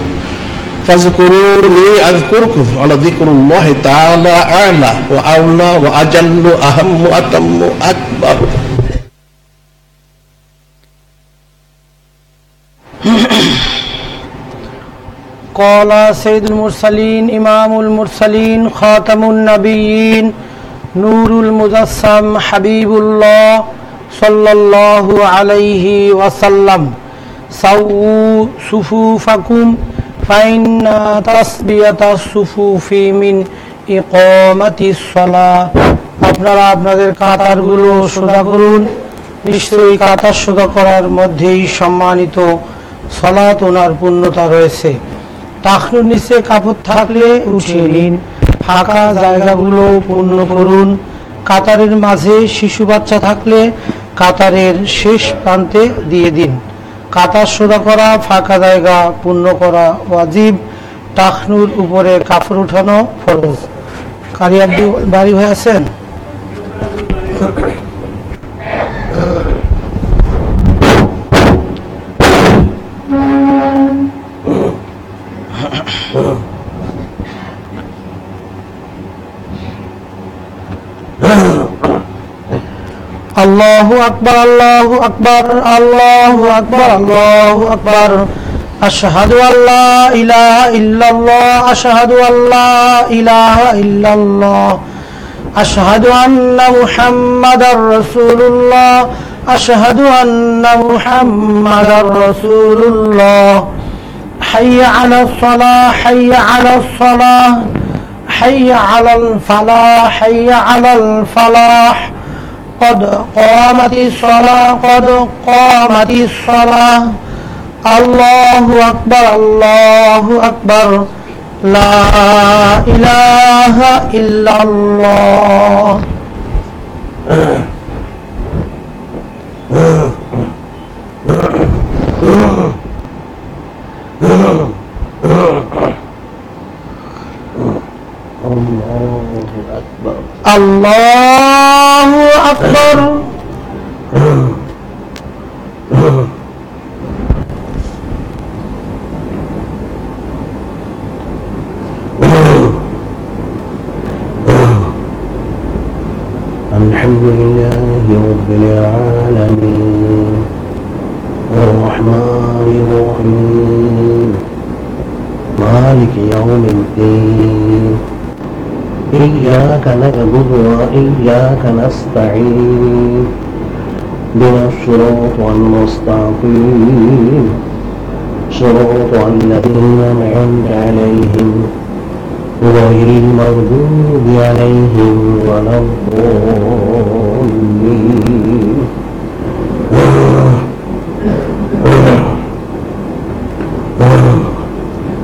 فاذكروني أذكركم ولذكر الله تعالى أعلى وأولى وأجل وأهم وأتم أكبر قال سيد المرسلين إمام المرسلين خاتم النبيين نور المجسم حبيب الله صلى الله عليه وسلم سووا صفوفكم فإن تسبية الصفوف من إقامة الصلاة আপনারা আপনাদের কাতারগুলো সোজা করুন নিশ্চয়ই কাতার সোজা করার মধ্যেই সম্মানিত সলাত ওনার পূর্ণতা রয়েছে টাকনুর নিচে কাপড় থাকলে উঠিয়ে নিন। ফাঁকা জায়গাগুলো পূর্ণ করুন। কাতারের মাঝে শিশু বাচ্চা থাকলে কাতারের শেষ প্রান্তে দিয়ে দিন। কাতার সোজা করা, ফাঁকা জায়গা পূর্ণ করা ওয়াজিব। টাকনুর উপরে কাপড় উঠানো ফরজ। কারি আব্দু বাড়ি হয়ে আছেন? আল্লাহু আকবার আল্লাহু আকবার আল্লাহু আকবার আল্লাহু আকবার আশহাদু আল্লা ইলাহা ইল্লাল্লাহ আশহাদু আল্লা ইলাহা ইল্লাল্লাহ আশহাদু আন্না মুহাম্মাদার রাসূলুল্লাহ আশহাদু আন্না মুহাম্মাদার রাসূলুল্লাহ حي على الصلاة حي على الصلاة حي على الفلاح حي على الفلاح قد قامت الصلاة قد قامت الصلاة الله أكبر الله أكبر لا إله إلا الله الله أكبر الحمد غير المغضوب عليهم ولا الضالين.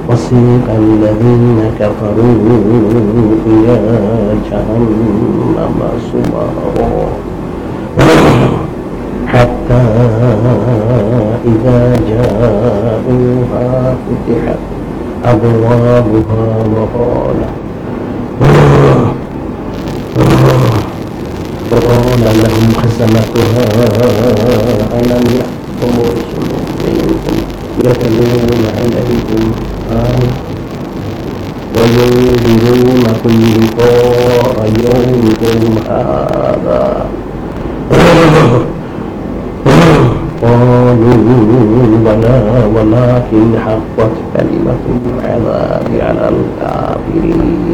وسيق الذين كفروا إلى جهنم سمرا حتى إذا جاءوها فتحت أبوابها وقال وقال لهم خزنتها. ألم يحكم رسل منكم يتلون عليكم آية وينذرونكم لقاء يومكم هذا. قالوا بلى ولكن حقت كلمة العذاب على الكافرين.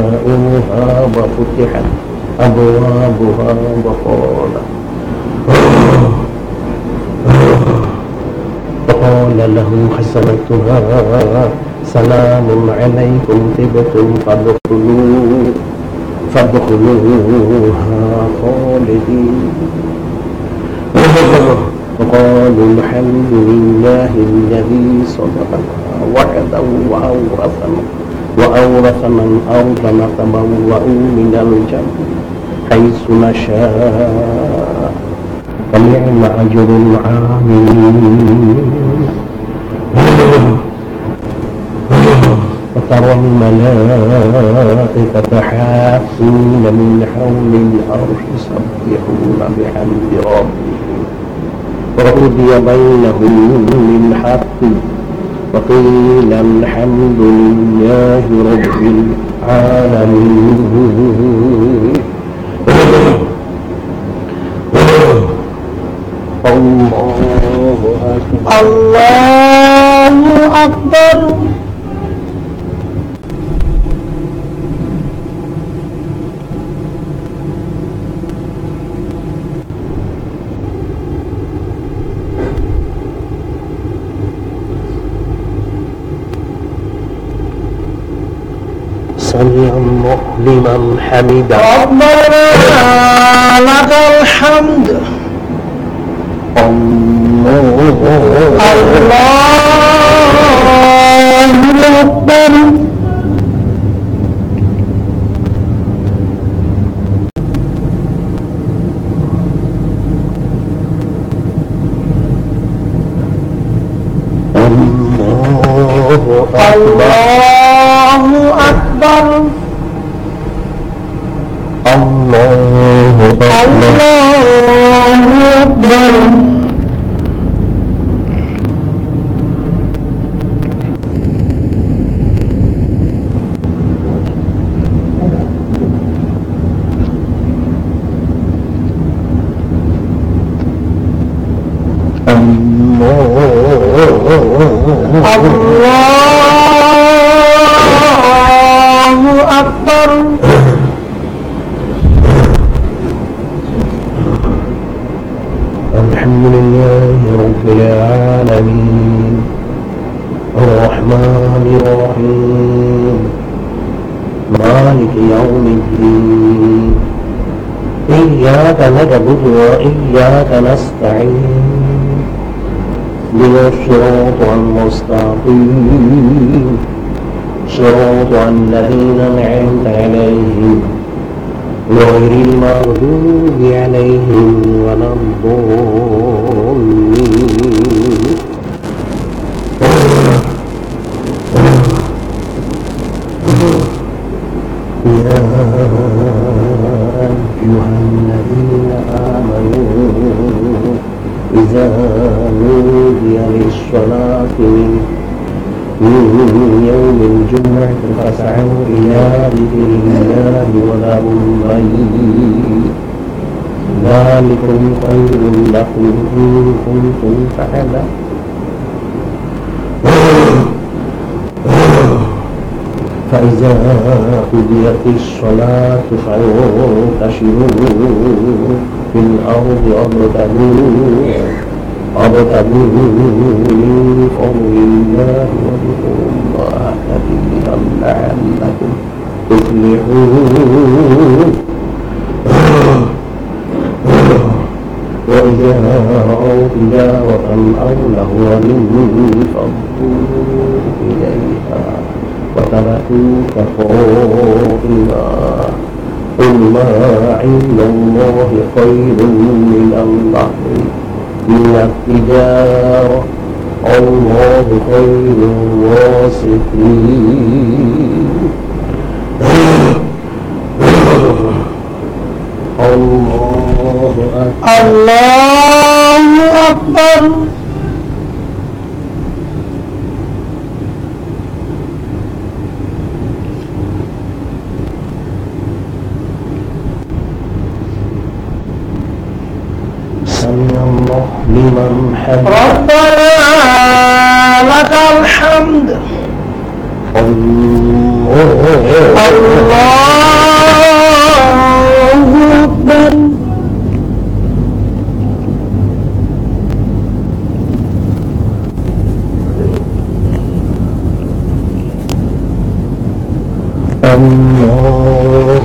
وفتحت أبوابها وقال. وقال لهم حسنتها سلام عليكم طبتم فادخلوا فادخلوها خالدين. وقالوا الحمد لله الذي صدقنا وعده وأورثنا وأورثنا الأرض نتبوأ من الجنة حيث نشاء. ونعم أجر العاملين. وترى الملائكة حافين من حول العرش يسبحون بحمد ربهم. وقضي بينهم بالحق. وقيل الحمد لله رب العالمين. الله أكبر. الله أكبر لمن حمده. ربنا لك الحمد. الله. قضيت الصلاة فانتشروا في الأرض وابتغوا وابتغوا من فضل الله واذكروا الله كثيرا لعلكم تفلحون وإذا رأوا تجارة أو لهوا انفضوا إليها. وتركوك قائما قل ما عند الله خير من اللهو من التجارة الله خير الراسخين الله أكبر الله أكبر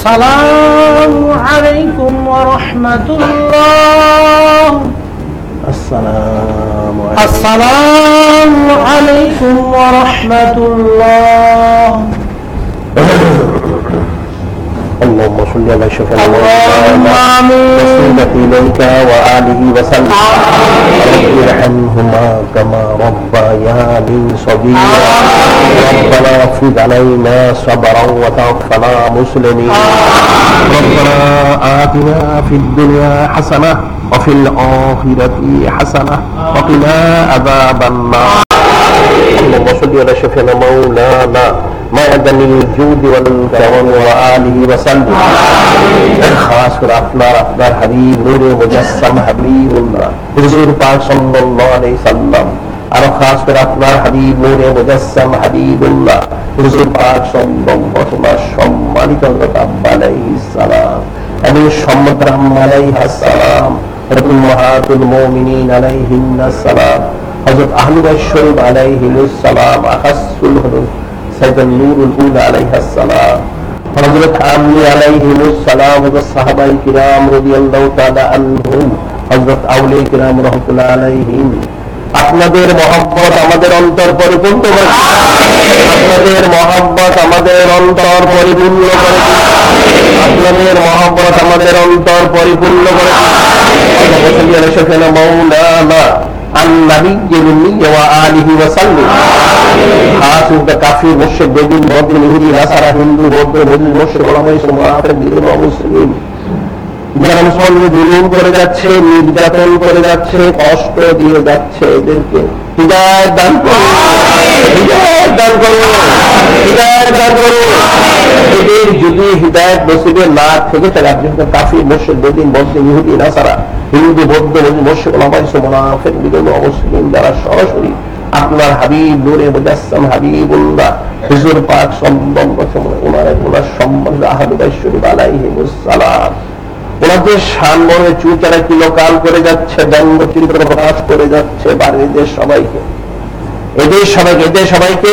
السلام عليكم ورحمة الله. السلام عليكم. السلام عليكم ورحمة الله. اللهم صل على اللهم آمين. وسيلة إليك وآله وسلم. رب ارحمهما كما ربياني صغيرا. ربنا افرض علينا صبرا وتوفنا مسلمين ربنا آتنا في الدنيا حسنة وفي الآخرة حسنة وقنا عذاب النار. اللهم صل على شفيعنا مولانا معدن الجود والكرم وآله وسلم খাস করে আপনার আপনার হাবিব নূরে মুজাসসাম হাবিবুল্লাহ হুজুর পাক সাল্লাল্লাহু আলাইহি সাল্লাম আরো খাস করে আপনার হাবিব নূরে মুজাসসাম হাবিবুল্লাহ হুজুর পাক সাল্লাল্লাহু আলাইহি সম্মানিত হযরত আব্বা আলাইহিস সালাম এবং সম্মত রাহমান আলাইহিস সালাম উম্মাহাতুল মুমিনিন আলাইহিন্নাস সালাম হযরত আহলুল শরীফ আলাইহিমুস সালাম আকাসুল হুদুদ আপনাদের মহাব্বত আমাদের অন্তর পরিপূর্ণ আপনাদের মহাব্বত আমাদের অন্তর পরিপূর্ণ আপনাদের মহাব্বত আমাদের অন্তর পরিপূর্ণ করে মৌলানা নির্যাতন করে যাচ্ছে, কষ্ট দিয়ে যাচ্ছে এদেরকে। হৃদয়ের দান করুন দান করুন দান এদের যদি হৃদায়ত বসিবে না থেকে থাকে আপনি কাফি মুর্শিদ বেদিন বলছেন ইহুদি নাসারা হিন্দু বৌদ্ধ মুসলিম যারা সরাসরি আপনার হাবিব নূরে মুজাসসাম হাবিবুল্লাহ হুজুর পাক সম্বন্ধ ওনার ওনার সম্বন্ধে আহাদুবাইশ্বরী আলাইহিমুস সালাম ওনাদের সানমনে চুচারা কিলোকাল করে যাচ্ছে ব্যঙ্গচিত্র প্রকাশ করে যাচ্ছে বাড়িদের সবাইকে এদের সবাইকে এদের সবাইকে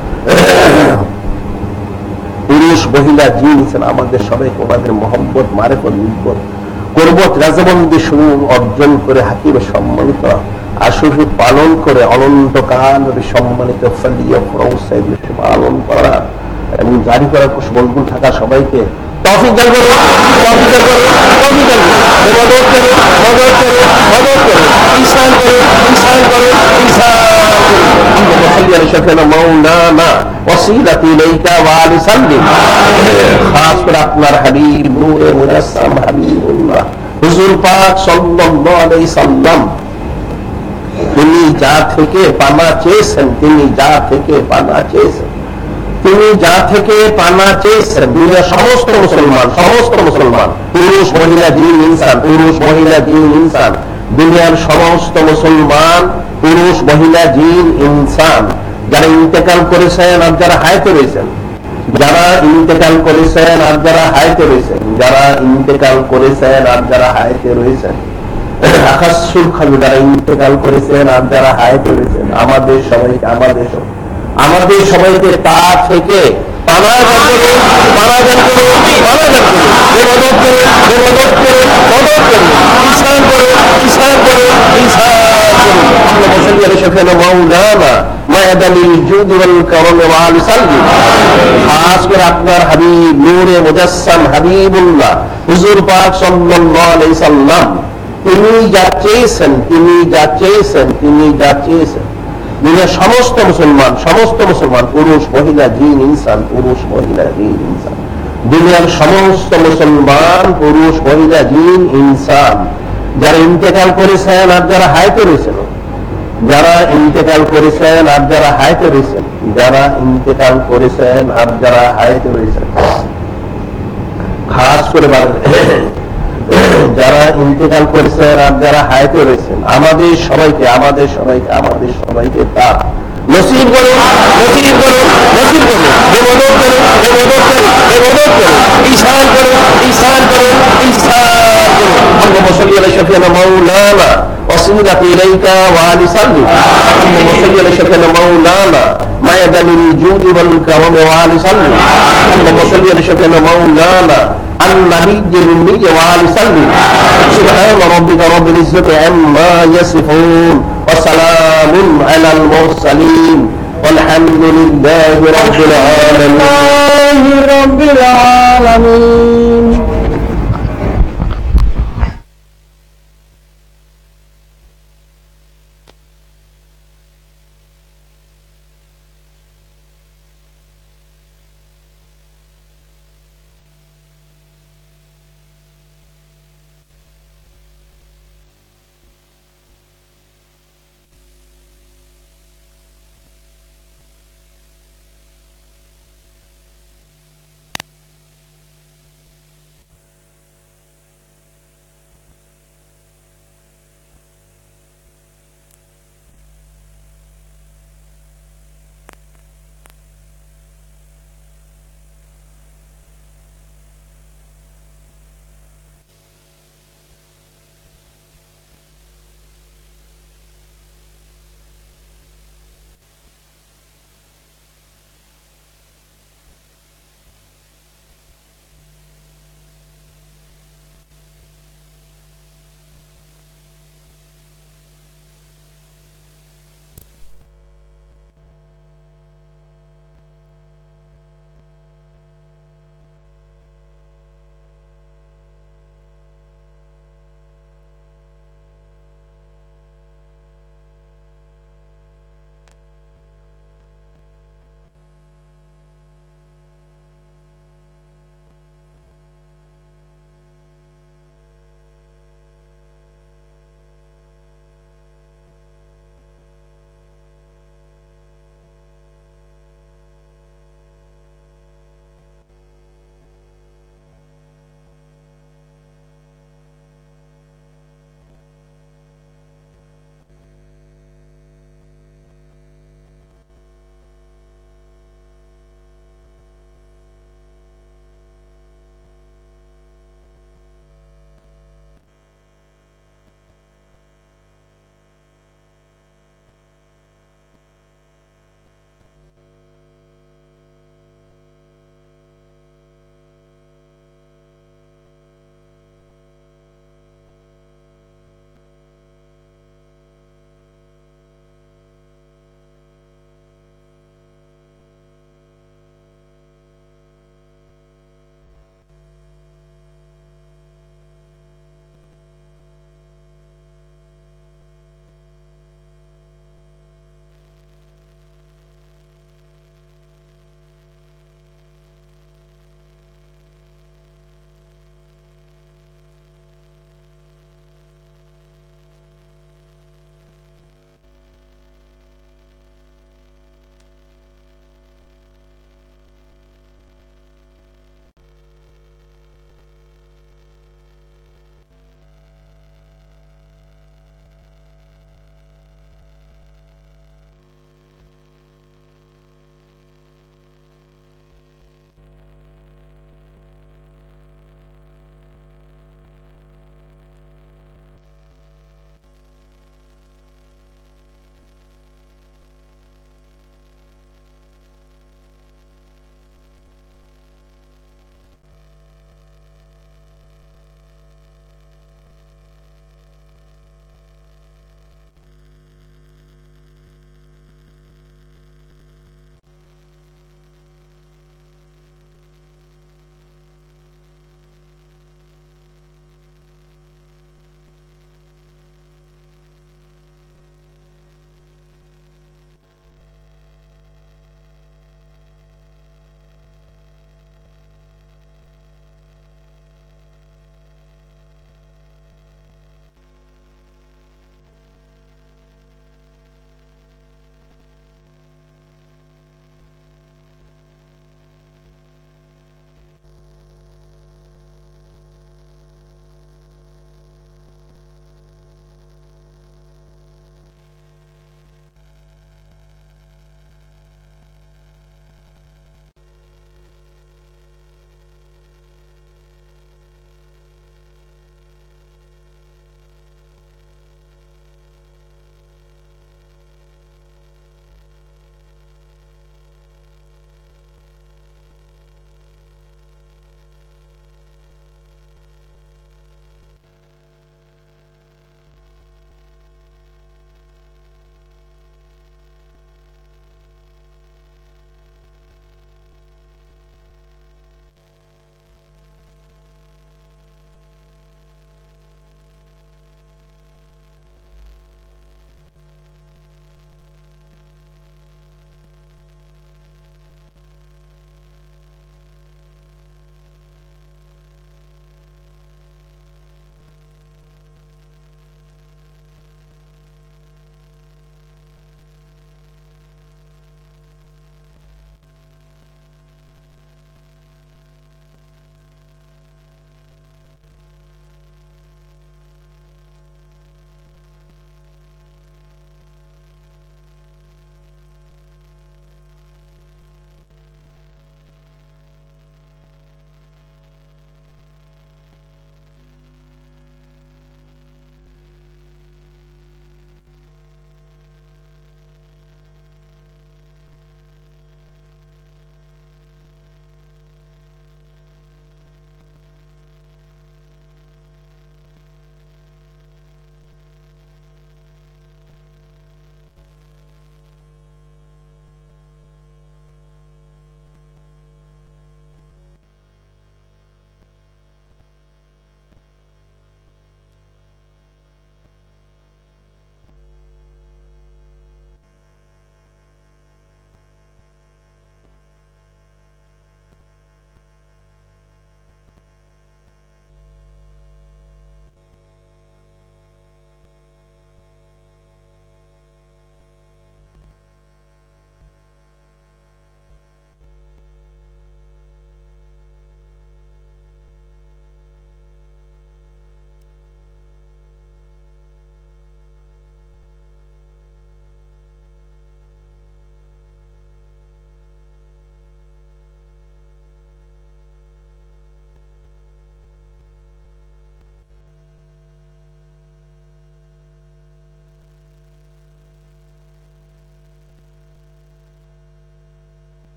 পুরুষ, মহিলা, জিন নিছেন আমাদের সবাইকে ওনাদের মোহাম্মদ মারেফত নিজবত করবত, রাজবন্দি সুর অর্জন করে, হাকিমে সম্মানিত আশুফি পালন করে অনন্তকাল সম্মানিত পালন করা এবং জারি করার মজবুল থাকা সবাইকে তফিক করো দান করো মদত করো মদত করো মদত করো ইসান করো ইসান করো ইসান করো اللهم صل على شفيعنا مولانا وسيلة إليك وآل سلم খাস করে আপনার হাবিব নূরে মুজাসসাম হাবিবুল্লাহ হুজুর পাক সাল্লাল্লাহু আলাইহি সাল্লাম তিনি যা থেকে পানা চেয়েছেন তিনি যা থেকে পানা চেয়েছেন তিনি যা থেকে পানা চেয়েছেন দুনিয়ার সমস্ত মুসলমান সমস্ত মুসলমান পুরুষ মহিলা জিন ইনসান পুরুষ মহিলা জিন ইনসান দুনিয়ার সমস্ত মুসলমান, পুরুষ, মহিলা, জিন, ইনসান, যারা ইন্তেকাল করেছেন আর যারা হায়াতে রয়েছেন, যারা ইন্তেকাল করেছেন আর যারা হায়াতে রয়েছেন, যারা ইন্তেকাল করেছেন আর যারা হায়াতে রয়েছেন ইন্তেকাল করেছেন আর যারা হায়াতে রয়েছেন আমাদের সবাইকে আমাদের সবাইকে তা থেকে পানাদান করুন, পানাদান করুন, পানাদান করুন। যে মদত করুন, যে মদত করুন, মদত করুন। ইহসান করুন, ইহসান করুন, ইহসান করুন। اللهم صل على شفيعنا مولانا معدن الجود والكرم وآل سلم খাস করে আপনার হাবিব নূরে মুজাসসাম হাবিবুল্লাহ হুজুর পাক সাল্লাল্লাহু আলাইহি সাল্লাম তিনি যা চেয়েছেন তিনি যা চেয়েছেন তিনি যা চেয়েছেন দুনিয়ার সমস্ত মুসলমান সমস্ত মুসলমান, পুরুষ, মহিলা, জিন, ইনসান, পুরুষ, মহিলা, জিন, ইনসান। দুনিয়ার সমস্ত মুসলমান, পুরুষ, মহিলা, জিন, ইনসান। যারা ইন্তেকাল করেছেন আর যারা হায়াতে রয়েছেন। যারা ইন্তেকাল করেছেন আর যারা হায়াতে রয়েছেন। যারা ইন্তেকাল করেছেন আর যারা হায়াতে রয়েছেন। খাস করে বার- যারা ইন্তেকাল করেছেন আর যারা হায়াতে রয়েছেন আমাদের সবাইকে আমাদের সবাইকে আমাদের সবাইকে তার নসিব করুন নসিব করুন নসিব করুন বেমদদ করুন বেমদদ করুন বেমদদ করুন ঈশান করুন ঈশান করুন ঈশান করুন اللهم صل على شفيعنا مولانا وسيلة إليك وعلى سلم اللهم صل على شفيعنا مولانا ما يدن الجود والكرم وعلى سلم اللهم صل على شفيعنا مولانا النبي الأمي وعلى سلم سبحان ربك رب العزة عما يصفون وسلام على المرسلين والحمد لله رب العالمين. رب العالمين.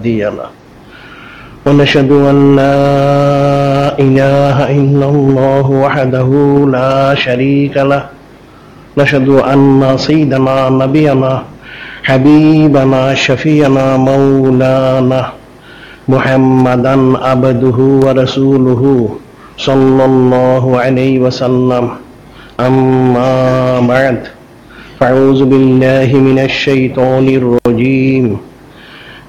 له ونشهد أن لا إله إلا الله وحده لا شريك له. نشهد أن سيدنا نبينا حبيبنا شفينا مولانا محمدا عبده ورسوله صلى الله عليه وسلم. أما بعد فأعوذ بالله من الشيطان الرجيم.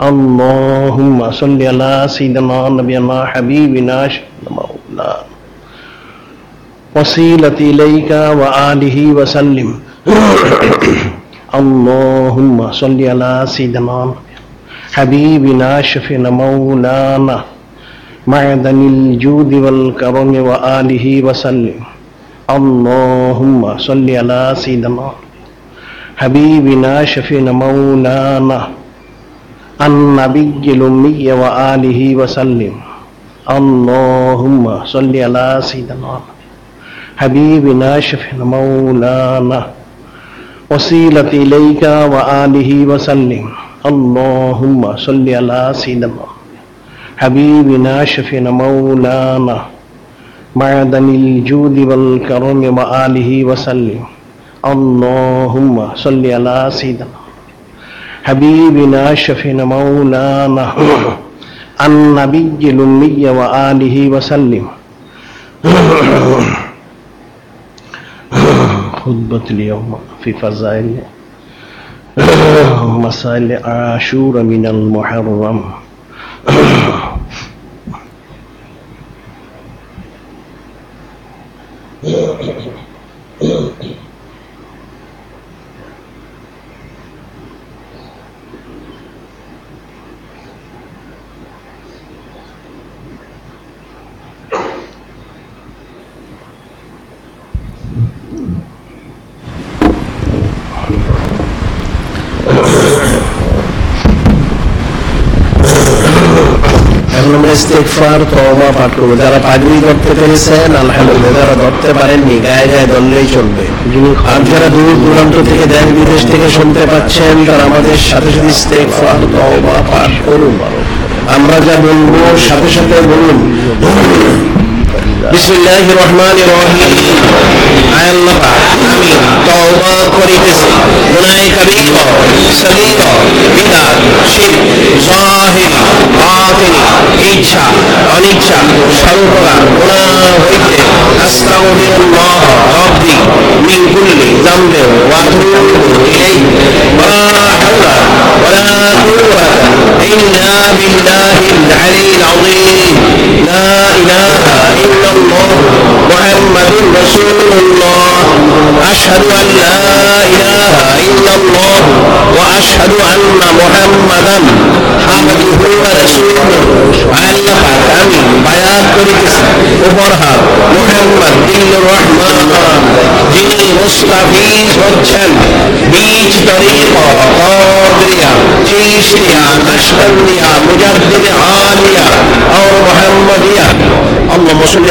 اللهم صل على سيدنا نبينا حبيبنا مولانا. وسيلة إليك وآله وسلم. اللهم صل على سيدنا حبيبنا شفينا مولانا. معدن الجود والكرم وآله وسلم. اللهم صل على سيدنا حبيبنا شفينا مولانا. النبي الأمي وآله وسلم. اللهم صل على سيدنا حبيبنا شفينا مولانا. وسيلة إليك وآله وسلم. اللهم صل على سيدنا حبيبنا شفينا مولانا. معدن الجود والكرم وآله وسلم. اللهم صل على سيدنا حبيبنا شفينا مولانا. النبي الأمي وآله وسلم. خطبة اليوم في فضائل مسائل عاشور من المحرم. যারা পাগড়ি করতে পেরেছেন, আলহামদুলিল্লাহ যারা ধরতে পারেননি, গায়ে গায়ে দলেই চলবে। আর যারা দূর দূরান্ত থেকে দেশ বিদেশ থেকে শুনতে পাচ্ছেন, তারা আমাদের সাথে সাথে স্টেক ফল বা পাঠ করুন। আমরা যা বলব, সাথে সাথে বলুন। বিসমিল্লাহ রহমান রহিম আয় আল্লাহ পাক, আমি তওবা করিতেছি গুনাহে কবির সগীর বিদআত শিরক জাহির বাতিল ইচ্ছা অনিচ্ছা সর্বপ্রকার গুনাহ হইতে আস্তাগফিরুল্লাহ রাব্বি মিন কুল্লি যামবিন ওয়া আতুবু ইলাইহি মা হাওলা ওয়ালা কুওয়াতা ইল্লা বিল্লাহিল আলিয়্যিল আযীম লা ইলাহা ইল্লাল্লাহ মুহাম্মাদুর রাসূলুল্লাহ আশহাদু আন লা ইলাহা ইল্লাল্লাহ ওয়া আশহাদু আন্না মুহাম্মাদান আবদুহু ওয়া রাসূলুহু আল্লাহ পাক আমি বায়াত করিতেছি উপর হাত মুহাম্মদ দিলুর রহমান যিনি মুস্তাফিজ হচ্ছেন বীজ তরিক قادرية চিশতিয়া নশবন্দিয়া মুজাদ্দিদ আলিয়া और محمدية اللهم صل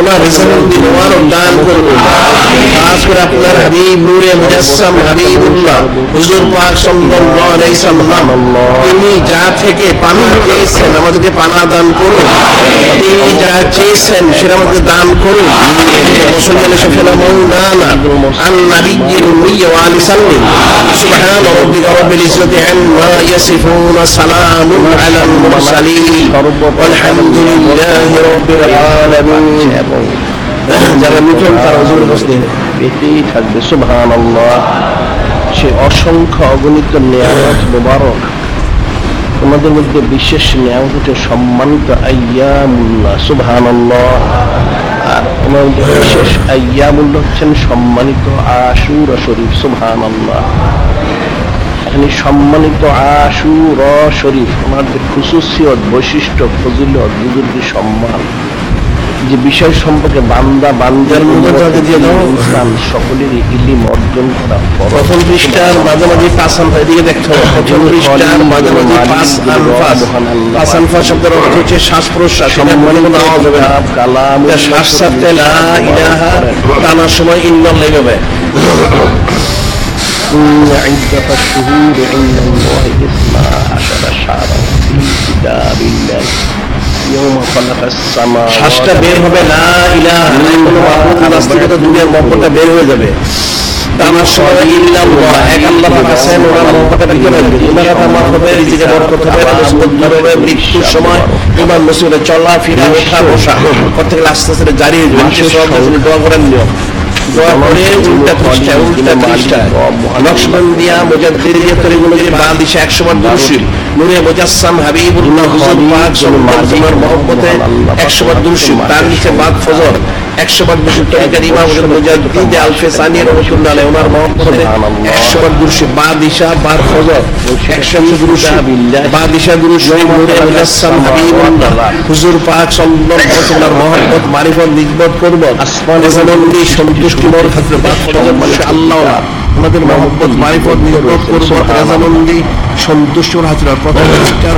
ওনার রেজাল্টুদ্দিন ওয়ারও দান করুন খাস করে আপনার হাবিব নূরে মুজাসসাম হাবিবুল্লাহ হুজুর পাক সাল্লাল্লাহু আলাইহি সাল্লাম তিনি যা থেকে পানা চেয়েছেন আমাদেরকে পানা দান করুন তিনি যা চেয়েছেন সেটা আমাদের দান করুন মুসলমানের সফল মৌলানা আন নাবিয়্যিল উম্মি ওয়া আলি সাল্লিম সুবহান রাব্বিকা রাব্বিল ইজ্জতি আম্মা ইয়াসিফুন সালামুন আলাল মুরসালিন والحمدلله رب العالمين এবং যারা নতুন, তারা হুজুর উপস্থিত। পেতেই থাকবে সুবহান সে অসংখ্য অগণিত নেয়ামত মোবারক। তোমাদের মধ্যে বিশেষ নিয়ামত সম্মানিত আয়ামুল্লাহ সুবহান আর তোমার বিশেষ আয়ামুল্লাহ হচ্ছেন সম্মানিত আশুর শরীফ সুবহান এখানে সম্মানিত আশুর শরীফ ওনাদের খুশুসিয়ত বৈশিষ্ট্য, ফজিলত বুজুর্গি সম্মান। যে বিষয় সম্পর্কে বান্দা বান্দার মধ্যে দিয়ে দাও ইনসান সকলেরই ইলিম অর্জন করা প্রথম পৃষ্ঠার মাঝামাঝি পাঁচ আনফা এদিকে দেখতে হবে প্রথম পৃষ্ঠার মাঝামাঝি পাঁচ আনফাস পাঁচ আনফা শব্দের অর্থ হচ্ছে শ্বাস প্রশ্বাস এটা মনে মনে আওয়াজ হবে না কালাম শ্বাস ছাড়তে লা ইলাহা টানার সময় ইন্নাল লেগে إن عدة الشهور عند الله اثنا عشر شهرا في كتاب الله يوم خلق السماوات শ্বাসটা বের হবে না ইলা দুনিয়ার মহব্বতটা বের হয়ে যাবে। আমার সময় ইল্লাল্লাহ এক আল্লাহ আছেন ওনার মহব্বতের ভিতরে ওনার কথা আমার হবে বরকত হবে মুসিবত হবে মৃত্যুর সময় ইমান চলা ফিরা ওঠা বসা প্রত্যেক আস্তে আস্তে জারি হয়ে যাবে দোয়া করেন নিয়ম। করে উল্টা পৃষ্ঠা উল্টা পৃষ্ঠা নকশবন্দিয়া মুজাদ্দিদিয়া তরিগুলো যে বাদ দিছে একশো বার দুরুশি নূরে মুজাসসাম হাবিবুল্লাহ হুজুর পাক মহব্বতে একশো বার দুরুশি তার নিচে বাদ ফজর একশো বার দুরুশি তরিকার ইমাম হুজুর আলফে সানিয়া রহমাতুল্লাহ ওনার মহব্বতে একশো বার দুরুশি বাদ ইশা ফজর একশো দুরুশি বাদ ইশা দুরুশি নূরে মুজাসসাম হাবিবুল্লাহ হুজুর পাক সাল্লাল্লাহু মহব্বত মারিফত নিসবত করব। সন্তুষ্টি মোর ক্ষেত্রে বাদ আল্লাহ আমাদের মহব্বত মারিফত নিসবত করব রাজামন্দি সন্তুষ্ট হাজির প্রথম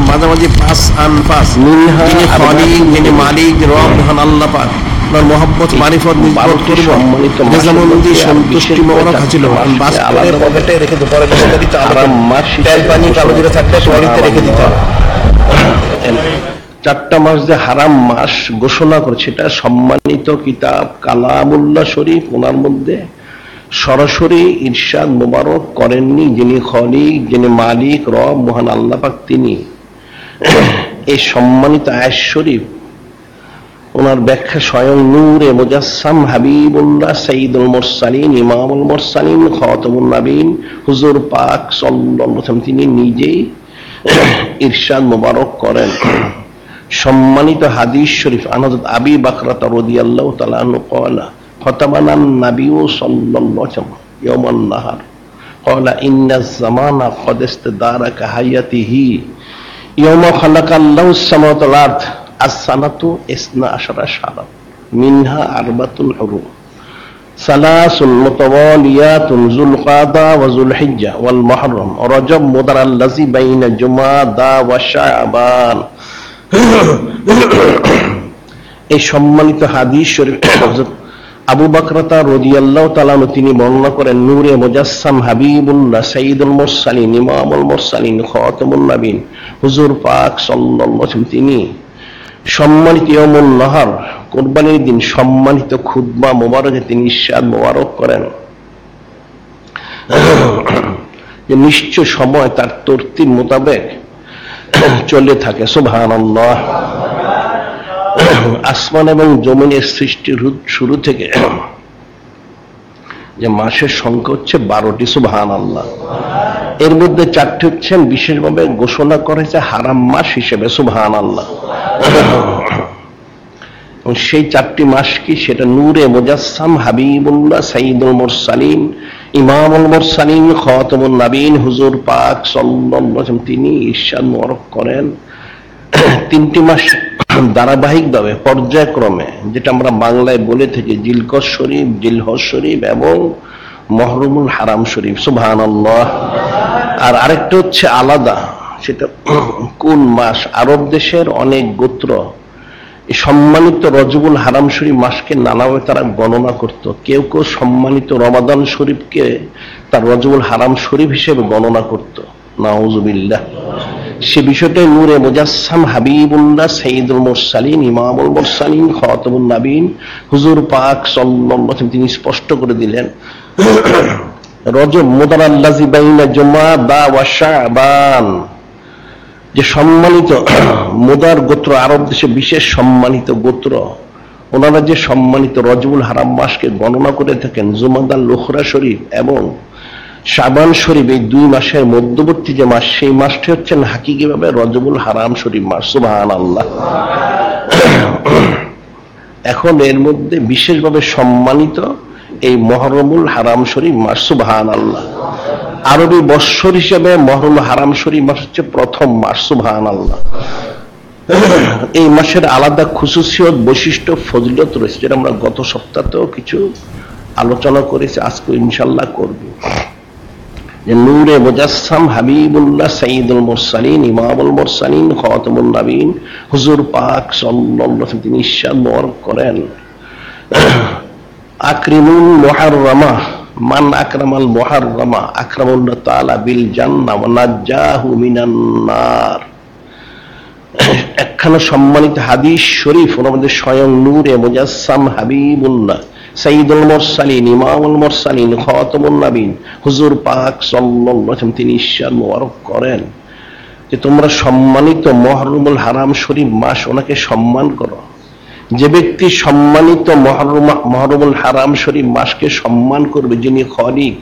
মাঝামাঝি পাঁচ আন পাঁচ যিনি মালিক রব মহান আল্লাহ পাক। আপনার মহব্বত মারিফত নিসবত করব। রাজামন্দি সন্তুষ্টি মোর হাজির বাস্তবে পকেটে রেখে দিতে পরে দিতে আরাম মাস তেল পানি কালো জিরা থাকলে টয়লেটে রেখে দিতে চারটা মাস যে হারাম মাস ঘোষণা করেছে এটা সম্মানিত কিতাব কালামুল্লাহ শরীফ ওনার মধ্যে সরাসরি ইরশাদ মোবারক করেননি যিনি খলিক যিনি মালিক রব মহান আল্লাহ পাক তিনি। এই সম্মানিত আয়াস শরীফ ওনার ব্যাখ্যা স্বয়ং নূরে মুজাসসাম হাবিবুল্লাহ সঈদুল মোরসালিন, ইমামুল মোরসালিন খতমুল নাবিন, হুজুর পাক সাল্লাম তিনি নিজেই ইরশাদ মোবারক করেন। সম্মানিত হাদিস শরীফ আনহজত আবি বাকরাত রদিয়াল্লাহ তালানু কলা খতামানান নাবিউ সাল্লাম ইয়মান নাহার। কলা ইন্না জামানা খদেস্ত দারা কাহাইয়াতিহি ইয়মা খালাকাল্লাহ সামাত আর্থ يوم خلق الله السماوات والارض السنه اثنا عشر شهرا منها اربعه حروم ثلاث متواليات ذو القعدة وذو الحجة والمحرم رجب مضر الذي بين جمادى وشعبان এই সম্মানিত হাদিস শরীফ হযরত আবু বকরতা রাদিয়াল্লাহু তাআলা আনহু তিনি বর্ণনা করেন নূরে মুজাসসাম হাবিবুল্লাহ সাইয়্যিদুল মুরসালিন ইমামুল মুরসালিন খাতামুন নবীন হুজুর পাক সাল্লাল্লাহু আলাইহি ওয়াসাল্লাম তিনি সম্মানিত ইয়মুল নাহার কোরবানির দিন সম্মানিত খুদ্া মোবারকে তিনি ঈশ্বাদ মোবারক করেন। যে নিশ্চয় সময় তার তর্তির মোতাবেক চলে থাকে, সুবহানাল্লাহ। আসমান এবং জমিনের সৃষ্টির শুরু থেকে যে মাসের সংখ্যা হচ্ছে বারোটি সুবহান আল্লাহ এর মধ্যে চারটি হচ্ছেন বিশেষভাবে ঘোষণা করেছে হারাম মাস হিসেবে সুবহান আল্লাহ সেই চারটি মাস কি? সেটা নূরে মুজাসসাম হাবিবুল্লাহ সাইদুল মুরসালিন, ইমামুল মুরসালিন খতমুল নাবিন হুজুর পাক সাল্লাল্লাহু তিনি ঈর্ষাদ মরক করেন। তিনটি মাস ধারাবাহিকভাবে পর্যায়ক্রমে, যেটা আমরা বাংলায় বলে থাকি জিলকস শরীফ, জিলহজ শরীফ এবং মহরুমুল হারাম শরীফ। সুবহান আর আরেকটা হচ্ছে আলাদা, সেটা কোন মাস? আরব দেশের অনেক গোত্র সম্মানিত রজবুল হারাম শরীফ মাসকে নানাভাবে তারা গণনা করত। কেউ কেউ সম্মানিত রমাদান শরীফকে তার রজবুল হারাম শরীফ হিসেবে গণনা করত। নাউজুবিল্লাহ সে বিষয়টাই নূরে মুজাসসাম হাবিবুল্লাহ সঈদুল মুরসালিন, ইমামুল মুরসালিন খতমুল নাবিন। হুজুর পাক সাল্লাল্লাহু তিনি স্পষ্ট করে দিলেন, রজব মুদারাল্লাজি বাইনা জুমা দা ওয়া শাবান। যে সম্মানিত মুদার গোত্র, আরব দেশে বিশেষ সম্মানিত গোত্র, ওনারা যে সম্মানিত রজবুল হারাম মাসকে গণনা করে থাকেন জুমাদাল লোখরা শরীফ এবং শাবান শরীফ এই দুই মাসের মধ্যবর্তী যে মাস, সেই মাসটি হচ্ছেন হাকিকিভাবে রজবুল হারাম শরীফ মাস সুবাহান আল্লাহ এখন এর মধ্যে বিশেষভাবে সম্মানিত এই মহরমুল হারাম শরীফ মাস সুবাহান আল্লাহ আরবি বৎসর হিসেবে মহরম হারাম শরীফ মাস হচ্ছে প্রথম মাস সুবহান আল্লাহ এই মাসের আলাদা খুশুসিয়ত বৈশিষ্ট্য, ফজিলত রয়েছে, যেটা আমরা গত সপ্তাহতেও কিছু আলোচনা করেছি আজকে ইনশাল্লাহ করব। যে নূরে মুজাসসাম হাবিবুল্লাহ সাইদুল মুরসালিন, ইমামুল মুরসালিন খতমুল নবীন, হুজুর পাক তিনি মোবারক করেন। আকরিমুল মুহাররামা, মান আকরামাল মুহাররামা আকরামুল্লাহ তাআলা বিল জান্নাহ ওয়া নাজ্জাহু মিনান নার। একখানা সম্মানিত হাদিস শরীফ ওর মধ্যে স্বয়ং নূরে মুজাসসাম হাবিবুল্লাহ সাইদুল মোরসালিন, ইমামুল মোরসালিন খতমুল হুজুর পাক তিনি ঈশ্বর মোবারক করেন যে তোমরা সম্মানিত মহরুমুল হারাম শরীফ মাস ওনাকে সম্মান করো। যে ব্যক্তি সম্মানিত মহরুমা মহরুমুল হারাম শরীফ মাসকে সম্মান করবে যিনি খলিক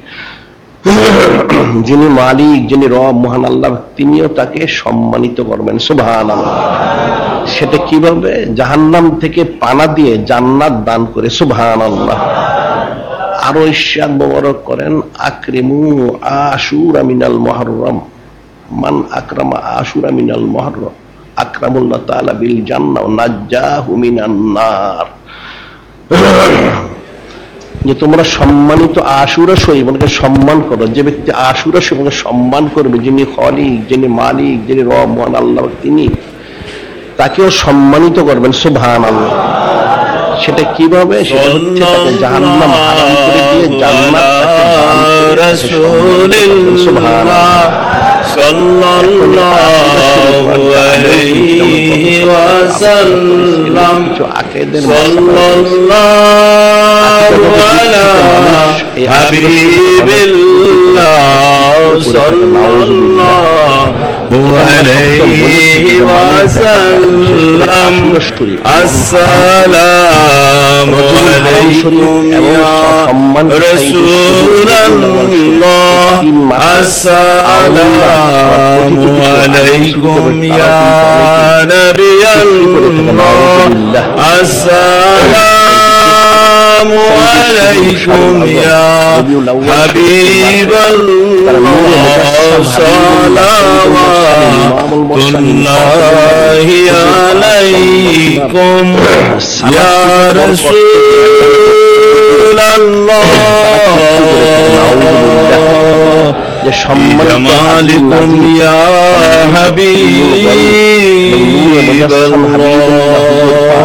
যিনি মালিক, যিনি রব, মহান আল্লাহ, তিনিও তাকে সম্মানিত করবেন। সুবহান সেটা কীভাবে? জাহান্নাম থেকে পানা দিয়ে জান্নাত দান করে। সুবহান আল্লাহ আরও ঈর্ষাদ মোবারক করেন, আকরিমু আশুরা আমিনাল মুহররম মান আকরামা আশুরা আমিনাল মুহররম আকরামুল্লাহ তাআলা বিল জান্নাহ ওয়া নাজ্জাহু মিনান নার। যে তোমরা সম্মানিত আশুরা ওনাকে সম্মান করো যে ব্যক্তি আশুরা শরীফ সম্মান করবে যিনি খলিক যিনি মালিক যিনি রব মহান আল্লাহ তিনি তাকেও সম্মানিত করবেন সুবহান আল্লাহ সেটা কীভাবে? সেটা হচ্ছে তাকে জাহান্নাম হারাম করে দিয়ে জান্নাত তাকে দান করে তাকে সম্মানিত করবেন। সুবহানাল্লাহ। সাল্লাল্লাহু আলাইহি ওয়াসাল্লাম কিছু আকেদের সাল্লাল্লাহু আলা হাবিবিল্লাহ সাল্লাল্লাহু আলাইহি ওয়াসাল্লাম আসসালামু আলাইকুম ইয়া রাসূলাল্লাহ আসসালামু আলাইকুম ইয়া السلام عليكم يا حبيب الله صلوات الله عليكم يا رسول الله. جمالكم يا حبيب الله.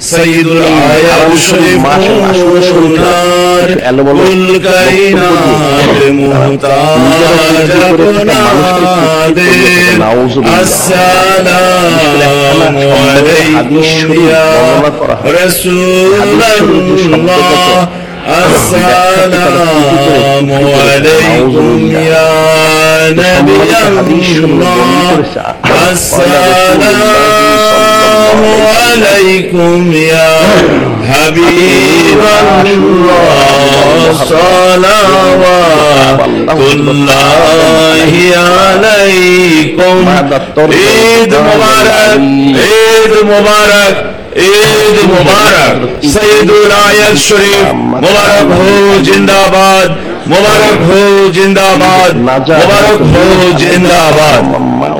সৈয়দুল আয়াত শরীফ মুনার কুল কায়নাত মুহতাজ আপনাদের আসসালামু আলাইকুম ইয়া রাসূলুল্লাহ আসসালামু আলাইকুম ইয়া নবিয়াল্লাহ الله عليكم يا حبيب الله صلوات الله عليكم. عيد مبارك عيد مبارك عيد مبارك. سيد الآية الشريف مبارك هو جند آباد مبارك هو جند آباد مبارك هو جند آباد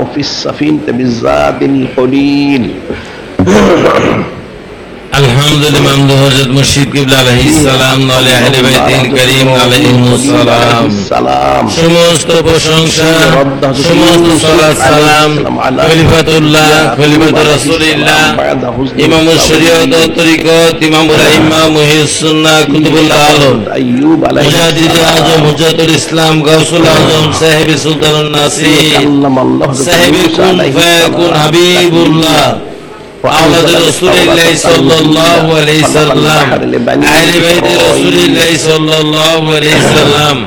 وفي السفينة بالذات الحليل. الحمد لله حضرت مرشد কিবলা আলাইহিস সালাম ওয়া আহলে বাইতিল কারীম আলাইহিমুস সালাম সালাম সমস্ত প্রশংসা সমস্ত সালাত সালাম খলিফাতুল্লাহ খলিফাতুর রাসূলুল্লাহ ইমাম শরীয়ত ও তরিকত ইমামুল আইম্মা মুহিস সুন্নাহ কুতুবুল আলম أيوب عليه মুজাদ্দিদ আজম হুজ্জাতুল ইসলাম গাউসুল আজম সাহেব সুলতানুন নাসির كلم الله সাহেব কুন ফায়াকুন হাবিবুল্লাহ أولاد رسول الله صلى الله عليه وسلم أهل بيت رسول الله صلى الله عليه وسلم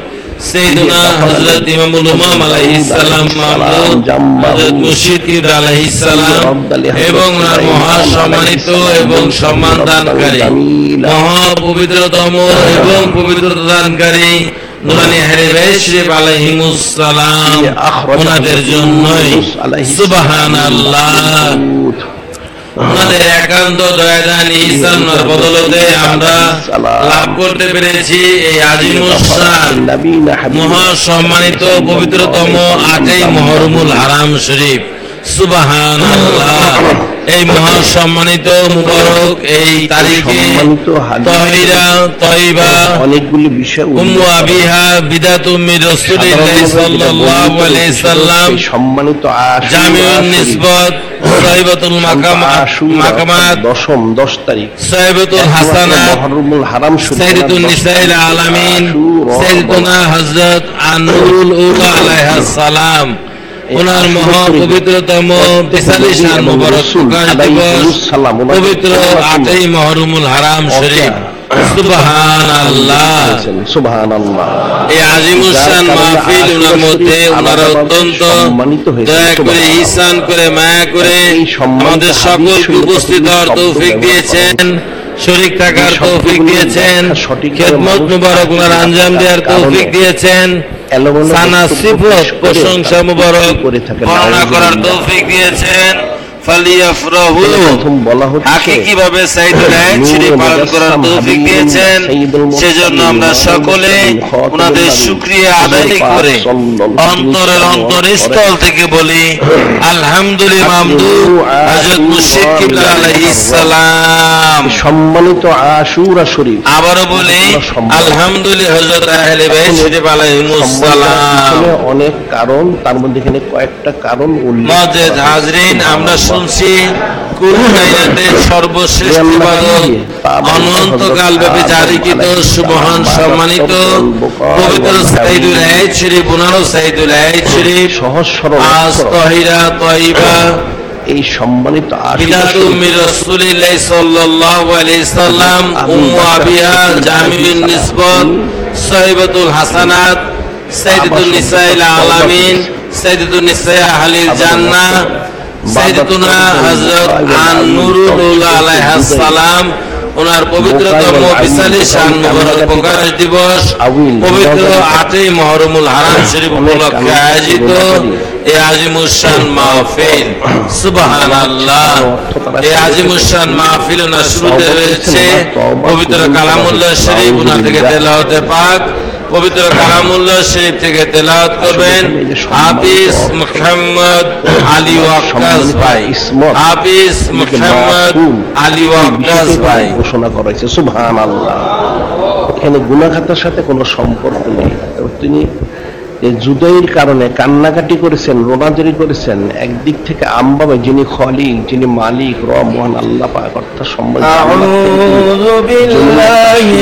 سيدنا حضرت إمام الإمام عليه السلام মাহমুদ হযরত মুর্শিদ কিবরা আলাইহিস সালাম এবং ওনার মহা সম্মানিত এবং সম্মান দানকারী মহা পবিত্রতম এবং পবিত্রতা দানকারী নুরানি হেরে শরীফ আলাইহিমুস সালাম ওনাদের জন্যই সুবহানাল্লাহ আমাদের একান্ত দয়াদান ইসলামের বদলতে আমরা লাভ করতে পেরেছি এই আজিমুসান মহা সম্মানিত পবিত্রতম আজই মহরমুল হারাম শরীফ। সুবাহান আল্লাহ এই মহা সম্মানিত মুবারক এই তারিখে সম্মানিত তহিরা তয়বা অনেকগুলি বিষয় উম্মু আবিহা বিদাতুম মির রাসূলিল্লাহ সাল্লাল্লাহু আলাইহি সাল্লাম সম্মানিত জামিউন নিসবত সাহিবাতুল মাকাম মাকামাত দশম দশ তারিখ। সাহিবাতুল হাসানাত মহরমুল হারাম সাইয়্যিদুন নিসাইল আলামিন সাইয়্যিদুনা হযরত উলা আলাইহিস সালাম। ওনার মহা পবিত্রতম পবিত্র আটই মহরমুল হারাম শরীফ। আমাদের সকলকে উপস্থিত হওয়ার তৌফিক দিয়েছেন। শরীক থাকার তৌফিক দিয়েছেন খেদমত মুবারক ওনার আঞ্জাম দেওয়ার তৌফিক দিয়েছেন। সানা সিফত প্রশংসা মুবারক করার তৌফিক দিয়েছেন। ফালিয়াফরাহু। প্রথম বলা হচ্ছে হাকিকি ভাবে সাইদুল আইন শরীফ পালন করার তৌফিক দিয়েছেন সেজন্য আমরা সকলে ওনাদের শুকরিয়া আদায় করে অন্তরের অন্তরস্থল থেকে বলি আলহামদুলিল্লাহ মামদু হযরত মুর্শিদ কিবলা আলাইহিস সালাম। সম্মানিত আশুরা শরীফ আবারও বলি আলহামদুলিল্লাহ হযরত আহলে বাইত শরীফ আলাইহিমুস সালাম। অনেক কারণ তার মধ্যে এখানে কয়েকটা কারণ উল্লেখ আমরা শুনছি কুরআনের সর্বশ্রেষ্ঠ ইবাদত অনন্তকাল ব্যাপী জারিকৃত সুবহান সম্মানিত পবিত্র সাইদুল আইদ শরীফ পুনর সাইদুল আইদ শরীফ সহজ সরল আজ তহিরা তয়বা এই সম্মানিত আশুরা বিলাদু শরীফ মির রাসূলিল্লাহ সাল্লাল্লাহু আলাইহি সাল্লাম উম্মু আবিহা জামিউন নিসবত সাহিবাতুল হাসানাত সাইয়্যিদুন নিসাইল আলামিন সাইয়্যিদুন নিসাই আহলিল জান্নাহ সাইয়্যিদুনা হযরত আন নুরুল আলাইহিস সালাম ওনার পবিত্রতম বিশালী শান প্রকাশ দিবস পবিত্র আটই মহরমুল হারাম শরীফ উপলক্ষে আয়োজিত এই আজিমুসান মাহফিল। সুবহানাল্লাহ। এই আজিমুসান মাহফিল ওনার শুরুতে রয়েছে। পবিত্র কালামুল্লাহ শরীফ ওনার থেকে তেলাওয়াতে পাক। পবিত্র কালামুল্লাহ শরীফ থেকে তেলাওয়াত করবেন হাফিজ মুহাম্মদ আলী ওয়াক্কাস ভাই। হাফিজ মুহাম্মদ আলী ওয়াক্কাস ভাই। ঘোষণা করা হয়েছে সুবহান আল্লাহ এখানে গুনাখাতার সাথে কোনো সম্পর্ক নেই। তিনি জুদাইয়ের কারণে কান্নাকাটি করেছেন রোনাজারি করেছেন। একদিক থেকে আমবাবে যিনি খলিক যিনি মালিক র মহান আল্লাহ পাক অর্থাৎ সম্মান আউযু বিল্লাহি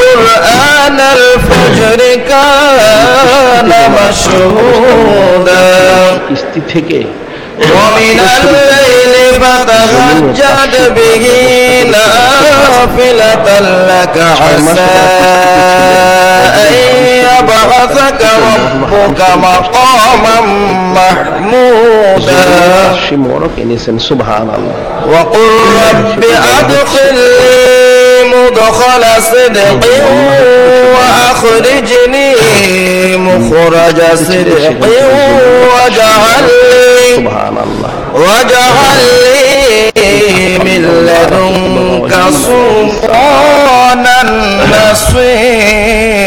قرآن الفجر كان مشهودا কিস্তি থেকে ومن الليل فتهجد به نافلة لك عسى أن يبعثك ربك مقاما محمودا সে মরক এনেছেন সুবহান আল্লাহ وقل رب أدخلني مدخل صدق وأخرجني مخرج صدق واجعل لي সুবহান আল্লাহ واجعل لي من لدنك سلطانا نصيرا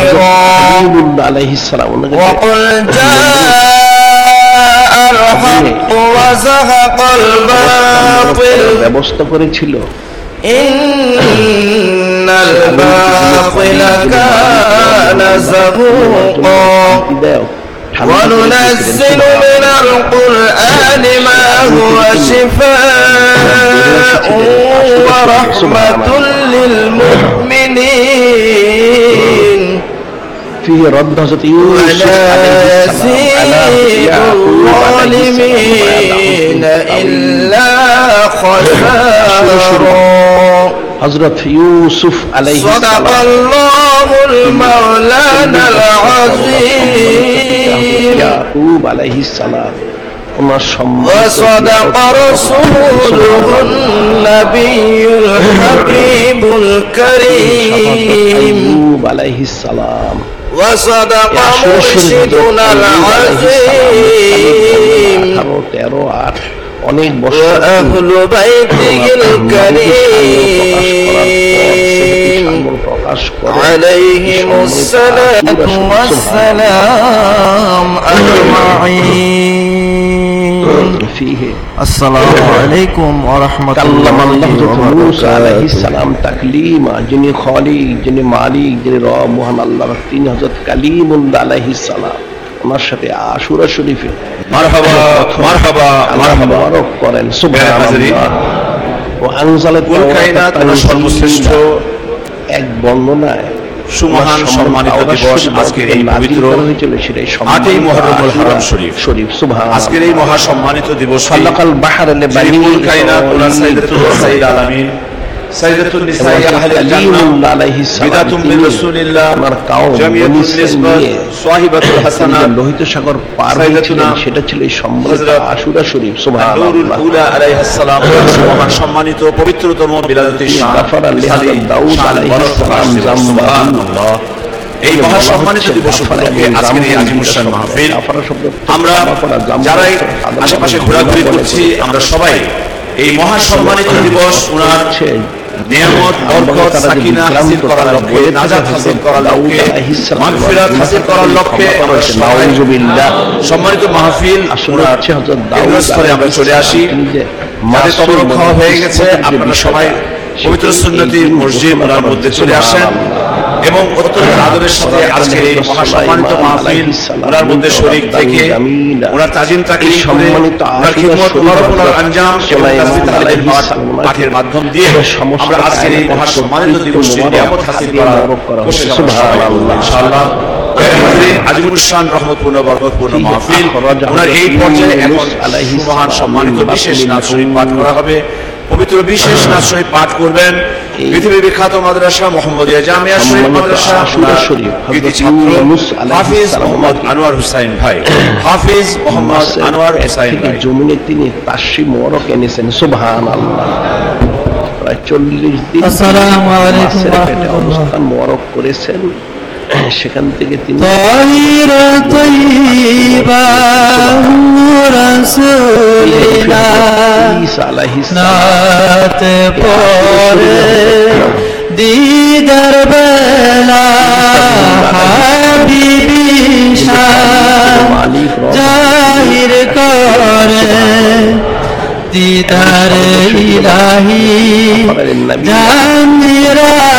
আলাইহিস সালাম ওনাকে وقل جاء الحق وزهق الباطل ব্যবস্থা করেছিল إن الباطل كان زهوقا وننزل من القرآن ما هو شفاء ورحمة للمؤمنين. فيه رد حضرت يوسف ولا يزيد الظالمين إلا خسارا হজরত ইউসুফ আলাইহিস صدق সালাম الله المولانا العظيم ইয়াকুব আলাইহিস সালাম ওনার সম্মান وصدق رسوله النبي الحبيب الكريم আইয়ুব আলাইহিস সালাম وصدق يا شرف مرشدنا العظيم আঠারো তেরো আট অনেক বছর وأهل بيته الكريم প্রকাশ করে عليهم الصلاة والسلام أجمعين فيه السلام عليكم ورحمة কাল্লাম الله আল্লাহ মুসা আলাইহিস وبركاته সালাম তাকলিমা যিনি খলিক যিনি মালিক আল্লাহ ওনার সাথে আশুরা শরীফে আল্লাহ মুবারক করেন ও ওনার সর্বশ্রেষ্ঠ। এক বর্ণনায় সুমহান সম্মানিত দিবস আজকের এই পবিত্র আটই মুহররমুল হারাম শরীফ। শরীফ সুবহান আজকের এই মহা সম্মানিত দিবস খালাকাল বাহার আলামিন লোহিত সাগর পার হয়েছিলেন সেটা ছিল এই সম্মানিত আশুরা শরীফ সুবহানাল্লাহ। উলা আলাইহিস সালাম মহান সম্মানিত পবিত্রতম বিলাদতি শান গাফারা দাউদ আলাইহিস সালাম সুবহানাল্লাহ এই মহা সম্মানিত দিবস উপলক্ষে আজকের এই আজিমুসান মাহফিল। আমরা যারা আশেপাশে ঘোরাঘুরি করছি আমরা সবাই এই মহা সম্মানিত দিবস ওনার নিয়ামত বরকত সাকিনা হাসিল করার লক্ষ্যে নাজাত হাসিল করার লক্ষ্যে মাগফিরাত হাসিল করার লক্ষ্যে আমরা সবাই নাউজুবিল্লাহ। সম্মানিত মাহফিল কেন্দ্রস্থলে আমরা চলে আসি। মানে যাদের তবরক হয়ে গেছে আপনারা সবাই পবিত্র সুন্নতি মসজিদ মধ্যে চলে আসেন। এবং অত্যন্ত আদরের সাথে আজকের এই মহা সম্মানিত মাহফিল ওনার মধ্যে শরীক থেকে ওনার তাজিম করে সম্মানিত ওনার খিদমত ওনার ওনার আঞ্জাম পাঠের মাধ্যম দিয়ে আমরা আজকের এই মহা সম্মানিত দিবসটি নিয়ামত হাসিল করার কোশিশ ইনশাআল্লাহ আজিমুল রহমতপূর্ণ বরকতপূর্ণ মাহফিল। ওনার এই পর্যায়ে এখন মহান সম্মানিত বিশেষ নাচ পাঠ করা হবে। পবিত্র বিশেষ নাচ পাঠ করবেন। পৃথিবীর বিখ্যাত মাদ্রাসা মোহাম্মদিয়া জামিয়া শরীফ মাদ্রাসা হাফিজ মোহাম্মদ আনোয়ার হুসাইন ভাই। হাফিজ মোহাম্মদ আনোয়ার হুসাইন ভাই। জমিনে তিনি তাসি মরক এনেছেন সুবহান আল্লাহ প্রায় চল্লিশ দিন। অবস্থান মরক করেছেন। হ্যাঁ, সেখান থেকে তিনি দিদার বেলা জাহির করে দিদার ইলাহি জানিরালা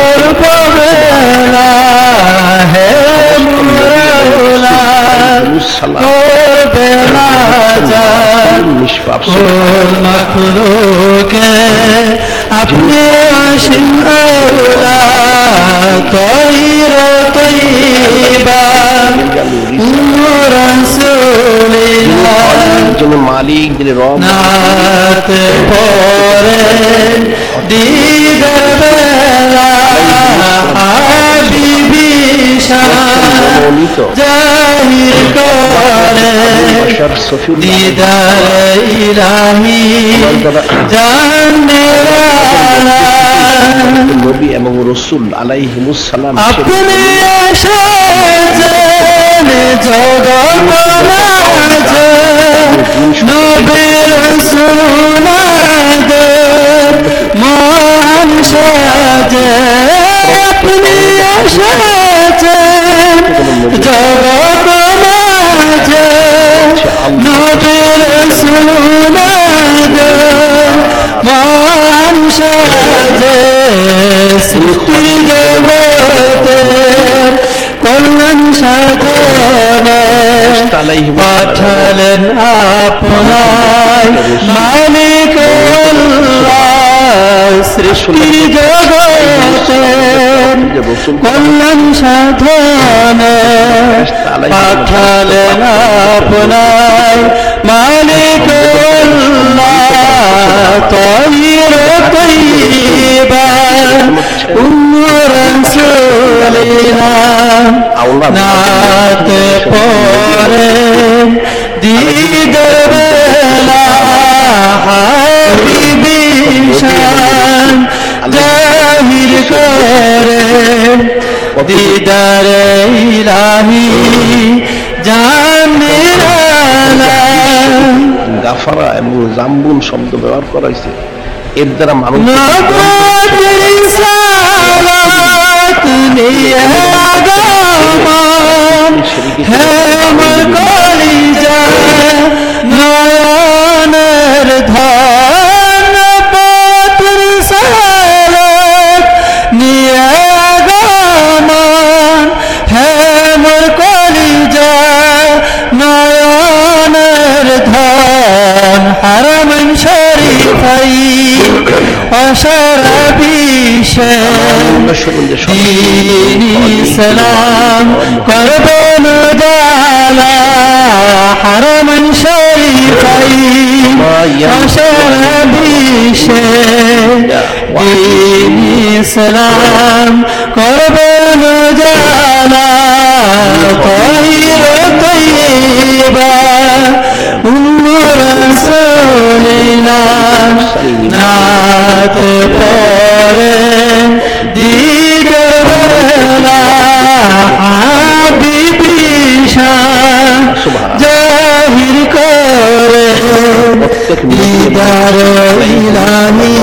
যার নিষ্পাপ আপনি আসেন তৈর তৈবা। যিনি মালিক যিনি রব। পরে দিদার বেলা। হাবিবি শাহ মনোনীত জাহির করে বশর সফিউল্লাহ দিদার ইলাহি জানেরা নবী এবং রসুল আলাইহিমুসালাম আপনি এসেছেন জগৎ মাঝে নবীর সুনাদের মহান সাজে আপনি এসেছেন মাঝে নবীর পাঠালেন আপনার মালিক আল্লাহ সৃষ্টি জগতের কল্যাণ সাধনে পাঠালেন আপনার মালিক তৈর তৈবা উম্মর সুলিনা নাত পরে দিদবেলা হাবিবি শান জাহির করে। দিদার ইলাহি গাফারা এবং জাম্বুন শব্দ ব্যবহার করা হয়েছে। এর দ্বারা মানুষ নয়নের ধন ধন হারমন শরীফাই অশরবিশে দিনী সালাম করবেন জালা হারমন শরীফাই অশরবিশে দিনী সালাম করবেন জালা তৈর তৈবা উম্মর নাত পরে হাবিবি শাহ জাহির করে দিদার ইলাহি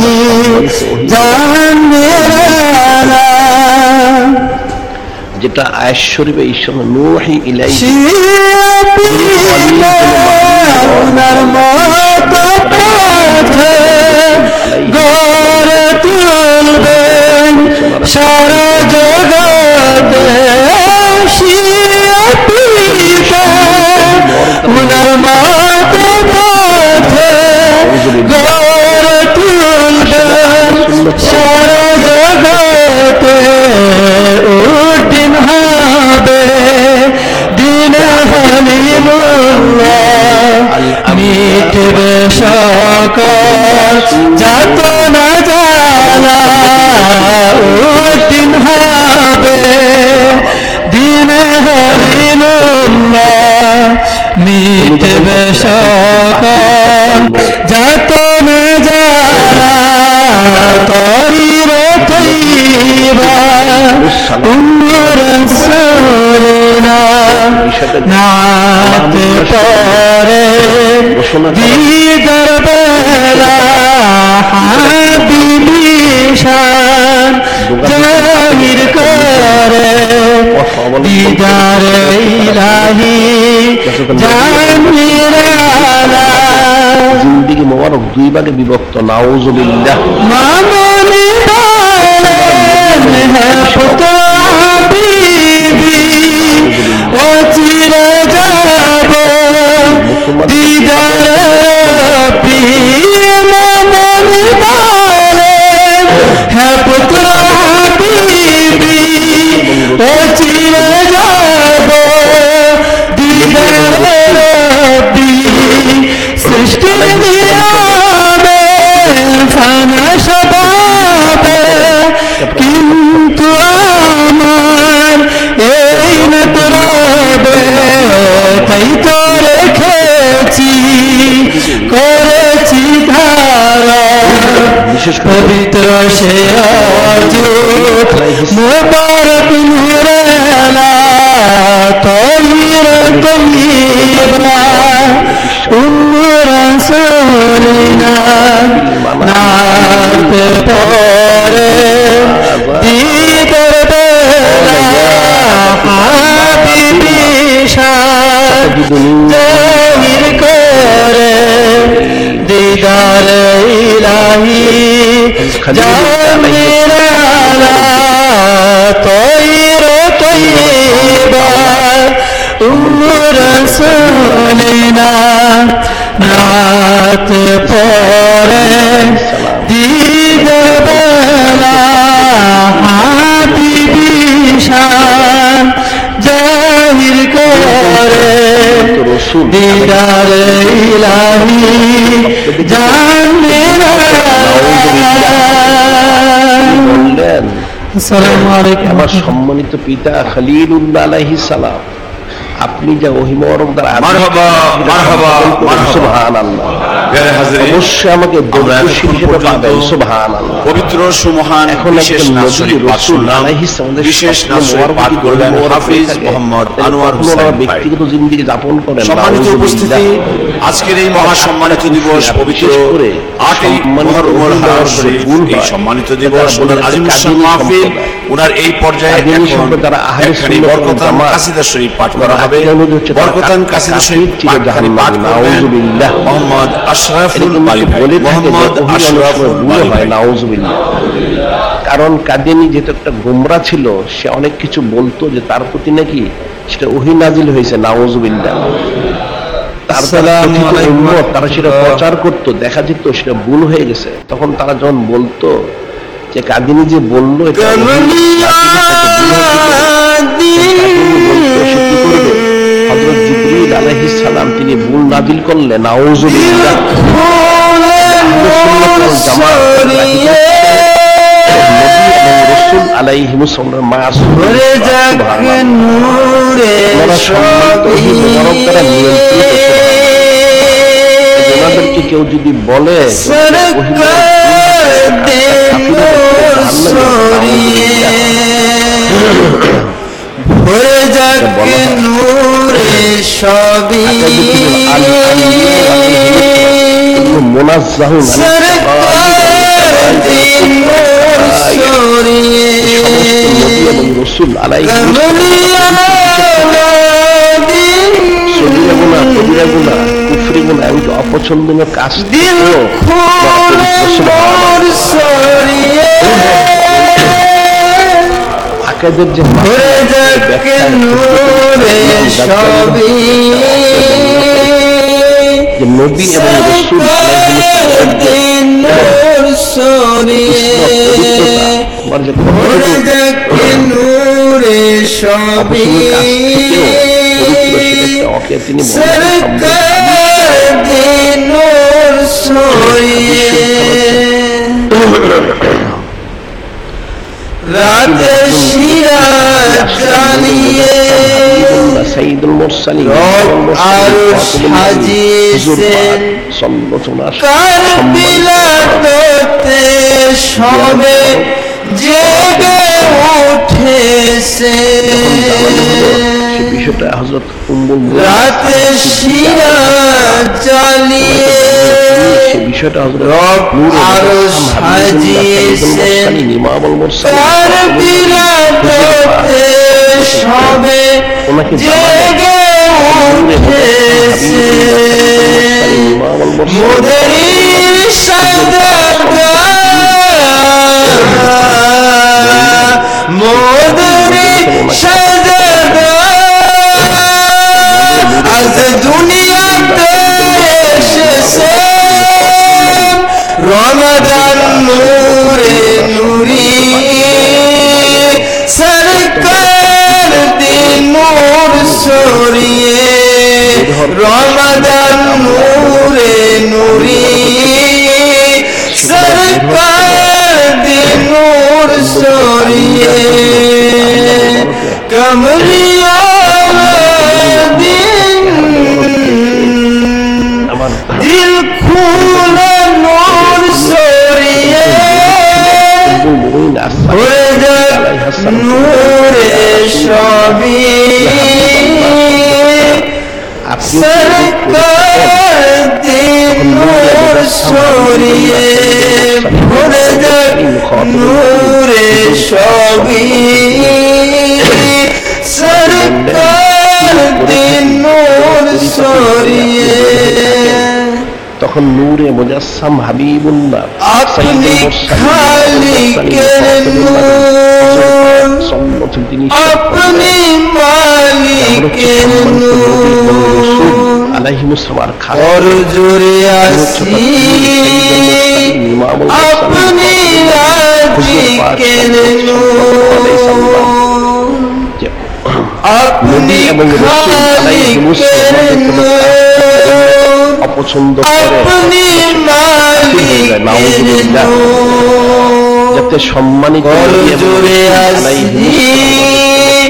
জানেরা যেটা আয়াস শরীফে ঈশ্বর নুহি ইলাই পথে গড়ে তুলবেন সারা জগতে উনার মত পথে গড়ে তুলবেন সারা জগতে উদ্দিন হবে। দিন হালিমুল্লাহ মিঠে সকল যত না জানা দিন হবে। দিনে হরিন মিঠে সকল যত না জানা তরি রথইবা উম্মর সরে বিষয়টা নাত পরে দিদার বেলা হাবিবি শান জাহির করে দিদার ইলাহি জামিরালা জিন্দিগি মোবারক দুই ভাগে বিভক্ত নাউজুবিল্লাহ। মামনি বলেন হ্যাঁ ও চিরে যাব দিদার প্রিয় মামনি বলেন হ্যাঁ পুত্র হাবিবি ও চিরে যাব দিদার সৃষ্টি তাই তো রেখেছি করেছি ধারা পবিত্র সে মুবারক নাত পরে দিদর বেলা হাবিবি শান জাহির করে দিদার ইলাহি জামিরালা তৈর তৈবা উমর সলিনা নাত পরে দিদার বেলা দিদার ইলাহি জানে বললেন আমার সম্মানিত পিতা খালিলুল্লাহ আলাইহিস সালাম আপনি যা ওহিমরম দ্বারা মারহাবা, মারহাবা, মারহাবা। সুবহানাল্লাহ। অবশ্যই আমাকে আমরা দর্শী এখন হিসেবে পর্যন্ত পাবেন সুবহানাল্লাহ। পবিত্র সুমহান এখন বিশেষ একজন নাচ নবী, শরীফ পাঠ শুনলাম বিশেষ স্বপ্ন পাঠ করলেন হাফিজ মোহাম্মদ আনোয়ার হোসেন ব্যক্তিগত জিন্দিগি যাপন করেন সম্মানিত উপস্থিতি আজকের এই মহাসম্মানিত দিবস পবিত্র আটই সম্মানিত মহরমুল হারাম অভিভাবক শরীফ এই সম্মানিত দিবস বলে ওনার যে আজিম কাদিনী মাহফিল। ওনার এই পর্যায়ে বরকতান কাসিদা শরীফ পাঠ করা হবে। বরকতান কাসিদা শরীফ পাঠ। মোহাম্মদ আশরাফুল মোহাম্মদ আশরাফুল কারণ কাদিনী যেহেতু একটা গোমরা ছিল সে অনেক কিছু বলতো যে তার প্রতি নাকি সেটা ওহি নাজিল হয়েছে নাউজুবিল্লাহ। তার দ্বারা আসসালামু কথিত আলাইকুম উম্মত তারা সেটা প্রচার করতো দেখা যেত সেটা ভুল হয়ে গেছে। তখন তারা যখন বলতো যে কাদিনী যে বলল জিবরীল সালাম তিনি ভুল নাজিল করলেন। ওনাদেরকে কেউ যদি বলে ভরে যাক হয়। নূরে সবই সরিয়ে রসুল আলাইহিম সগীরা গুনাহ, কবিরা গুনাহ, গুনাহ, এমনকি অপছন্দনীয় কাজ আকাদের যে নবী এবং রসুল নূর সবই তিনি সরিয়ে রাতে শিরা আরশ সাজিয়েছেন। কার বিলাততে সবে জেগে উঠেছে সে বিষয়টা বিষয়টা হযরত রাতে শিয়া চালিয়ে সে বিষয়টা হযরত নূর আরও সাজিয়েছেন সাজিয়েছেন। ইমামুল মুরসালিন তার বিরাটতে সবে জেগে উঠেছে মোদের সাদা মোদের সাদা আজ দুনিয়াতে এসেছে। রমাদান নূরে নুরি। সরকার দিন সরিয়ে। রমাদান নুরি খাস বড় জোরে আসি আপনি নূর যে আপনি এবং অপছন্দ করে আপনি যাতে সম্মানিত বড় নবী এবং জোরে রসুল আসি আলাইহিমুসসালাম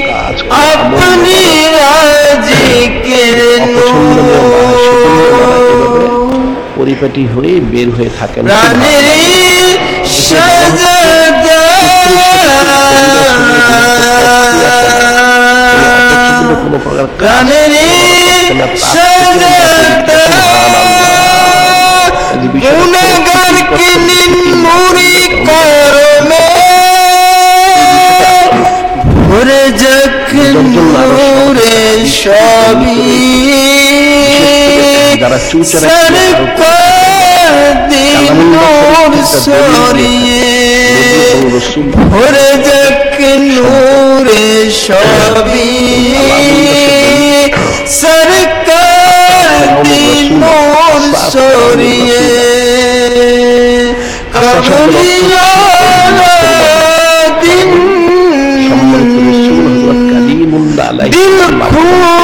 কাজ করে আপনি রাজিকের অপছন্দনীয় বা শোভনীয় দ্বারা এভাবে নূর পরিপাটি হয়ে বের হয়ে থাকেন। কোনো প্রকার ভরে যাক নূরে সবই যারা নূর ভরে যাক নূরে সবই সরকার নূর সরিয়ে কবলিয়া দিন দিল খুলে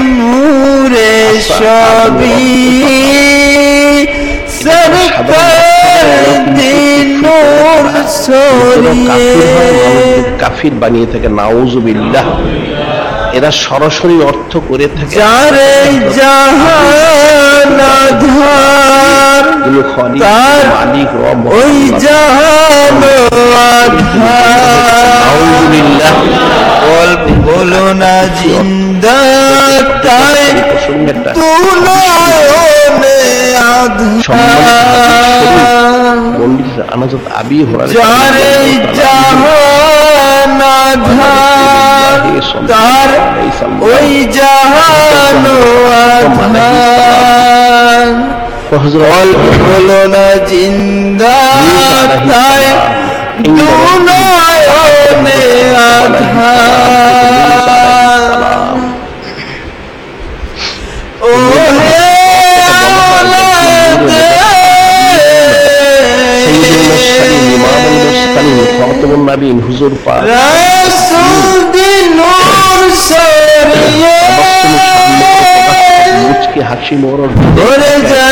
নূরে সরিয়ে। কাফির বানিয়ে থাকে নাউজুবিল্লাহ। এরা সরাসরি অর্থ করে থাকে। যারে জাহান আধার। তার ওই জাহান বলো না জিন্দা তাই পণ্ডিত আনাজত আবি হরার যারে জাহান আধার তার ওই জাহান আধার হলো না জিন্দা তাই দুনয়নে আধার ও হে নবীন হুজুর পাক রাসূল দিন নূর সরিয়ে মুচকি হাসি মোরর যাক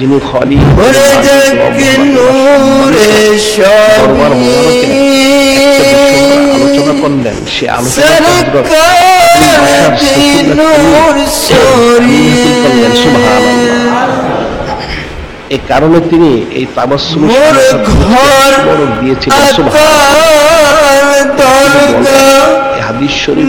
মোবারকে আলোচনা করলেন সে আলোচনা এই কারণে তিনি এই ঘর দিয়েছিলেন হাদিস শরীফ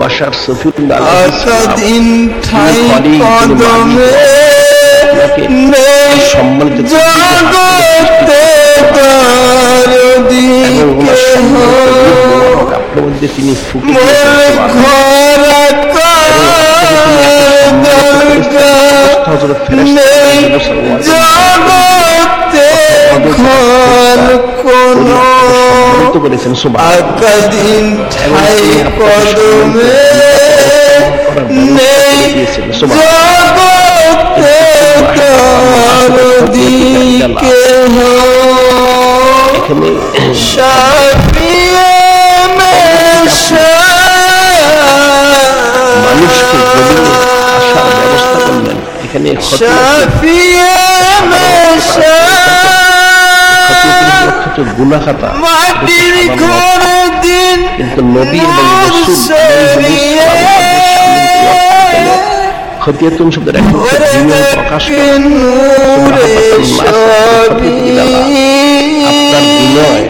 বাসার সফিউল আকাদিন ঠাই কদমে সম্মানিত মধ্যে তিনি ফুটে ঘর কোনো আকাদিন ঠাই কদমে নেই জগতে তার দিকে এখানে মানুষকে জমিনে মেশা আসার ব্যবস্থা করলেন। এখানে ক্ষতি শাফিয়ে মেশা গুনা খাতা মাটির ঘর দিন কিন্তু নবী এবং রসুল সরিয়ে খতিয়াতুন শব্দের এক অর্থ ভরে জীবন প্রকাশ দেখে করে নূরে সবই আপনার বিনয়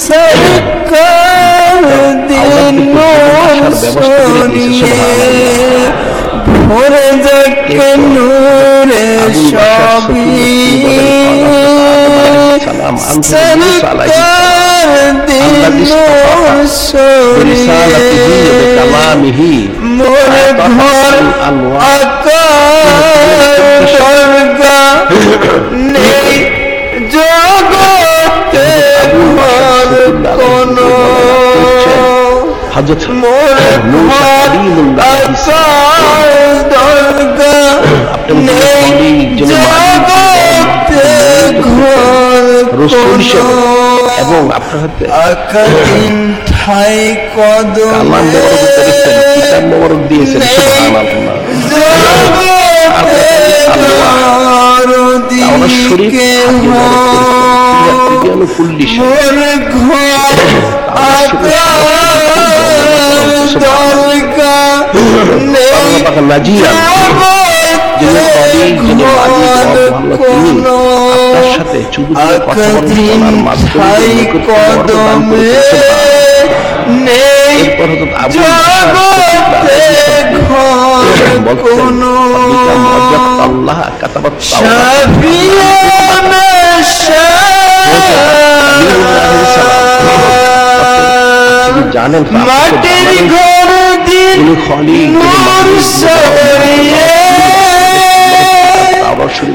সরকার দিন ভরে দেখে নূরে সবই সরকার দিন সরিয়ে কালামিহি মোর ঘর আকার স্বর্গা নেই জগতে ঘর কোনো হযরত এবং আপনার হাতে কালাম কিতাব মোবারক দিয়েছেন নাজিয়ান যিনি কলিগ যিনি মালিক তিনি আপনার সাথে শুধু কথা বলেন বলার মাধ্যমে দান করেছেন। এরপর হযরত আবু বলছেন আল্লাহ কাতাবাত জানেন মাটির ঘর দিন নূর সরিয়ে আবার শুরু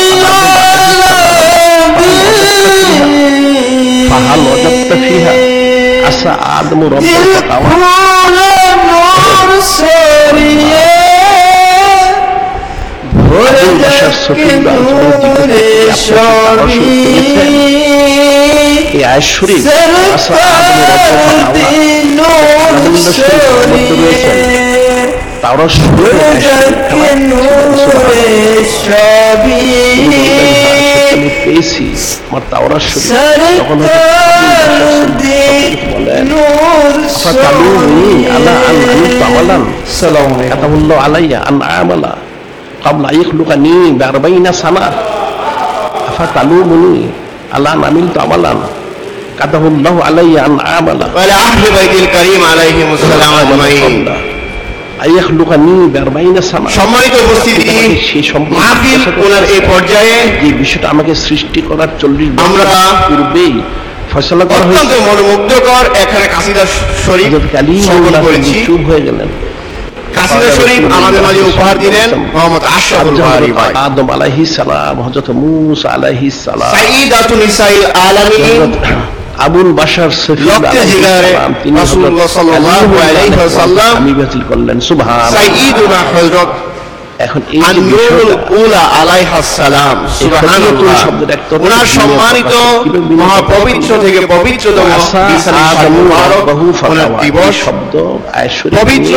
فيها عسى آدم رب الفتاوى নূর সরিয়ে ভরে যাচ্ছে নূরে সরিয়ে পেয়েছি আমার তাওরা শরীফ তখন বলেন فقالوني على أن عملت عملا كتب الله علي أن أعمل قبل أن يخلقني بأربعين سنة أفتلومني على أن عملت عملا كتب الله علي أن أعمل وعلى أهل بيت الكريم عليهم السلام أجمعين সম্মানিত উপস্থিতি মাহফিল ওনার এই পর্যায়ে যে বিষয়টা আমাকে সৃষ্টি করার চল্লিশ আমরা- পূর্বেই করা হয়েছে। মনোমুগ্ধকর এখানে কাসিদা শরীফ শ্রবণ করেছি। চুপ হয়ে গেলেন। কাসিদা শরীফ আমাদের মাঝে উপহার দিলেন মোহাম্মদ ভাই। আদম আলাইহিস সালাম হযরত মূসা আলাইহিস সালাম। সাইয়্যিদাতুন নিসাইল আলামিন। আবুল ওয়াসাল্লাম আমি বাতিল করলেন সুবহান এখন ওনার সম্মানিত মহাপবিত্র থেকে পবিত্রতম। দিবস শব্দ পবিত্র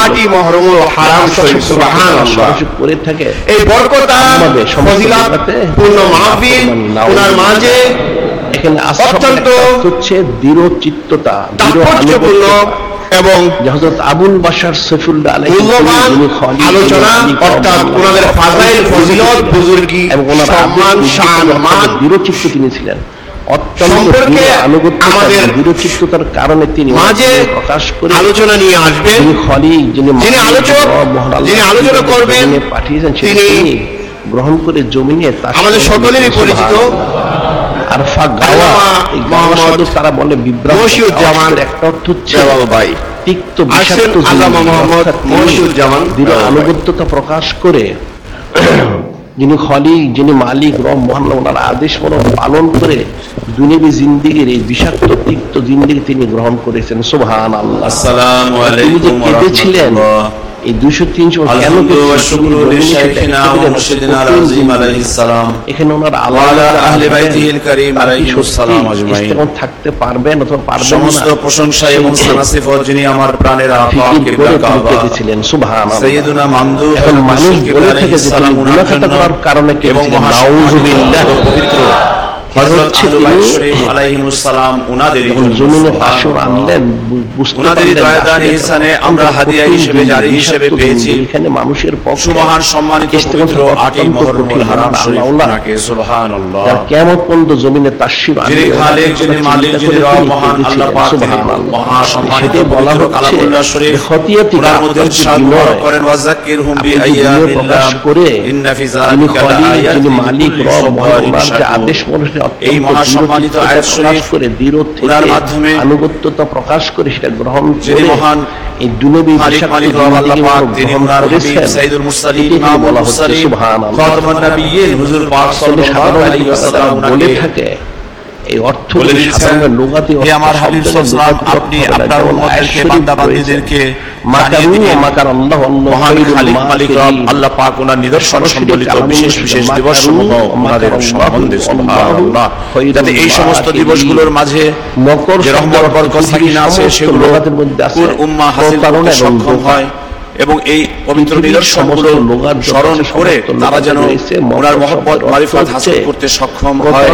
আটই মহরমুল হারাম সুবহানাল্লাহ। করে থাকে এই বরকতা আমাদের সমস্ত পূর্ণ মাহফিল ওনার মাঝে এখানে অত্যন্ত হচ্ছে দৃঢ় চিত্ততা তাৎপর্যপূর্ণ এবং হযরত আবুল বাশার যিনি খলিল, আলোচনা অর্থাৎ ওনাদের ফাজাইল ফজিলত বুজুর্গি এবং ওনার সম্মান শান মান দৃঢ় চিত্ত তিনি ছিলেন। সম্পর্কে আমাদের এবং কারণে তিনি মাঝে প্রকাশ করে আলোচনা নিয়ে আসবেন। যিনি যিনি আলোচক, যিনি আলোচনা করবেন, পাঠিয়েছেন তিনি গ্রহণ করে জমিনে আমাদের সকলেরই পরিচিত। আরফা গাওয়া আল্লামা এই গাওয়া মোহাম্মদ তারা বলে বিভ্রান্ত। মশিউজ্জামান একটা অর্থ ভাই। তিক্ত বিষাক্ত আল্লামা মোহাম্মদ মশিউজ্জামান দৃঢ় আনুগত্যতা প্রকাশ করে যিনি খলিক যিনি মালিক রব মহান ওনার আদেশ মনে পালন করে দুনিয়াবী জিন্দিগির এই বিষাক্ত তিক্ত জিন্দিগি তিনি গ্রহণ করেছেন। সুবহান আল্লাহ আসসালামু তিনি যে কেঁদেছিলেন রাহমাতুল্লাহ। এই দুশো তিনশো কেন এখানে ওনার আল্লাহ। থাকতে পারবেন অথবা পারবেন সমস্ত প্রশংসা এবং যিনি আমার প্রাণের কেঁদেছিলেন সুবহানাল্লাহ। সাইয়্যিদুনা মামদুহ এখন মানুষ বলে থাকে যে করার কারণে এবং। পবিত্র। হযরত উনাদের আনলেন ইহসানে আমরা হাদিয়া হিসেবে জারি হিসেবে পেয়েছি। এখানে মানুষের পক্ষে সুমহান সম্মানিত ইস্তেগফার পবিত্র আটই অত্যন্ত মহরমুল কঠিন। হারাম শরীফ আল্লাহ সুবহানাল্লাহ যার কেমন পর্যন্ত জমিনে তাসির যিনি খালেক যিনি মালিক যিনি রব মহান আল্লাহ পাক তিনি মহা সম্মানিত বলা কালামুল্লাহ শরীফ খতিয়াতি মধ্যে করেন করে ইন্না ফি যালিকা মালিক রব মহান। আদেশ মনে এই মহাসম্মানিত আয়াত শরীফ করে দৃঢ় থেকে মাধ্যমে আনুগত্যতা প্রকাশ করে সেটা গ্রহণ করে মহান এই দুনবী মালিক মালিক আল্লাহ পাক তিনি ওনার হাবিব করেছেন। মুরসালিন এটাকে ইমামুল বলা হচ্ছে মুরসালিন সুবহানাল্লাহ। খাতামুন নাবিয়্যিন হুজুর পাক সাল্লাল্লাহু সাধারণ আলাইহি ওয়াসাল্লাম বলে থাকে এই অর্থ আমার হাবিব আপনি আপনার উম্মতদেরকে বান্দা বান্দীদেরকে জানিয়ে দিলেন মহান খালিক মালিক রব আল্লাহ পাক ওনার নিদর্শন সম্বলিত বিশেষ বিশেষ দিবস সমূহ ওনাদের যাতে এই সমস্ত দিবসগুলোর মাঝে মকর রহমত বরকত সাকিনা আছে সেগুলো উম্মাহ হাসিল করতে সক্ষম হয়। এবং এই পবিত্র নিদর্শনগুলো স্মরণ করে তারা যেন ওনার মহব্বত মারিফত হাসিল করতে সক্ষম হয়।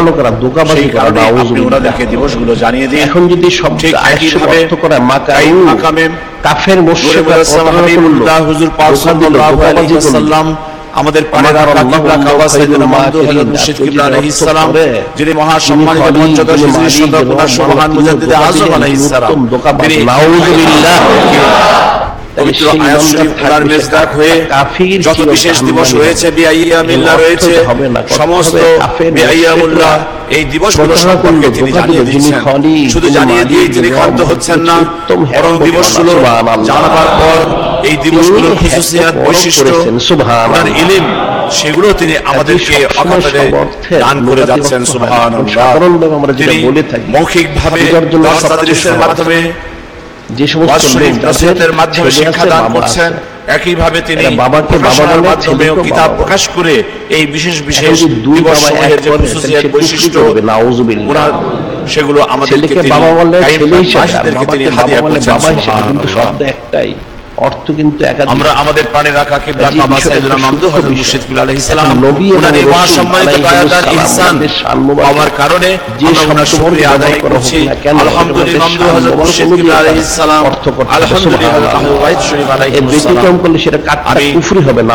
সেই কারণে আপনি ওনাদেরকে দিবসগুলো জানিয়ে দিন। এখন যদি সব ঠিক একইভাবে মাকামে কাফের হুজুর পাক সাল্লাল্লাহু আলাইহি ওয়াসাল্লাম আমাদের যিনি মহা সম্মানিত সুবহান মুজাদ্দিদ দিলেন, আলাইহিস সালাম। তিনি। পবিত্র আয়াত শরীফ ওনার মেজদাক হয়ে যত বিশেষ দিবস রয়েছে বিআইয়ামিল্লাহ রয়েছে হবে না, কথা সমস্ত বিআইয়ামুল্লাহ এই দিবসগুলো সম্পর্কে তিনি জানিয়ে দিল, যিনি দিচ্ছেন। খলিল, শুধু জানিয়ে দিয়ে তিনি ক্ষান্ত হচ্ছেন না বরং দিবসগুলো জানাবার পর এই দিবসগুলোর খুশুসিয়াত বৈশিষ্ট্য করেছেন, ইলিম সেগুলো তিনি আমাদেরকে অকাতরে দান করে যাচ্ছেন। সুবহানাল্লাহ। তিনি মৌখিকভাবে। মাধ্যমে যে সমস্ত নসিহতের মাধ্যমে ছেলে শিক্ষা আছে, দান বাবা করছেন। একইভাবে তিনি বাবাকে বাবার মাধ্যমেও কিতাব প্রকাশ করে এই বিশেষ বিশেষ দুই বাবা এক বৈশিষ্ট্য। ওনার সেগুলো আমাদেরকে বাবা বললে ছেলে হিসাবে বাবা হিসাবে কিন্তু শব্দ একটাই। অর্থ কিন্তু আমরা আমাদের প্রাণে রাখা কিবলা কাবা সাইয়েদুনা মামদুহ হযরত মুর্শিদ আলাইহিস সালাম নবী ওনার ইহসান কারণে যে ওনার শুকরিয়া আদায় ব্যবহার করা হোক করছি। আলহামদুলিল্লাহ মামদুহ হযরত মুর্শিদ অনুযায়ী আলাইহিস সালাম অর্থ করতে আলহামদুলিল্লাহ হযরত আহমদ শরীফ এর আলাইহিস ব্যতিক্রম করলে সেটা কাটি কুফরি হবে না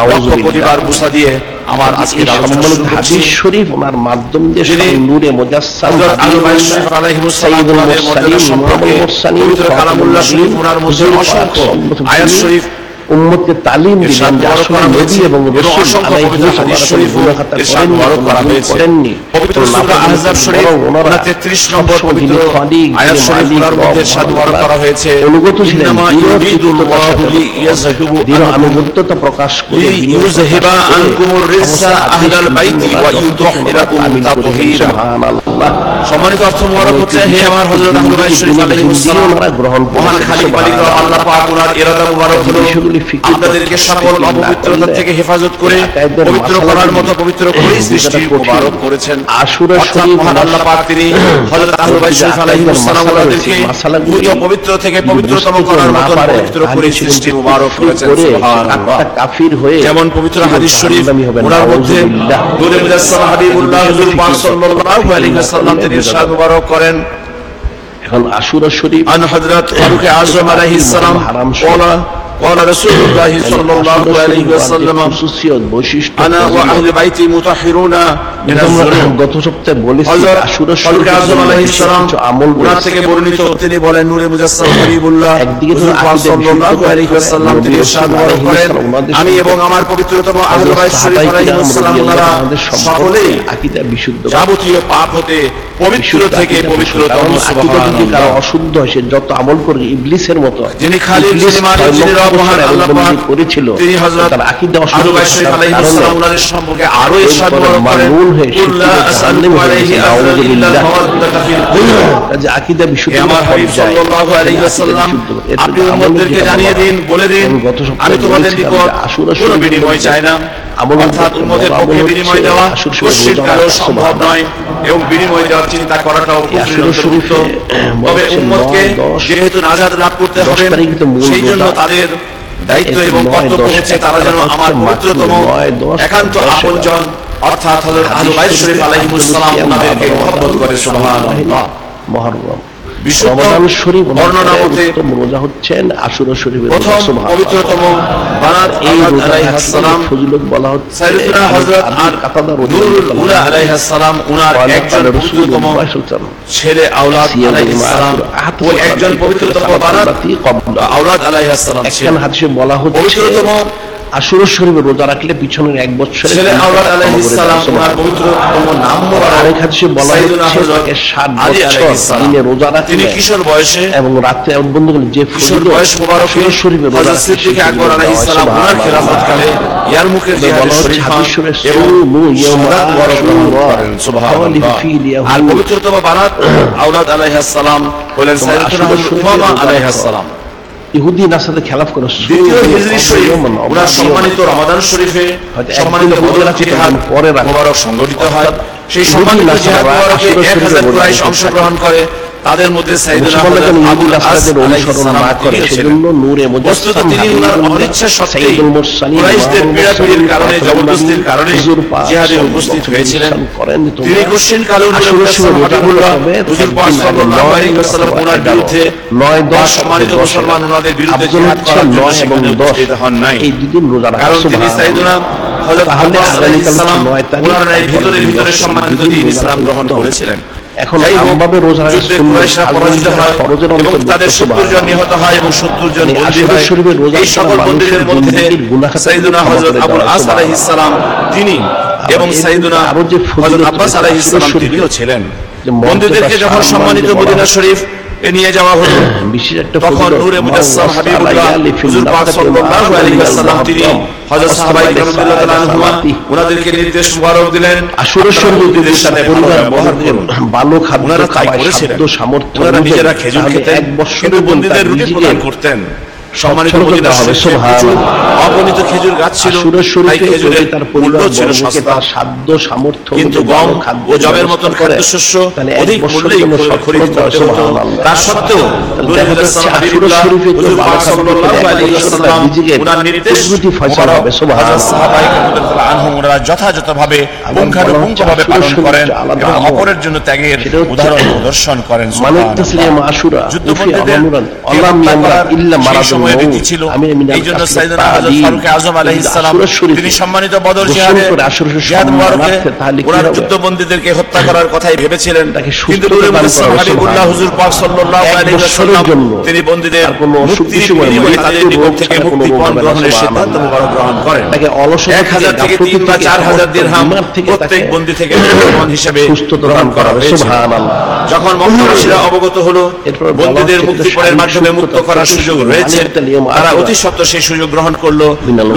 বুসা দিয়ে আমার আজকের হাদিস শরীফ ওনার মাধ্যম দিয়ে নূরে মুজাসসাম আলাইহিস সালাম ওনার মধ্যে অসংখ্য আয়াত শরীফ উম্মতকে তালিম দিলেন যে আসলে নবী এবং এবং রাসূল অসংখ্য আলাইহিস পবিত্র হাদিস সালাম শরীফও গুনাহগাতা ইরশাদ করেননি, বড় করা হয়েছে। পবিত্র সূরা আহজাব শরীফ বরং ওনারা ওনার 33 নম্বর পবিত্র আয়াত যিনি শরীফ মালিক, ওনার মধ্যে রব, করা হয়েছে। অনুগত ছিলেন। ইউরিদুল্লাহু আনুগত্যতা প্রকাশ করে লিইয়ুযহিবা আনকুমুর রিজসা আহলাল বাইতি ওয়া ইউতাহহিরাকুম তাতহীরা সুবহানাল্লাহ। সম্মানিত অর্থ হচ্ছে হে আমার হযরত গ্রহণ মহান মালিক আল্লাহ পাক ওনার ইরাদা মুবারক হলো আপনাদেরকে সকল অপবিত্রতা থেকে হেফাজত করে পবিত্র করার মতো পবিত্র করে সৃষ্টি মুবারক করেছেন। আশুরা শরীফ মহান আল্লাহ পাক তিনি হযরত আহমদ বাইশ শরীফ আলাইহিস সালাম ওনাদেরকে থেকে পবিত্রতম করার মতো পবিত্র করে সৃষ্টি মুবারক করেছেন সুবহানাল্লাহ কাফির হয়ে যেমন পবিত্র হাদিস শরীফ ওনার মধ্যে মুজাসসাম হাবিবুল্লাহ হুজুর পাক সাল্লাল্লাহু আলাইহি সাল্লাম তিনি ইরশাদ করেন। এখন আশুরা শরীফ আন হযরত ফারুক আযম আলাইহিস সালাম হারাম قال قال رسول الله صلى الله عليه وسلم খুসুসিয়ত বৈশিষ্ট্য انا واهل بيتي مطهرون من এটা আমরা الذنوب গত সপ্তাহে বলেছি হযরত আশুরা ফারুক শরীফ আযম আলাইহিস সালাম কিছু আমল ওনার রয়েছে। থেকে বর্ণিত তিনি বলেন নূরে মুজাসসাম হাবিবুল্লাহ একদিকে তো হুজুর পাক আকীদা সাল্লাল্লাহু বিশুদ্ধ আলাইহি ওয়াসাল্লাম তিনি নবী ইরশাদ রাসূল করেন আলাইহিস সালাম, আমি এবং আমার পবিত্রতম আহলে হযরত বাইত শরীফ সাহাবায়ে আলাইহিস কিরাম সালাম রাদিয়াল্লাহু ওনারা আমাদের সকলেই সকলেই আকীদা বিশুদ্ধ যাবতীয় পাপ হতে পবিত্র থেকে পবিত্রতম কারণ আকীদা যদি কারো সুবহানাল্লাহ অশুদ্ধ হয় সে যত আমল করে ইবলিসের মতো হয়। যিনি খালিক, ইবলিস যিনি মালিক, ছয় যিনি লক্ষ রব, করেছিল তার আকীদা সম্পর্কে আরও ইরশাদ হয়ে কাজে আকীদা বিশুদ্ধ আমার হাবিব সাল্লাল্লাহু আলাইহি ওয়াসাল্লাম আপনি উম্মতদেরকে জানিয়ে দিন বলে দিন আমি তোমাদের নিকট যে আশুরা বিনিময় চাই না। অর্থাৎ বড় পক্ষে বিনিময় দেওয়া সম্ভব নয় এবং বিনিময় দেওয়ার চিন্তা করাটাও অন্তর্ভুক্ত। তবে দশ, যেহেতু নাজাত লাভ করতে হবে সেই জন্য তাদের দায়িত্ব এবং কর্তব্য হচ্ছে তারা যেন আমার পবিত্রতম একান্ত আপনজন অর্থাৎ বাইত শরীফ আলাইহিস সালাম ওনাদেরকে মহব্বত করে সুবহানাল্লাহ। বিশুদ্ধ শরীফ বর্ণনা মতে রোজা হচ্ছেন আশুরা শরীফের প্রথম পবিত্রতম বানাত এই আলাইহিস সালাম ফজিলত বলা হচ্ছে সাইয়েদুনা হযরত আর কাতাদা নুরুল উলা আলাইহিস সালাম উনার একজন পবিত্রতম ছেলে আওলাদ আলাইহিস সালাম ও একজন পবিত্রতম বানাত আওলাদ আলাইহিস সালাম একখান হাদিসে বলা হচ্ছে পবিত্রতম আশুরা শরীফের রোজা রাখলে পিছনের এক বছর আলাইহিস আরেক হাদিসে বলা হচ্ছে সাত বছর দিনে রোজা রাখলে কিশোর বয়সে এবং রাত্রে বন্ধ করলে যে কিশোর বয়স মোবারকে আশুরা রোজা রাখলে আলাইহিস শরীফে ফিল ইয়াহুদ। আর পবিত্রতম বানাত আওলাদ আলাইহিস সালাম হলেন শরীফের উমামা রোজা সালাম। ইহুদি সাথে খেলাফ করে দ্বিতীয় ওনার সম্মানিত রমাদান শরীফে সম্মানিত পরে সংগঠিত হয়। সেই সম্মানিত অংশগ্রহণ করে। তাদের মধ্যে অনুসরণ না করে সেজন্য নূরে কারণে জবরদস্তির কারণে জিহাদে উপস্থিত হয়েছিলেন। করেন বিরুদ্ধে নয়, দশ, সম্মানিত মুসলমান ওনাদের বিরুদ্ধে জিহাদ করার জন্য সেখানে উপস্থিত হন নাই। এই দুদিন রোজা কারণ তিনি সাইদুনা হযরত তাহলে আলাইহিস সালাম নয় তারিখ, ওনার এই ভিতরে ভিতরে সম্মানিত দিন দিন ইসলাম গ্রহণ করেছিলেন। এখন আমভাবে রোজা ফরজের এবং তাদের সত্তর জন নিহত হয় এবং সত্তর জন মানে বন্দী হয়। শরীফের রোজা এই সকল বন্দীদের মধ্যে জিন্দেগির গুনাহ খাতা সাইদুনা ক্ষমা হযরত আবুল আস আলাইহিস সালাম তিনি এবং এর সাইদুনা আরও যে ফজিলত হযরত আব্বাস আলাইহিস সালাম তিনিও ছিলেন। বন্দীদেরকে যখন সম্মানিত মদিনা শরীফ নিয়ে যাওয়া হলো। তখন নূরে মুজাসসাম হাবিবুল্লাহ হুজুর পাক সাল্লাল্লাহু আলাইহি ওয়াসাল্লাম তিনি হযরত সাহাবায়ে ওনাদেরকে নির্দেশ মুবারক দিলেন। আপনারা সঙ্গে সাথে পরিবার করুন। ভালো খাদ্য খাওয়ায়, সামর্থ্য নিজেরা খেজুর খেতেন এক বছরের বন্দীদের রুটি প্রদান করতেন। সম্মানিত মদিনা হবে। অগণিত খেজুর গাছ ছিল তাই খেজুরের তার মূল্য ছিল সস্তা। সাধ্য সামর্থ্য কিন্তু গম ও জবের মতন খাদ্যশস্য অধিক বছরের খরিদ করতে হতো তা সত্ত্বেও যথাযথভাবে পুঙ্খানুপুঙ্খভাবে পালন করেন এবং অপরের জন্য ত্যাগের উদাহরণ প্রদর্শন করেন যুদ্ধবন্দীদের ইল্লা সেই মারাদুল সময় রীতি ছিল। এই জন্য কাসরি হযরত ফারুক আযম আলাইহিস সালাম তিনি সম্মানিত বদর জিহাদে করে আশুরা শরীফ জিহাদ মুবারকে সম্মানার্থে তাহলে কি ওনার যুদ্ধবন্দীদেরকে হত্যা করার কথাই ভেবেছিলেন। কিন্তু নূরে দান হাবিবুল্লাহ হুজুর পাক সাল্লাল্লাহু আলাইহি ওয়াসাল্লাম তিনি বন্দীদের তার কোনো অসুখ মুক্তির বিসুখ না, বিনিময়ে তাদের নিকট থেকে মুক্তিপণ রোগ হবে না, গ্রহণের সিদ্ধান্ত মুবারক গ্রহণ করেন। তাকে অলসতা এক হাজার থেকে গাফলতি বা থেকে চার হাজার সমস্ত দিরহাম প্রত্যেক বন্দী থেকে মুক্তিপণ হিসেবে গ্রহণ করা করা হয়েছে। সুবহানাল্লাহ। যখন মক্কাবাসীরা অবগত হলো বন্দীদের মুক্তিপণের মাধ্যমে মুক্ত করার সুযোগ রয়েছে তারা অতি সত্ত্বর সেই সুযোগ গ্রহণ করল।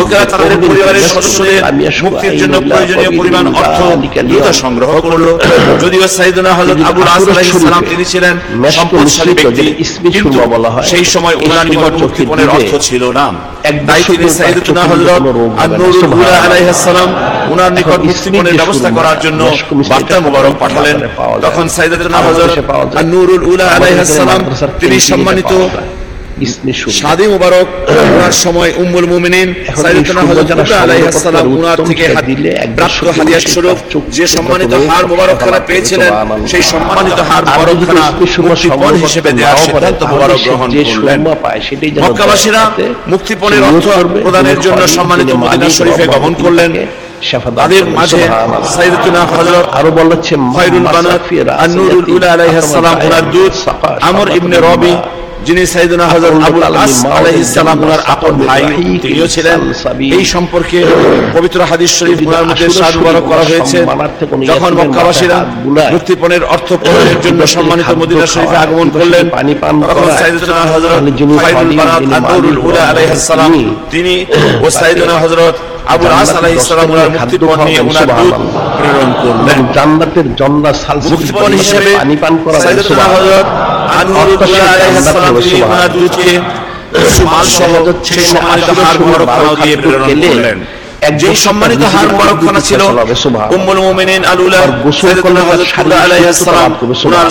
লোকেরা তাদের পরিবারের সদস্যদের মুক্তির জন্য প্রয়োজনীয় পরিমাণ অর্থ দ্রুত সংগ্রহ করল। যদিও সাইদুনা হযরত আবুল আস সালাম তিনি ছিলেন সম্পদশালী ব্যক্তি কিন্তু সুরমা বলা সেই সময় ওনার নিকট মুক্তিপণের অর্থ ছিল না তাই তিনি সাইদুনা। আলাইহিস সালাম ওনার নিকট মুক্তিপণের ব্যবস্থা করার জন্য বার্তা মুবারক পাঠালেন। তখন সাইদাতুনা হযরত উলা আলাইহিস সালাম তিনি সম্মানিত পাওয়া যায়। ইসমি সুরমা। শাদি মুবারক ওনার সময় উম্মুল মুমিনিন এখন হযরত সুন্দর আলাইহিস সালাম সর্বপ্রকার থেকে সেটা হাত- দিলে এক প্রাপ্ত বছর স্বরূপ যে সম্মানিত হার মুবারকখানা সুবহানাল্লাহ। পেয়েছিলেন সেই সম্মানিত হার আর যদি মুবারকখানা ইসমি সুরমা মুক্তিপণ হিসেবে দেওয়ার সিদ্ধান্ত মুবারক গ্রহণ করলেন সুরমা পায় সেটাই যেন মক্কাবাসীরা মুক্তিপণের অর্থ প্রদানের জন্য সম্মানিত মদিনা শরীফে গমন করলেন তাদের মাঝে। হযরত আরও বলা হচ্ছে বানাত আন-নূরুল উলা আলাইহিস সালাম ওনার দূত আমর ইবনে রবি যিনি সাইয়েদনা হযরত আবুল আস আলাইহিস সালাম ওনার আপন ভাই তিনিও ছিলেন। এই সম্পর্কে পবিত্র হাদিস শরীফ ওনার মধ্যে সাদ করা হয়েছে। যখন মক্কাবাসীরা মুক্তিপণের অর্থ প্রদানের জন্য সম্মানিত মদিনা শরীফে আগমন করলেন। তখন খাদিম, বানাত যিনি আন-নূরুল মালিক উলা আলাইহিস সালাম তিনি ও সাইয়েদনা হযরত আবুল আস আলাইহিস ওনার মুক্তিপণ নিয়ে ওনার দূত প্রেরণ করলেন। জান্নাতের জন্না সালসিল মুক্তিপণ হিসেবে পানি পান করা সাইয়েদনা হযরত আনওয়ারুল্লাহ আলাইহিস ওনার দূতকে কিছু সহ সেই সম্মানিত হার মুবারকখানা দিয়ে প্রেরণ করলেন। যে সম্মানিত হার মুবারকখানা ছিল উম্মুল মুমিনিন আলুলা গোসল করলে সাইয়েদনা আলাইহিস সালাম ওনার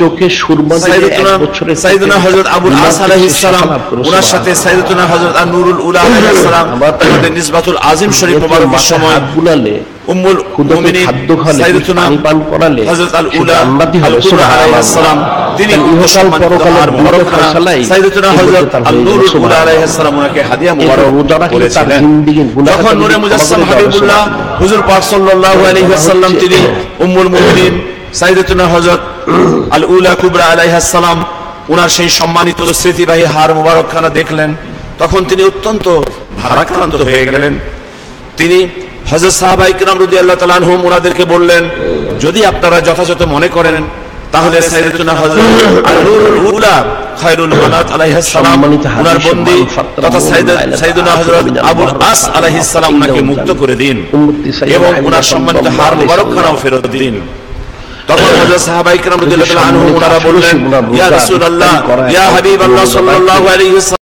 চোখে সুরমা দিয়ে সাইয়েদনা এক বছরের সাইয়েদনা হযরত আবুল আস আলাইহিস সালাম ওনার সাথে সাইয়েদনা হযরত আন-নূরুল উলা আলাইহিস সালাম আমাদের নিসবাতুল আযম শরীফ মুবারকের সময় বুলালে উম্মুল মুমিনিন খাদ্য খালে সাইয়েদতুনা পানি পান করালে হযরত আল উলা জান্নাতি হবে, আল সালাম তিনি ইহকাল সম্মানিত পরকালের আর দুটো মুবারকখানা ফয়সালাই সাইয়েদতুনা এগুলোতে হযরত আল নূরুল উলা আলাইহিস সালাম ওনাকে হাদিয়া মুবারক রোজা রাখলে তার করেছিলেন যখন নূরে মুজাসসাম হাবিবুল্লাহ হুজুর পাক সাল্লাল্লাহু আলাইহি ওয়াসাল্লাম তিনি উম্মুল মুমিনিন সাইয়েদতুনা হযরত আল কুবরা ওনার সেই সম্মানিত স্মৃতিবাহী হার মুবারকখানা দেখলেন। তখন তিনি অত্যন্ত ভারাক্রান্ত হয়ে গেলেন। তিনি রাদিয়াল্লাহু তাআলা আনহুম ওনাদেরকে বললেন যদি আপনারা যথাযথ মনে করেন তাহলে সাইয়েদতুনা হযরত আল-নূরুল উলা খায়রুল বানাত আলাইহিস সালাম ওনার বন্দী তথা সাইয়েদুনা হযরত আবুল আস আলাইহিস সালাম ওনাকে মুক্ত করে দিন এবং ওনার সম্মানিত হার মুবারকখানাও ফেরত দিন। তখন হযরত সাহাবাই কিরাম রাদিয়াল্লাহু তাআলা আনহুম ওনারা বললেন ইয়া রাসূলুল্লাহ ইয়া হাবিবাল্লাহ সাল্লাল্লাহু আলাইহি ওয়াসাল্লাম